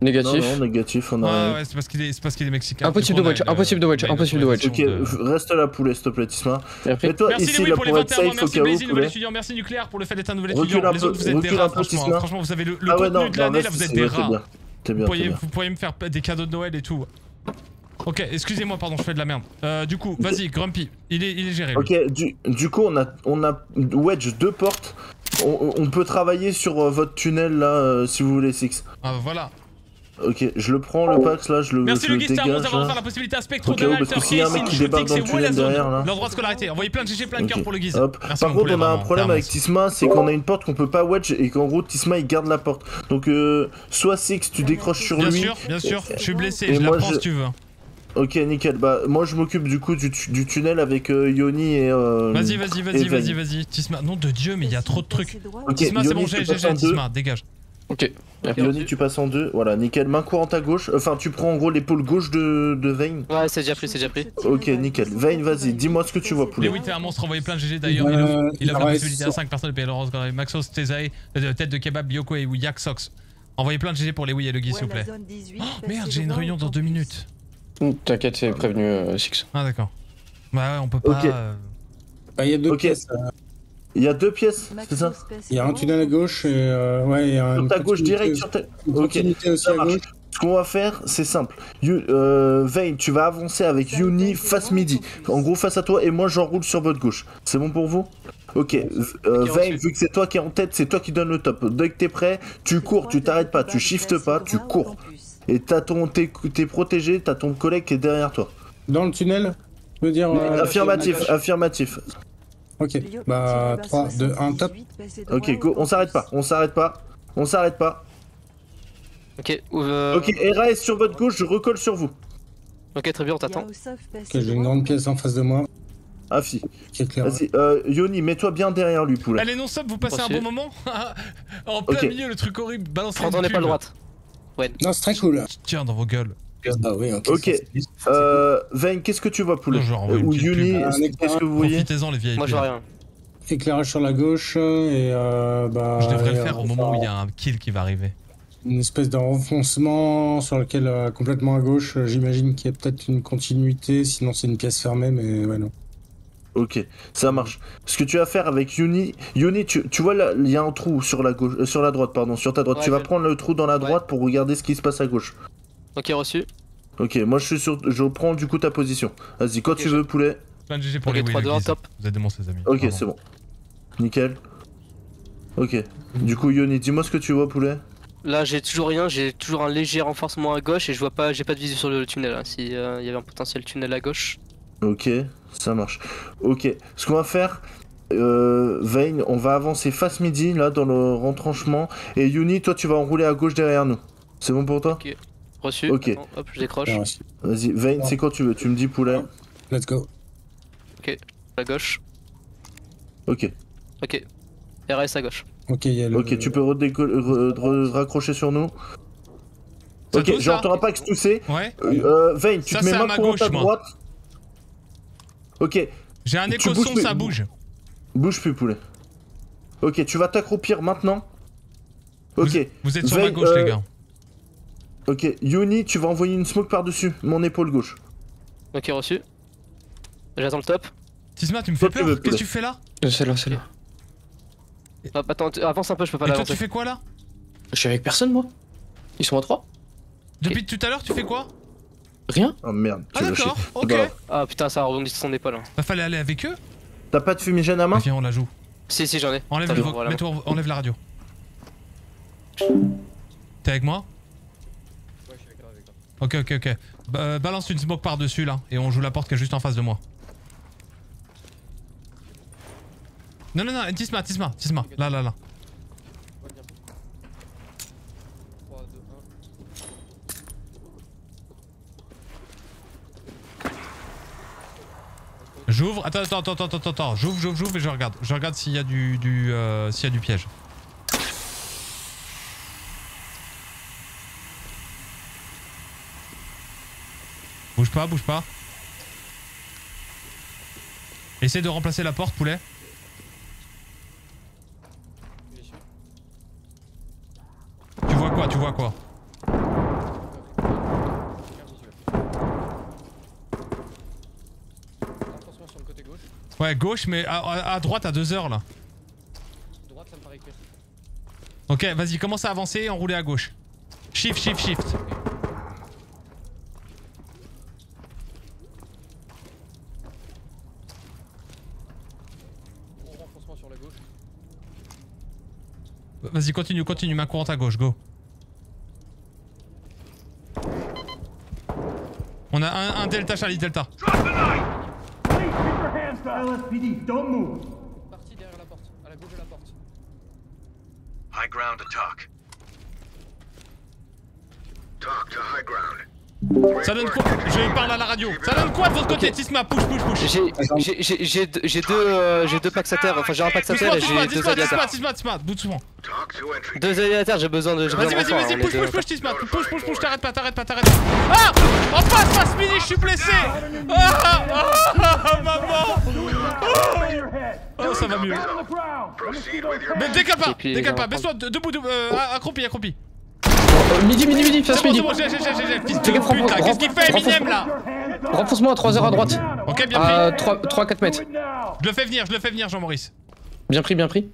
Négatif. Non, non, négatif, on a Ouais, rien. ouais, c'est parce qu'il est, c'est parce qu'il est mexicain. Impossible de une- impossible de une impossible de wedge. Ok, reste là, poulet, s'il te plaît, Tisma. Et toi, Merci ici, Louis là, pour les pour être 21 mois, safe au merci Bézine, nouvel poulet. étudiant, merci Nucléaire pour le fait d'être un nouvel étudiant. Les autres, vous êtes des rats, franchement. Tisma. Franchement, vous avez le, le Ah ouais, contenu non, de l'année, là, vous êtes des rats. bien. T'es bien, Vous pourriez, vous me faire des cadeaux de Noël et tout. Ok, excusez-moi, pardon, je fais de la merde. Euh, du coup, vas-y, Grumpy, il est, il est géré. lui. Ok, du, du coup, on a, on a wedge deux portes. On, on peut travailler sur euh, votre tunnel là, euh, si vous voulez, Six. Ah, bah, voilà. Ok, je le prends, le Pax là, je le, Merci je le Guistar dégage. d'avoir là. offert la possibilité à Spectro Ok, de parce que s'il y a un mec qui débarque dans le tunnel derrière, là. L'endroit de scolarité. Envoyez plein de GG, plein de cœurs Ok, pour le Guise. Par contre, on a un problème avec. Tisma, c'est qu'on a une porte qu'on peut pas wedge et qu'en gros Tisma il garde la porte. Donc, euh, soit Six, tu décroches sur Bien lui. sûr, bien sûr, je suis blessé, Et je la moi, prends je- si tu veux. Ok, nickel. Bah, moi je m'occupe du coup du, tu- du tunnel avec euh, Yoni et. Euh, Vas-y, vas-y, vas-y, vas-y, vas-y. Tisma, nom de Dieu, mais il y a trop de trucs. Ok, Tisma, c'est bon, j'ai, j'ai. Tisma, dégage. Ok. Yoni, tu passes en deux. Voilà, nickel. Main courante à gauche. Enfin, tu prends en gros l'épaule gauche de, de Vayne. Ouais, c'est déjà pris, c'est déjà pris. Ok, nickel. Vayne, vas-y, dis-moi ce que tu vois, Mais poulet. oui, t'es un monstre, envoyez plein de GG d'ailleurs. Euh, il offre, il offre la possibilité à sur- 5 personnes de payer Laurence Gray, Maxos, Tezae, euh, Tête de Kebab, Bioko et Yak Sox. Envoyez plein de GG pour les oui et le Guy, s'il vous plaît. Oh, merde, j'ai une réunion dans deux minutes. T'inquiète, c'est prévenu, euh, Six. Ah, d'accord. Bah ouais, on peut pas. Ok. euh, Bah, il y a deux Ok. pièces. Il y a deux pièces, c'est ça Il y a un tunnel à gauche et euh, ouais, il y a Sur ta gauche, direct sur ta. Ok, aussi à gauche. Ce qu'on va faire, c'est simple. You, euh, Vayne, tu vas avancer avec Yuni face midi. En gros, face à toi, et moi, j'enroule sur votre gauche. C'est bon pour vous? Ok, euh, Vayne, vu que c'est toi qui es en tête, c'est toi qui donne le top. Dès que t'es prêt, tu cours, tu t'arrêtes pas, tu shiftes pas, tu cours. Et t'as ton, t'es, t'es protégé, t'as ton collègue qui est derrière toi. Dans le tunnel? Je veux dire. euh, affirmatif, affirmatif. Ok, bah 3, 2, 1, top. Ok, go, on s'arrête pas, on s'arrête pas, on s'arrête pas. Ok, euh, Ok, Era est sur votre gauche, je recolle sur vous. ok, très bien, on t'attend. Ok, j'ai une grande pièce en face de moi. Est claire. Vas-y, euh, Yoni, mets-toi bien derrière lui, poulet. Allez, non stop, vous passez un bon moment En plein milieu, le truc horrible, balance Prends ton épaule droite. Ouais. Non, c'est très cool. Tiens, dans vos gueules. Ah oui, ok. Ok. ça, c'est- Euh, Vayne, qu'est-ce que tu vois, poulet Euh, une Ou Yuni. Un qu'est-ce que vous voyez Profitez-en, les vieilles. Moi, je vois rien. Éclairage sur la gauche et euh, bah. Je devrais le faire euh, au moment où il y a un kill qui va arriver. Une espèce de renfoncement sur lequel, euh, complètement à gauche, euh, j'imagine qu'il y a peut-être une continuité, sinon c'est une pièce fermée, mais ouais, non. Ok, ça marche. Ce que tu vas faire avec Yuni, Yuni, tu, tu vois là, il y a un trou sur la gauche, euh, sur la droite, pardon, sur ta droite. Ouais, tu vas prendre le trou dans la droite pour regarder ce qui se passe à gauche. Ok, reçu. Ok, moi je suis sur, je prends du coup ta position. Vas-y, quand tu veux, poulet. Plein de GG pour Ok, les 3, 2, 1, Will, top. Vous êtes des monstres, les amis. Ok, c'est bon. Nickel. Ok. Du coup, Yoni, dis-moi ce que tu vois, poulet. Là, j'ai toujours rien, j'ai toujours un léger renforcement à gauche et je vois pas, j'ai pas de visu sur le tunnel. Hein, si euh, il y avait un potentiel tunnel à gauche. Ok, ça marche. Ok, ce qu'on va faire, euh, Vayne, on va avancer face midi, là, dans le retranchement. Et Yuni, toi, tu vas enrouler à gauche derrière nous. C'est bon pour toi? Ok. Reçu. Ok. Attends, hop, je décroche. Vas-y, Vayne, c'est quand tu veux. Tu me dis, poulet. Let's go. Ok. À gauche. Ok. Ok. RS à gauche. Ok, il y a le. Ok, tu peux redéco- re- re- raccrocher sur nous. Ça Ok, genre t'auras pas extoussé. Ouais. Euh, Vayne, tu Ça, te mets main ma courante gauche, à moi. droite. Ok, J'ai un écho son, plus. ça bouge. bouge plus, poulet. Ok, tu vas t'accroupir maintenant. Ok. Vous êtes sur ma Vayne, gauche, euh, les gars. Ok, Yuni, tu vas envoyer une smoke par-dessus mon épaule gauche. Ok, reçu. J'attends le top. Tisma, tu me fais peur. Qu'est-ce que tu fais là C'est là, c'est là. Hop, attends, avance un peu, je peux pas Et toi, tu fais quoi là Je suis avec personne, moi. Ils sont à 3 Depuis tout à l'heure, tu fais quoi Rien Oh merde, Ah tu d'accord, ok. Ah putain, ça a rebondi sur son épaule. hein. Bah fallait aller avec eux. T'as pas de fumigène à main Viens, on la joue. Si, si, j'en ai. Enlève le enlève la radio. T'es avec moi Ok, ok, ok. Ba- balance une smoke par-dessus là, et on joue la porte qui est juste en face de moi. Non, non, non, Tisma, Tisma, Tisma. Là, là, là. J'ouvre. Attends, attends, attends, attends, attends, attends. J'ouvre, j'ouvre, j'ouvre et je regarde. Je regarde s'il y a du euh, s'il y a du piège. Bouge pas, bouge pas. Essaye de remplacer la porte, poulet. Tu vois quoi, tu vois quoi Ouais, gauche, mais à, droite à 2 heures là. Ok, vas-y, commence à avancer et enrouler à gauche. Shift, shift, shift. Vas-y, continue, continue, main courante à gauche, go. On a un, un Delta, Charlie, Delta. Please keep your hands down. LSPD, don't move. High ground to talk. Talk to high ground. Ça donne quoi Je parle à la radio. Ça donne quoi de votre côté, Tisma Push, push, push. J'ai- J'ai j'ai- j'ai deux, j'ai deux, euh, j'ai deux packs à terre, enfin j'ai un pack à terre Tisma, et Tisma, j'ai deux Tisma, à Tisma. Tisma, Tisma, doucement. Deux terre, j'ai besoin de. j'ai Vas-y, vas-y, vas-y, hein, push, deux. push, Tisma. Push, push, push, t'arrêtes pas, t'arrêtes pas, t'arrêtes pas. Ah En face, face mini, je suis blessé Ah Ah Maman Oh, Oh, ça va mieux. Mais décale pas, décale pas, baisse-toi, de- debout, debout, euh, accroupi, accroupi. Midi, midi, midi, face midi. bon, j'ai, j'ai, j'ai, fils de pute là, qu'est-ce qu'il fait, Eminem là Renforcement à 3 heures à droite. Ok, bien À pris. 3-4 mètres. Je le fais venir, je le fais venir, Jean-Maurice. Bien pris, bien pris.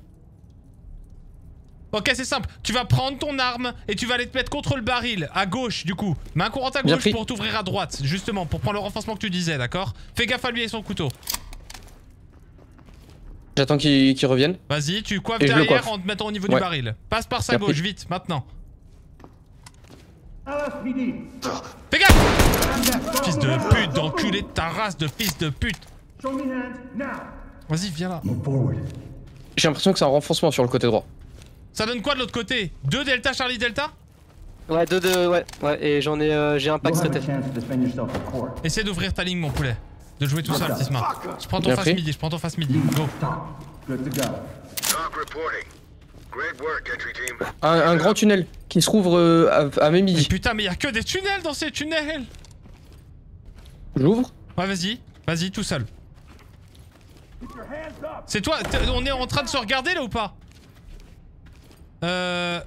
Ok, c'est simple. Tu vas prendre ton arme et tu vas aller te mettre contre le baril, à gauche du coup. Main courante à gauche pour t'ouvrir à droite, justement, pour prendre le renforcement que tu disais, d'accord? Fais gaffe à lui et son couteau. J'attends qu'ils qu'ils reviennent. Vas-y, tu coiffes Et derrière coiffe. en te mettant au niveau Ouais. du baril. Passe par sa Bien pris. gauche, vite, maintenant. Fais gaffe Fils de pute, d'enculé de ta race de fils de pute. Show me hands now. Vas-y, viens là. J'ai l'impression que c'est un renforcement sur le côté droit. Ça donne quoi de l'autre côté? Deux Delta, Charlie Delta? Ouais, deux, deux, ouais, ouais, et j'en ai, euh, j'ai un pack traité. Essaie d'ouvrir ta ligne, mon poulet. De jouer tout seul, Tisma. Je prends ton face midi, je prends ton face midi. Go. Un, un grand tunnel qui se rouvre euh, à, à mes Mais midi. putain, mais y a que des tunnels dans ces tunnels J'ouvre. Ouais, vas-y. Vas-y, tout seul. C'est toi On est en train de se regarder là ou pas? Euh...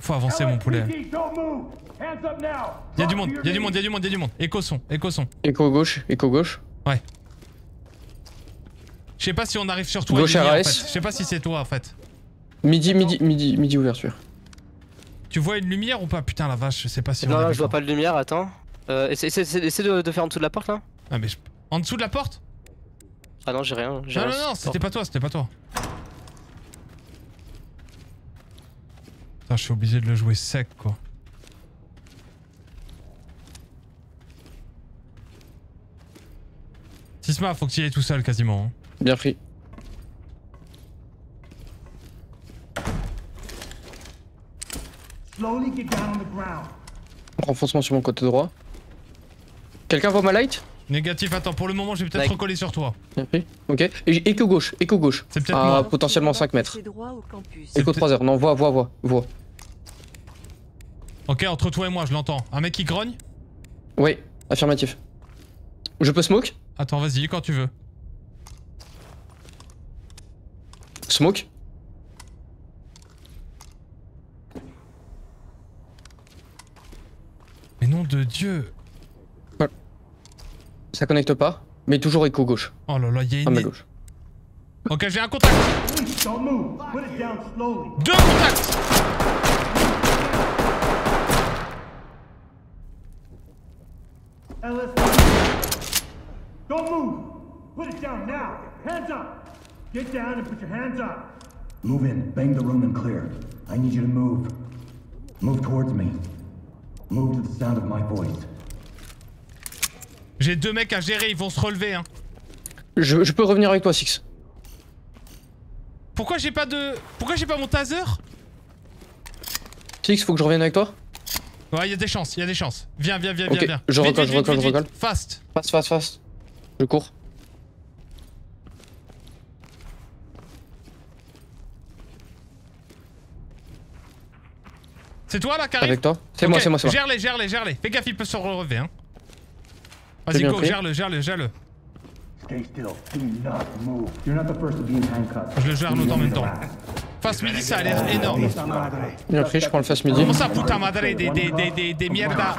Faut avancer, mon poulet. LSPD, don't move. Hands up now. Y'a du monde, y'a du monde, y'a du monde, y'a du monde. Écho son, écho son. Écho gauche, écho gauche. Ouais. Je sais pas si on arrive sur toi. Gauche Yumi, en RS. fait. Je sais pas si c'est toi en fait. Midi, midi, midi, midi ouverture. Tu vois une lumière ou pas? Putain la vache, je sais pas si on Non, là, vu je vois pas de lumière, attends. Euh, essaie, essaie- essaie- essaie de, de faire en dessous de la porte là Ah mais je- en dessous de la porte? Ah non, j'ai rien. j'ai Non rien. non non, c'était pas toi, c'était pas toi. Putain, je suis obligé de le jouer sec quoi. Sisma, faut que tu y ailles tout seul quasiment. hein. Bien pris. Slowly get down on the ground. Renfoncement sur mon côté droit. Quelqu'un voit ma light? Négatif, attends, pour le moment je vais peut-être recoller sur toi. Bien pris. Ok. Et écho gauche, écho gauche. C'est peut-être À moi. potentiellement 5 mètres. C'est droit au campus. Écho 3 heures. Non, voix, voix, voix, voix. Ok, entre toi et moi, je l'entends. Un mec qui grogne? Oui, affirmatif. Je peux smoke? Attends, vas-y, quand tu veux. Smoke Mais nom de Dieu Ça connecte pas, mais toujours écho gauche. Oh là là, il y a À ma une... gauche. Ok, j'ai un contact Please don't move. Put it down slowly. Deux contacts. Don't move. Put it down now. Hands up. Get down and put your hands up. Move in, bang the room and clear. I need you to move. Move towards me. Move to the sound of my voice. J'ai deux mecs à gérer, ils vont se relever, hein. Je, je peux revenir avec toi, Six. Pourquoi j'ai pas de... Pourquoi j'ai pas mon taser? Six, faut que je revienne avec toi Ouais, il y a des chances, il y a des chances. Viens, viens, viens, viens, viens. je recolle, je recolle, je recolle. Fast Fast, fast, fast. Je cours. C'est toi là qui arrive Avec toi C'est moi, c'est moi, c'est moi. Gère-les, gère-les, gère-les. Fais gaffe, il peut se relever, hein. Vas-y, go, gère-le, gère-le, gère-le. Je le gère l'autre en même temps. Face midi, ça a l'air énorme. Bien pris, je prends le fast midi. Comment ça, putain madre, des, des, des, des, des mierda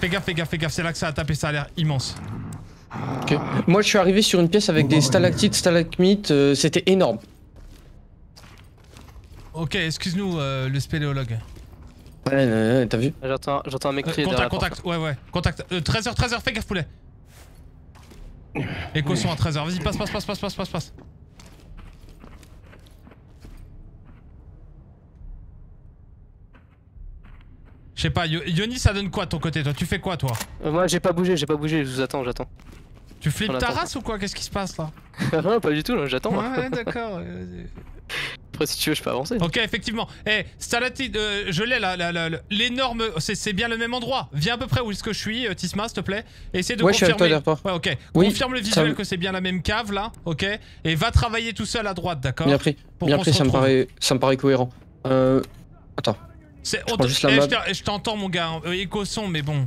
Fais gaffe, fais gaffe, fais gaffe, c'est là que ça a tapé, ça a l'air immense. Ok. Moi, je suis arrivé sur une pièce avec des stalactites, stalagmites, euh, c'était énorme. Ok, excuse-nous, euh, le spéléologue. Ouais, ouais, ouais, t'as vu J'entends j'entends un mec Euh, crier derrière contact, contact, ouais, ouais, contact. Euh, 13h, 13h, fais gaffe, poulet. Écho son à 13h, vas-y, passe, passe, passe, passe, passe, passe, passe. Je sais pas, Yo- Yoni, ça donne quoi de ton côté, toi? Tu fais quoi, toi? Euh, Moi, j'ai pas bougé, j'ai pas bougé, je vous attends, j'attends. Tu flippes ta race ou quoi? Qu'est-ce qui se passe là? Non, pas du tout, j'attends. Ouais, d'accord. Après, si tu veux, je peux avancer. Ok, effectivement. Eh, Stalatite, euh, je l'ai là, là, là, là. l'énorme. C'est bien le même endroit. Viens à peu près où est-ce que je suis, euh, Tisma, s'il te plaît. Essaye de Ouais, je suis avec toi, confirmer. ouais, ok. Oui, Confirme le visuel me- que c'est bien la même cave là, ok. Et va travailler tout seul à droite, d'accord Bien pris. Pour Bien pris, ça me, paraît, ça me paraît cohérent. Euh. Attends. C'est Je prends juste la Eh, je map. t'ai- je t'entends, mon gars. hein. Euh, écho son, mais bon.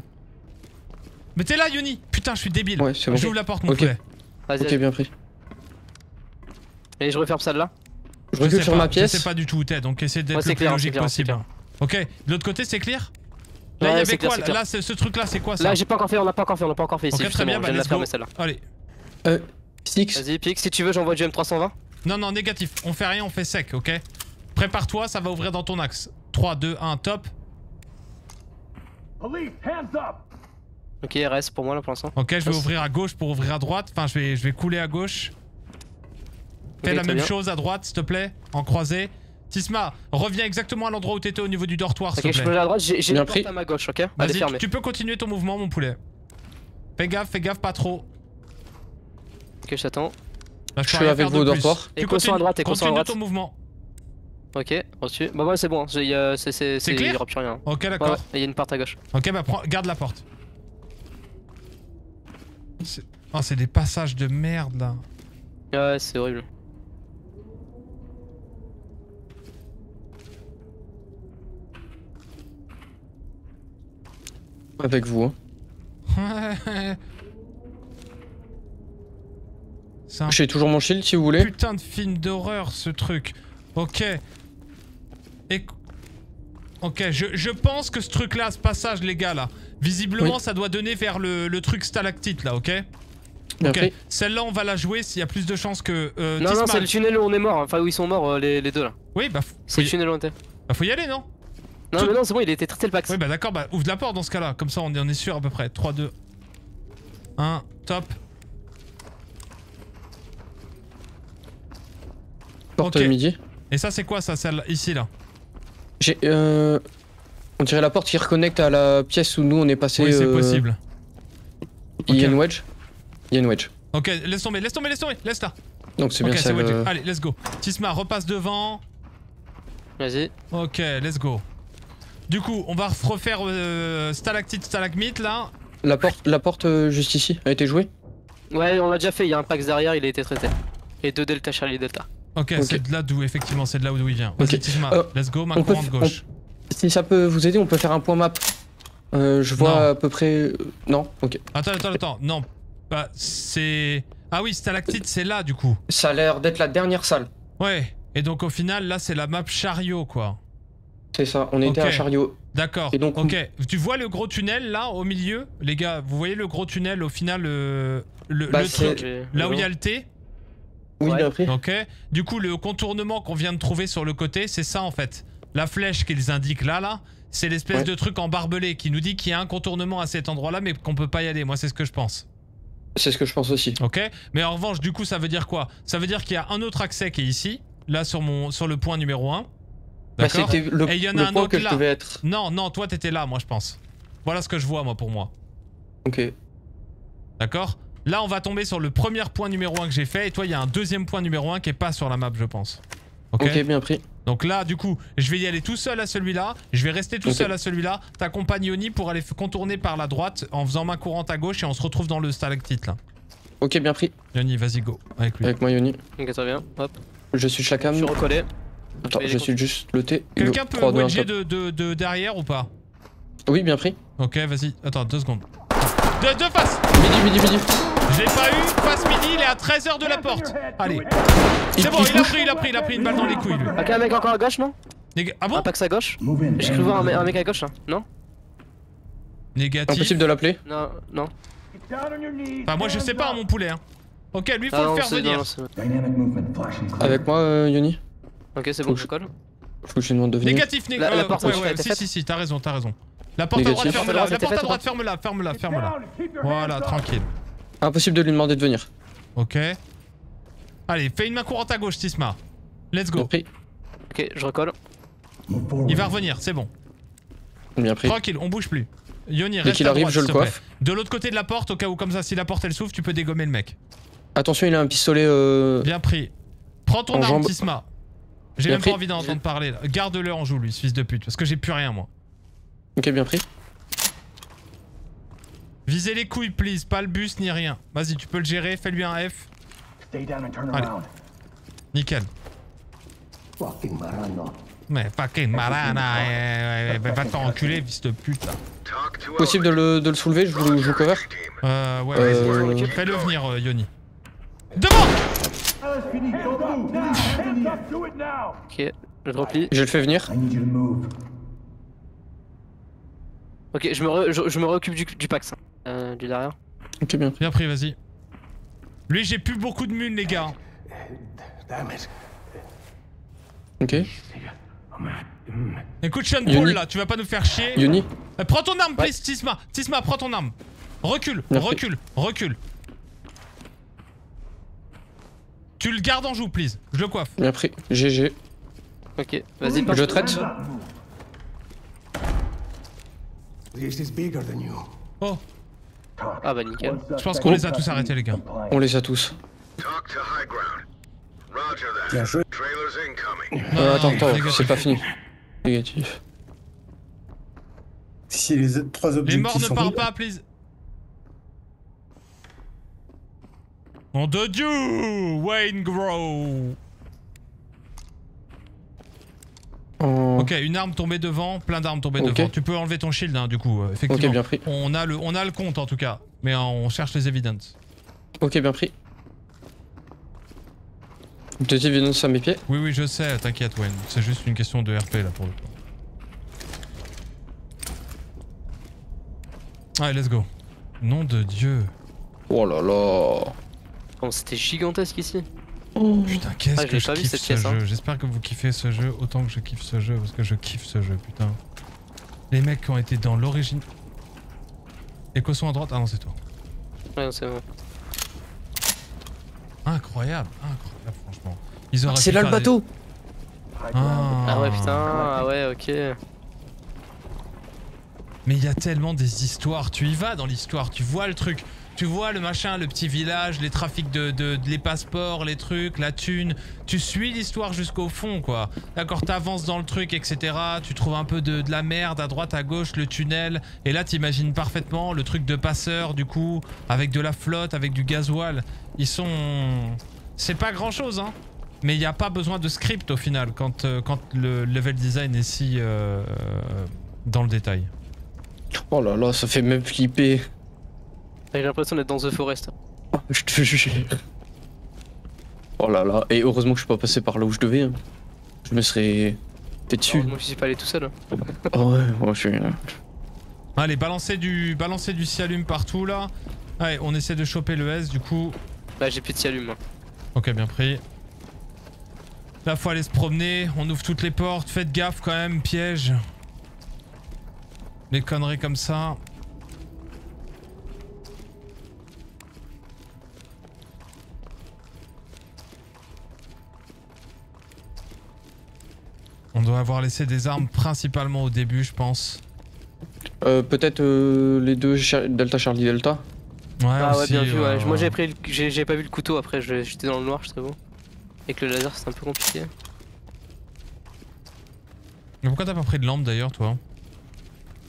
Mais t'es là, Yoni. Putain, je suis débile. Ouais, c'est bon. J'ouvre la porte, mon Ok. poulet. Vas-y, Ok, bien pris. Et je referme celle-là. Je Je recule sais sur pas, ma pièce. Je sais pas du tout où t'es, donc essaie d'être Ouais, le plus clair, logique clair, possible. Ok. De l'autre côté, c'est clear Là, il Ouais, y avait clair, quoi clair. Là, c'est- ce truc-là, c'est quoi ça? Là, j'ai pas encore fait, on a pas encore fait, on a pas encore fait ici. Ok, très bien, je bah, let's go. Allez. Euh. Six. Vas-y, Pix, si tu veux, j'envoie du M320. Non, non, négatif. On fait rien, on fait sec, ok? Prépare-toi, ça va ouvrir dans ton axe. 3, 2, 1, top. Police, hands up. Ok, RS pour moi là pour l'instant. Ok, je vais ouvrir à gauche pour ouvrir à droite. Enfin, je vais, je vais couler à gauche. Fais la même bien. chose à droite, s'il te plaît, en croisé. Tisma, reviens exactement à l'endroit où t'étais au niveau du dortoir, s'il Ok, te je plaît. peux aller à droite, j'ai une porte pris. à ma gauche, ok Vas-y, fermée. tu peux continuer ton mouvement, mon poulet. Fais gaffe, fais gaffe, pas trop. Ok, je t'attends. Là, Je suis avec vous au dortoir. Tu Et qu'on soit à droite, et qu'on soit à continue droite. ton mouvement. Ok, reçu. Bah ouais, c'est bon, a- c'est clair il y aura plus rien. Ok, d'accord. ouais, il y a une porte à gauche. Ok, bah prends, garde la porte. Oh, c'est des passages de merde là. Ouais, c'est horrible. Avec vous. Hein. C'est un J'ai toujours mon shield si vous voulez. putain de film d'horreur ce truc. Ok. Et... Ok, je, je pense que ce truc là, ce passage les gars là, Visiblement, Oui. ça doit donner vers le, le truc stalactite là, ok? Bien Ok. Celle-là, on va la jouer s'il y a plus de chances que. Euh, Non, non, c'est le tunnel où on est mort, enfin où ils sont morts, euh, les, les deux là. Oui, bah. C'est le y... tunnel où on était. bah, faut y aller, non? Non, Tout- mais non, c'est bon, il été traité le pax. Oui, bah d'accord, bah ouvre la porte dans ce cas-là. Comme ça, on est, sûr à peu près. 3, 2, 1, top. Porte Ok. midi. Et ça, c'est quoi ça, celle ici là? J'ai. Euh... On dirait la porte qui reconnecte à la pièce où nous on est passé. Oui, c'est euh, possible. Il y a une wedge. Il y a une wedge. Ok, laisse tomber, laisse tomber, laisse tomber, laisse là. Donc c'est ok, bien wedge. euh, Allez, let's go. Tisma, repasse devant. Vas-y. Ok, let's go. Du coup, on va refaire euh, stalactite, stalagmite là. La porte, la porte euh, juste ici a été jouée? Ouais, on l'a déjà fait, il y a un pax derrière, il a été traité. Et deux Delta Charlie Delta. Ok, c'est de là d'où, effectivement, c'est de là où il vient. Vas-y, Ok. Tisma, Euh, let's go, main courante gauche. Si ça peut vous aider, on peut faire un point map. Euh, je vois Non. à peu près. Non, ok. Attends, attends, attends. Non, bah, c'est. Ah oui, stalactite, c'est là du coup. Ça a l'air d'être la dernière salle. Ouais. Et donc au final, là, c'est la map chariot, quoi. C'est ça. On était à chariot. D'accord. Et donc, ok. Tu vois le gros tunnel là au milieu, les gars. Vous voyez le gros tunnel au final, euh, le, Bah, le truc là où il y a le T? Oui, Ouais. bien pris. Ok. Du coup, le contournement qu'on vient de trouver sur le côté, c'est ça en fait. La flèche qu'ils indiquent là, là, c'est l'espèce Ouais. de truc en barbelé qui nous dit qu'il y a un contournement à cet endroit-là, mais qu'on peut pas y aller. Moi, c'est ce que je pense. C'est ce que je pense aussi. Ok. Mais en revanche, du coup, ça veut dire quoi? Ça veut dire qu'il y a un autre accès qui est ici, là sur mon sur le point numéro 1 Bah, D'accord. c'était le, Et il y en le a un point autre que je là. devais être. Non, non, toi t'étais là, moi je pense. Voilà ce que je vois moi pour moi. Ok. D'accord Là, on va tomber sur le premier point numéro 1 que j'ai fait, et toi, il y a un deuxième point numéro 1 qui est pas sur la map, je pense. Ok, Ok, bien pris. Donc là, du coup, je vais y aller tout seul à celui-là, je vais rester tout seul à celui-là, t'accompagnes Yoni pour aller contourner par la droite en faisant main courante à gauche et on se retrouve dans le stalactite là. Ok, bien pris. Yoni, vas-y, go, avec lui. Avec moi, Yoni. Ok, très bien. Hop. Je suis Chakam. Je suis recollé. Attends, je suis juste le T. Quelqu'un peut 3, 2, 1, wedger de, de, de derrière ou pas? Oui, bien pris. Ok, vas-y, attends, deux secondes. De, de face Midi, midi, midi. Je l'ai pas eu, face midi, il est à 13h de la porte. Allez. Il- C'est bon, il il a pris, il a pris, il a pris une balle dans les couilles lui. Ok, un mec encore à gauche, non? Néga- Ah Un bon pax à gauche. J'ai cru voir un, me- un mec à gauche là. Non? Négatif. Impossible de l'appeler. Non, non. Down on your knees. Enfin, moi je sais pas, hein, mon poulet. Hein. Ok, lui, faut Ah le faire venir. Avec moi, euh, Yoni? Ok, c'est bon, que je colle. Faut que je lui demande de venir. Négatif, négatif. La- la porte, ouais, ouais, si, si, si, t'as raison, t'as raison. La porte à droite, ferme-la. La porte à droite, ferme-la, ferme-la, ferme-la. Voilà, tranquille. Impossible de lui demander de venir. Ok. Allez, fais une main courante à gauche, Tisma. Let's Bien go. pris. Ok, je recolle. Il va revenir, c'est bon. Bien pris. Tranquille, on bouge plus. Yoni, Dès reste qu'il à arrive, droite, je le coiffe. De l'autre côté de la porte, au cas où, comme ça, si la porte elle s'ouvre, tu peux dégommer le mec. Attention, il a un pistolet. Euh... Bien pris. Prends ton En arme, jambe. Tisma. J'ai même pris. pas envie d'en entendre parler. là. Garde-le en joue, lui, ce fils de pute, parce que j'ai plus rien, moi. Ok, bien pris. Visez les couilles, please, pas le bus ni rien. Vas-y, tu peux le gérer, fais-lui un F. Stay down and turn Allez. around. Nickel. Fucking marrano. Mais fucking marana, eh, eh, eh, va t'enculer, fils de pute. là. Possible de le, de le soulever, je vous, je vous cover? Euh, ouais, Euh. Fais-le venir, euh, Yoni. Devant Ok, je replie. Je le fais venir. Ok, je me, re- je, je me réoccupe du, du pax. hein. Euh, du derrière. Ok, bien. Bien pris, vas-y. Lui, j'ai plus beaucoup de mules, les gars. Ok. Écoute, Sean. Paul, là, tu vas pas nous faire chier. Yoni. Euh, Prends ton arme, please, Tisma. Tisma, prends ton arme. Recule, Merci. recule, recule. Tu le gardes en joue, please. Je le coiffe. Bien pris. GG. Ok, vas-y. Je traite. This is bigger than you. Oh, Ah bah nickel. je pense qu'on les a tous arrêtés, les gars. On les a tous. Talk to high ground. Roger that. Bien joué. Euh, non, attends, attends, c'est pas fini. Négatif. Si les trois Les objectifs morts ne parlent pas, please. Nom de Dieu Wayne Grow En- Ok, une arme tombée devant, plein d'armes tombées devant. Tu peux enlever ton shield, hein, du coup, euh, effectivement. Ok, bien pris. On a, le, on a le compte, en tout cas. Mais on cherche les evidences. Ok, bien pris. Petite évidence à mes pieds. Oui, oui, je sais, t'inquiète, Wayne. C'est juste une question de RP, là, pour le coup. Allez, let's go. Nom de Dieu. Oh là là. Oh, c'était gigantesque ici. Putain, qu'est-ce Ah, que je pas vu, kiffe cette ce pièce, jeu. hein. J'espère que vous kiffez ce jeu autant que je kiffe ce jeu, parce que je kiffe ce jeu, putain. Les mecs qui ont été dans l'origine... Écho sont à droite Ah non, c'est toi. Ouais, c'est bon. Incroyable, incroyable, franchement. Ils auraient Ah, c'est là le des- bateau. Ah. Ah ouais, putain, ah ouais, ok. Mais il y a tellement des histoires, tu y vas dans l'histoire, tu vois le truc, tu vois le machin, le petit village, les trafics de, les passeports, les trucs, la thune, tu suis l'histoire jusqu'au fond quoi. D'accord, t'avances dans le truc, etc. Tu trouves un peu de, la merde à droite, à gauche, le tunnel, et là t'imagines parfaitement le truc de passeur du coup, avec de la flotte, avec du gasoil. Ils sont... C'est pas grand chose hein. Mais il n'y a pas besoin de script au final quand, euh, le level design est si euh, dans le détail. Oh là là, ça fait même flipper. J'ai l'impression d'être dans The Forest. Je te jure. Oh là là. Et heureusement que je suis pas passé par là où je devais. hein. Je me serais fait dessus. Moi, je suis pas allé tout seul. hein. Oh ouais, moi je suis. Allez, balancez du, balancez du cialume partout là. Allez, on essaie de choper le S du coup. Bah, j'ai plus de cialume. moi. Ok, bien pris. Là, faut aller se promener. On ouvre toutes les portes. Faites gaffe quand même, piège. Les conneries comme ça. On doit avoir laissé des armes principalement au début, je pense. Euh, Peut-être euh, les deux Char- Delta Charlie Delta. Ouais, ah ouais, bien vu, ouais. ouais, Moi, j'ai pris le... j'ai pas vu le couteau après, j'étais dans le noir, je t'avoue. Avec le laser, c'est un peu compliqué. Mais pourquoi t'as pas pris de lampe d'ailleurs, toi?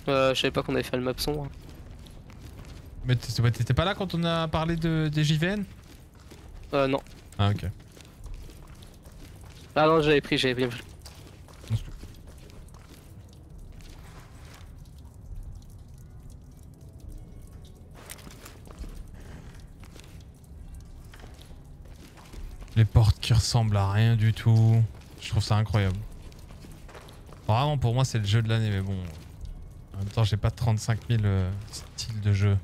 Euh, je savais pas qu'on avait fait le map sombre. Mais t'étais pas là quand on a parlé de, des JVN Euh, non. Ah, ok. Ah non, j'avais pris, j'avais bien pris. Les portes qui ressemblent à rien du tout. Je trouve ça incroyable. Vraiment, pour moi, c'est le jeu de l'année, mais bon. En même temps, j'ai pas 35 000 euh, styles de jeu.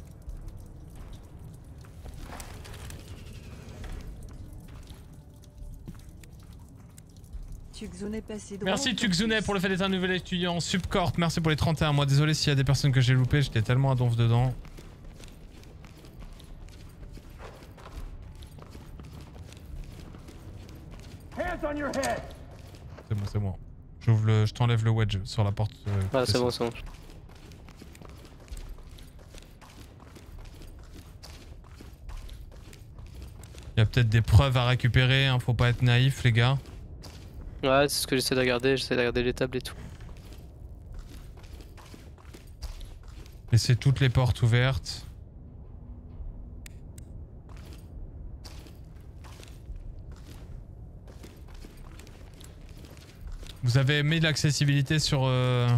Merci Tuxune pour le fait d'être un nouvel étudiant Subcorp. Merci pour les 31 mois. Désolé s'il y a des personnes que j'ai loupées, j'étais tellement à donf dedans. Hands on your head! C'est bon, c'est bon. J'ouvre le, je t'enlève le wedge sur la porte. euh, Ah, c'est bon, c'est bon. Il y a peut-être des preuves à récupérer, hein, faut pas être naïf les gars. Ouais, c'est ce que j'essaie de regarder, j'essaie de regarder les tables et tout. Laissez toutes les portes ouvertes. Vous avez mis l'accessibilité sur... euh,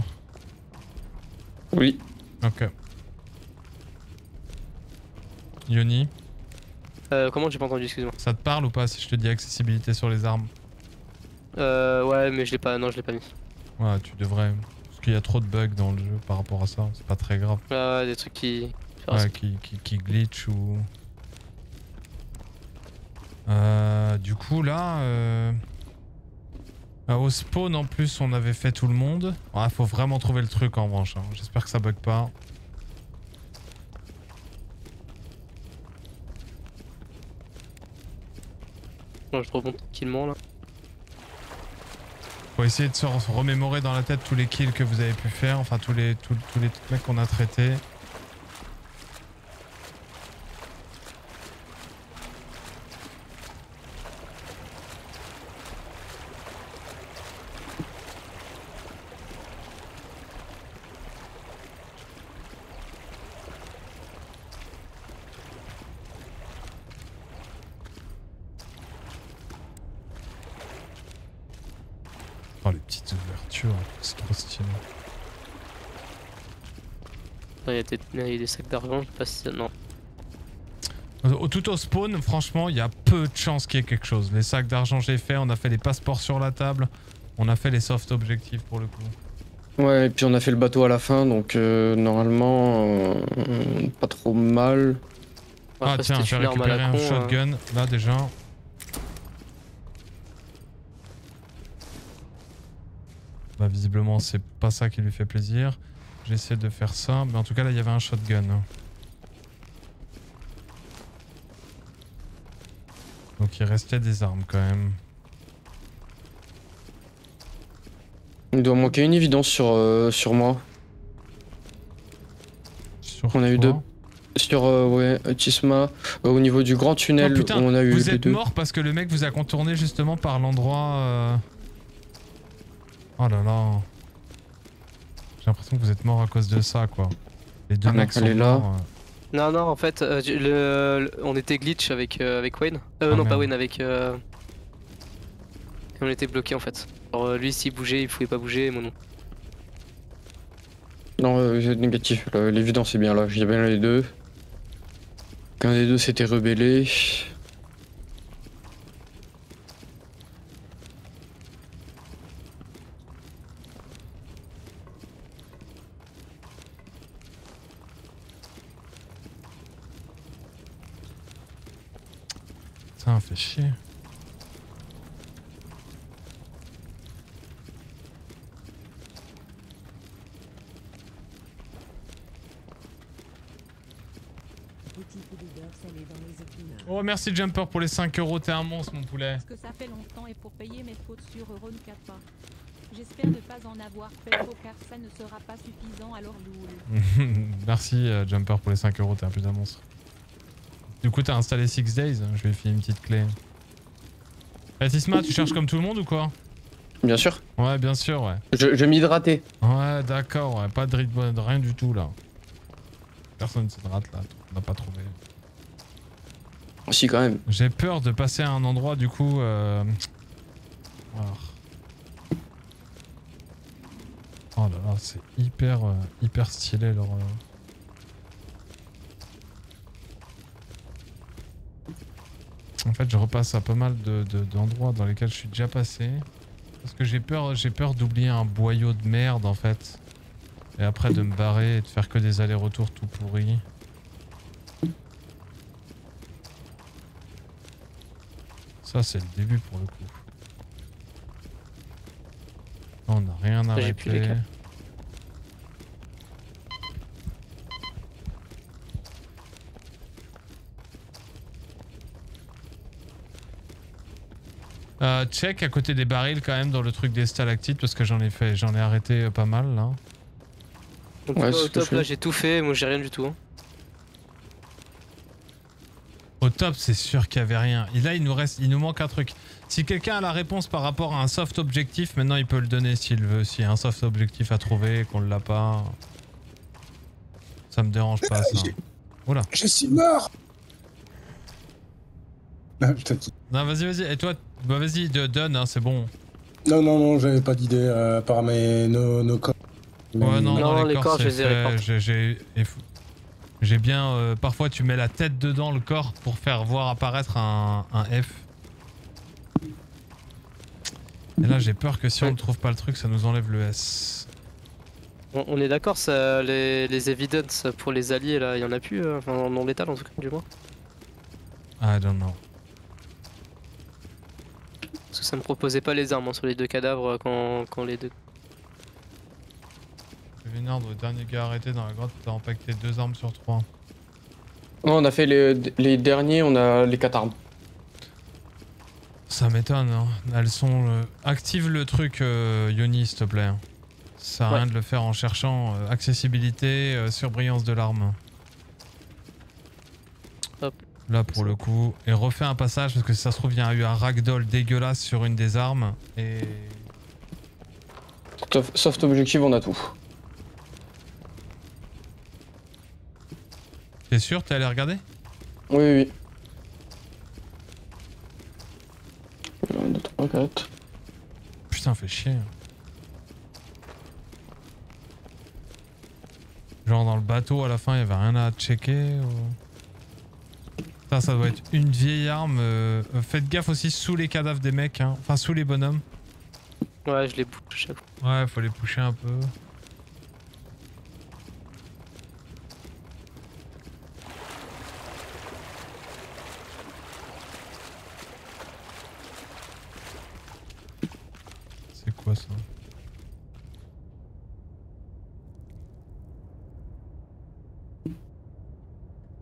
Oui. Ok. Yoni, Euh, comment j'ai pas entendu, excuse-moi. ça te parle ou pas si je te dis accessibilité sur les armes? Euh, ouais, mais je l'ai pas, non, je l'ai pas mis. Ouais, tu devrais. Parce qu'il y a trop de bugs dans le jeu par rapport à ça, c'est pas très grave. Ouais, ouais, des trucs qui. Ouais, qui, qui, qui glitch ou... Euh, du coup là... Euh... euh, au spawn en plus on avait fait tout le monde. Ouais, faut vraiment trouver le truc en revanche. hein. J'espère que ça bug pas. Moi, je remonte tranquillement là. Faut essayer de se re- remémorer dans la tête tous les kills que vous avez pu faire. Enfin tous les, tous, tous les mecs qu'on a traités. Oh les petites ouvertures, c'est trop stylé. Il y a des, sacs d'argent, je sais pas si. Non. Au, tout au spawn, franchement, il y a peu de chances qu'il y ait quelque chose. Les sacs d'argent j'ai fait, on a fait les passeports sur la table, on a fait les soft objectifs pour le coup. Ouais, et puis on a fait le bateau à la fin, donc euh, normalement, euh, pas trop mal. Ah tiens, j'ai récupéré un con, euh. shotgun, là déjà. Bah visiblement c'est pas ça qui lui fait plaisir. J'essaie de faire ça, mais en tout cas là il y avait un shotgun. Donc il restait des armes quand même. Il doit manquer une évidence sur, euh, sur moi. Sur on a eu deux. Sur, euh, ouais, Tisma, euh, au niveau du grand tunnel, Oh putain, où on a eu vous les êtes deux. mort parce que le mec vous a contourné justement par l'endroit... euh, Oh là là. J'ai l'impression que vous êtes mort à cause de ça quoi. Les deux Ah, mecs sont là. morts, euh. Non, non, en fait, euh, le, le- on était glitch avec, euh, avec Wayne. Euh, Ah, non, pas. Wayne, avec. euh, on était bloqué en fait. Alors, lui, s'il bougeait, il pouvait pas bouger, et moi non. Non, euh, c'est négatif. L'évidence est bien là. J'ai bien les deux. Qu'un des deux s'était rebellé. Putain, fait chier. Petit coup de beurre salé épinards. Oh merci Jumper pour les 5 euros, t'es un monstre mon poulet. Parce que ça fait longtemps et pour payer mes fautes sur Euro ne capte pas. J'espère ne pas en avoir fait trop car ça ne sera pas suffisant alors loul. merci euh, Jumper pour les 5 euros, t'es un putain monstre. Du coup t'as installé 6 Days, je vais filer une petite clé. Eh, Tisma, tu cherches comme tout le monde ou quoi? Bien sûr. Ouais bien sûr ouais. Je, je vais m'hydrater. Ouais d'accord, ouais, pas de rythme, rien du tout là. Personne ne s'hydrate là, on n'a pas trouvé. Si, quand même. J'ai peur de passer à un endroit du coup. Euh... Oh là là, c'est hyper, euh, hyper stylé leur. euh. En fait, je repasse à pas mal de- de- d'endroits dans lesquels je suis déjà passé. Parce que j'ai peur, peur d'oublier un boyau de merde en fait. Et après de me barrer et de faire que des allers-retours tout pourris. Ça, c'est le début pour le coup. On n'a rien arrêté. Euh, check à côté des barils quand même dans le truc des stalactites parce que j'en ai fait, j'en ai arrêté euh, pas mal là. Donc, Ouais, au top, là, j'ai tout fait, moi j'ai rien du tout. hein. Au top, c'est sûr qu'il y avait rien. Et là, il nous reste, il nous manque un truc. Si quelqu'un a la réponse par rapport à un soft objectif, maintenant il peut le donner s'il veut. S'il y a un soft objectif à trouver, qu'on l'a pas, ça me dérange pas ça. Oula. Je suis mort Ah. Non, vas-y, vas-y. Et toi, bah vas-y, de- donne, hein, c'est bon. Non, non, non, j'avais pas d'idée euh, par mes, nos, nos corps. Ouais, non, Non, les, les corps, corps, je les ai fait. reportés. J'ai- bien. euh, parfois, tu mets la tête dedans le corps pour faire voir apparaître un, un F. Et là, j'ai peur que si on ne trouve pas le truc, ça nous enlève le S. On, on est d'accord, ça, les, les evidences pour les alliés là, il y en a plus, euh, enfin en non létal en tout cas, du moins? I don't know. Que ça me proposait pas les armes hein, sur les deux cadavres euh, quand, quand les deux. Vénard, le dernier gars arrêté dans la grotte, t'as empaqueté deux armes sur trois. Non, on a fait les, les derniers, on a les 4 armes. Ça m'étonne, hein. Elles sont. euh, Active le truc, euh, Yoni, s'il te plaît. Ça à rien de le faire en cherchant euh, accessibilité, euh, surbrillance de l'arme. Là pour le coup. Et refais un passage parce que si ça se trouve, il y a eu un ragdoll dégueulasse sur une des armes. Et. Soft, soft objective, on a tout. T'es sûr? T'es allé regarder? Oui, oui, oui. 1, 2, 3, 4. Putain, fait chier. Genre dans le bateau à la fin, il y avait rien à checker ou... Ça, ça doit être une vieille arme. euh, Faites gaffe aussi sous les cadavres des mecs, hein. enfin sous les bonhommes. Ouais, je les fois. Ouais, faut les pousser un peu. C'est quoi ça?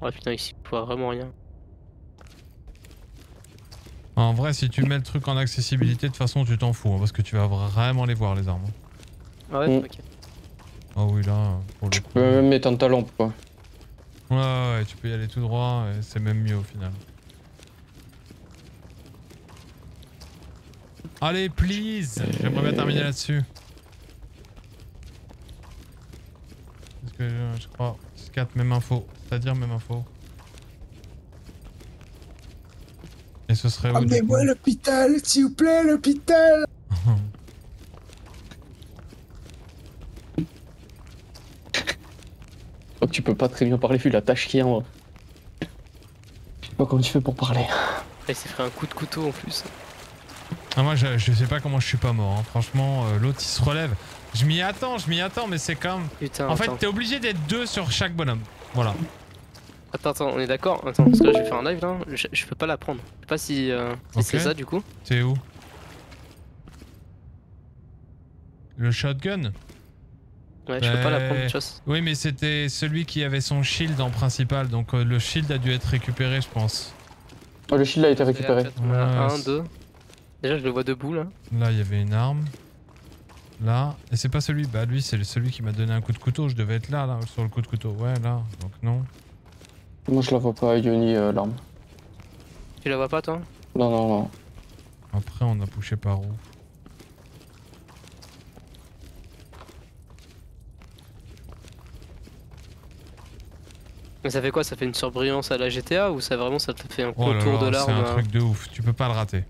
Ouais, putain, ici, je vois vraiment rien. En vrai, si tu mets le truc en accessibilité, de toute façon, tu t'en fous, hein, parce que tu vas vraiment les voir, les armes. Ah ouais, ok. Oh oui, là, pour le Tu peux même éteindre ta lampe, quoi. Ouais, ouais, tu peux y aller tout droit, et c'est même mieux au final. Allez, please J'aimerais bien terminer là-dessus. Parce que euh, je crois, 4 même info, c'est-à-dire même info. Et ce serait Amenez-moi à l'hôpital, s'il vous plaît, l'hôpital Oh, tu peux pas très bien parler vu la tâche qu'il y a. hein. Je sais pas comment tu fais pour parler. Il s'est fait un coup de couteau en plus. Ah moi je, je sais pas comment je suis pas mort, hein. franchement euh, l'autre il se relève. Je m'y attends, je m'y attends mais c'est comme... Putain, en fait t'es obligé d'être deux sur chaque bonhomme. Voilà. Attends, attends, on est d'accord Attends, parce que là je vais faire un live là, je, je peux pas la prendre. Je sais pas si, euh, si c'est ça du coup. T'es où? Le shotgun? Ouais, je peux pas la prendre, Euh, tu vois. Oui mais c'était celui qui avait son shield en principal donc euh, le shield a dû être récupéré je pense. Oh, le shield a été récupéré. Voilà, Ouais, un, deux. Déjà je le vois debout là. Là il y avait une arme. Là. Et c'est pas celui, bah lui c'est celui qui m'a donné un coup de couteau, je devais être là là sur le coup de couteau. Ouais là, donc non. Moi, je la vois pas, Yoni, euh, l'arme. Tu la vois pas toi? Non, non, non. Après on a poussé par où? Mais ça fait quoi? Ça fait une surbrillance à la GTA ou ça vraiment ça te fait un Oh là contour de l'arme c'est un euh, truc de ouf, tu peux pas le rater.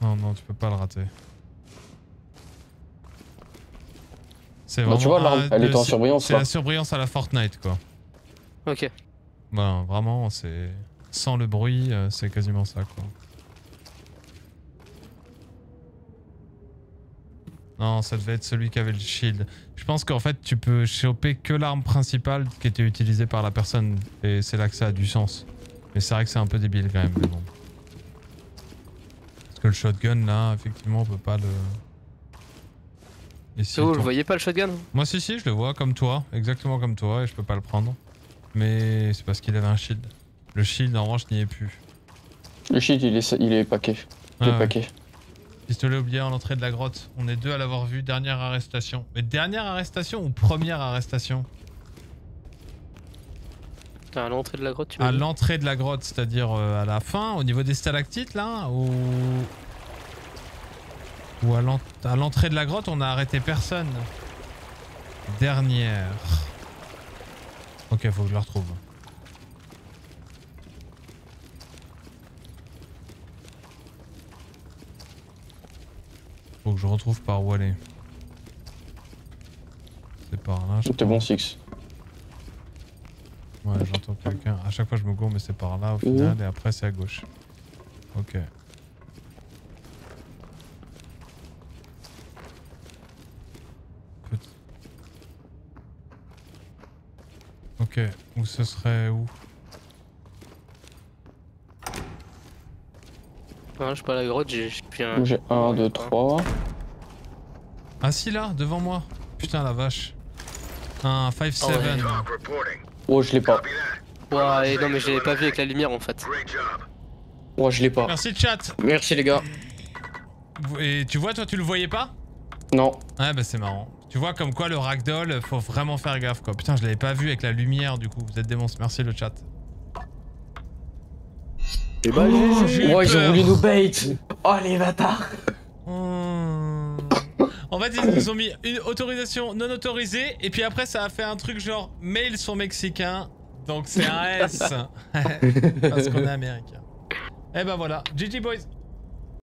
Non, non, tu peux pas le rater. C'est Bah, tu vois, l'arme, elle le- était en c'est- surbrillance, C'est la surbrillance à la Fortnite, quoi. Ok. Ben, vraiment, c'est. Sans le bruit, euh, c'est quasiment ça, quoi. Non, ça devait être celui qui avait le shield. Je pense qu'en fait, tu peux choper que l'arme principale qui était utilisée par la personne. Et c'est là que ça a du sens. Mais c'est vrai que c'est un peu débile quand même, mais bon. Parce que le shotgun, là, effectivement, on peut pas le... Où, vous le voyez pas le shotgun? Moi, si, si, je le vois comme toi. Exactement comme toi, et je peux pas le prendre. Mais c'est parce qu'il avait un shield. Le shield, en revanche, n'y est plus. Le shield, il est, il est paquet. Il Ah est ouais. paquet. Pistolet oublié à l'entrée de la grotte. On est deux à l'avoir vu. Dernière arrestation. Mais dernière arrestation ou première arrestation À l'entrée de la grotte, tu À l'entrée de la grotte, c'est-à-dire euh, à la fin, au niveau des stalactites là Ou, ou à l'entrée de la grotte, on a arrêté personne Dernière. Ok, faut que je la retrouve. Faut que je retrouve par où aller. C'est par là. je T'es bon, Six. Ouais, j'entends quelqu'un. À chaque fois, je me gourre, mais c'est par là au final, et après, c'est à gauche. Ok. Petit- Ok, où ce serait où? Ouais, je suis pas à la grotte, j'ai un. J'ai 1, 2, 3. Ah si, là, devant moi. Putain, la vache. Un 5-7. Oh, je l'ai pas. Ouais, et non, mais je l'avais pas vu avec la lumière en fait. Oh, je l'ai pas. Merci, chat. Merci, les gars. Et tu vois, toi, tu le voyais pas? Non. Ouais, bah c'est marrant. Tu vois, comme quoi le ragdoll, faut vraiment faire gaffe, quoi. Putain, je l'avais pas vu avec la lumière, du coup. Vous êtes des monstres. Merci, le chat. Et bah, Oh, j'ai eu Ouais, ils ont voulu nous bait. Oh, les bâtards. Hmm. En fait, ils nous ont mis une autorisation non autorisée, et puis après, ça a fait un truc genre mails sont mexicains, donc c'est un S. Parce qu'on est américain. Et ben voilà, GG boys.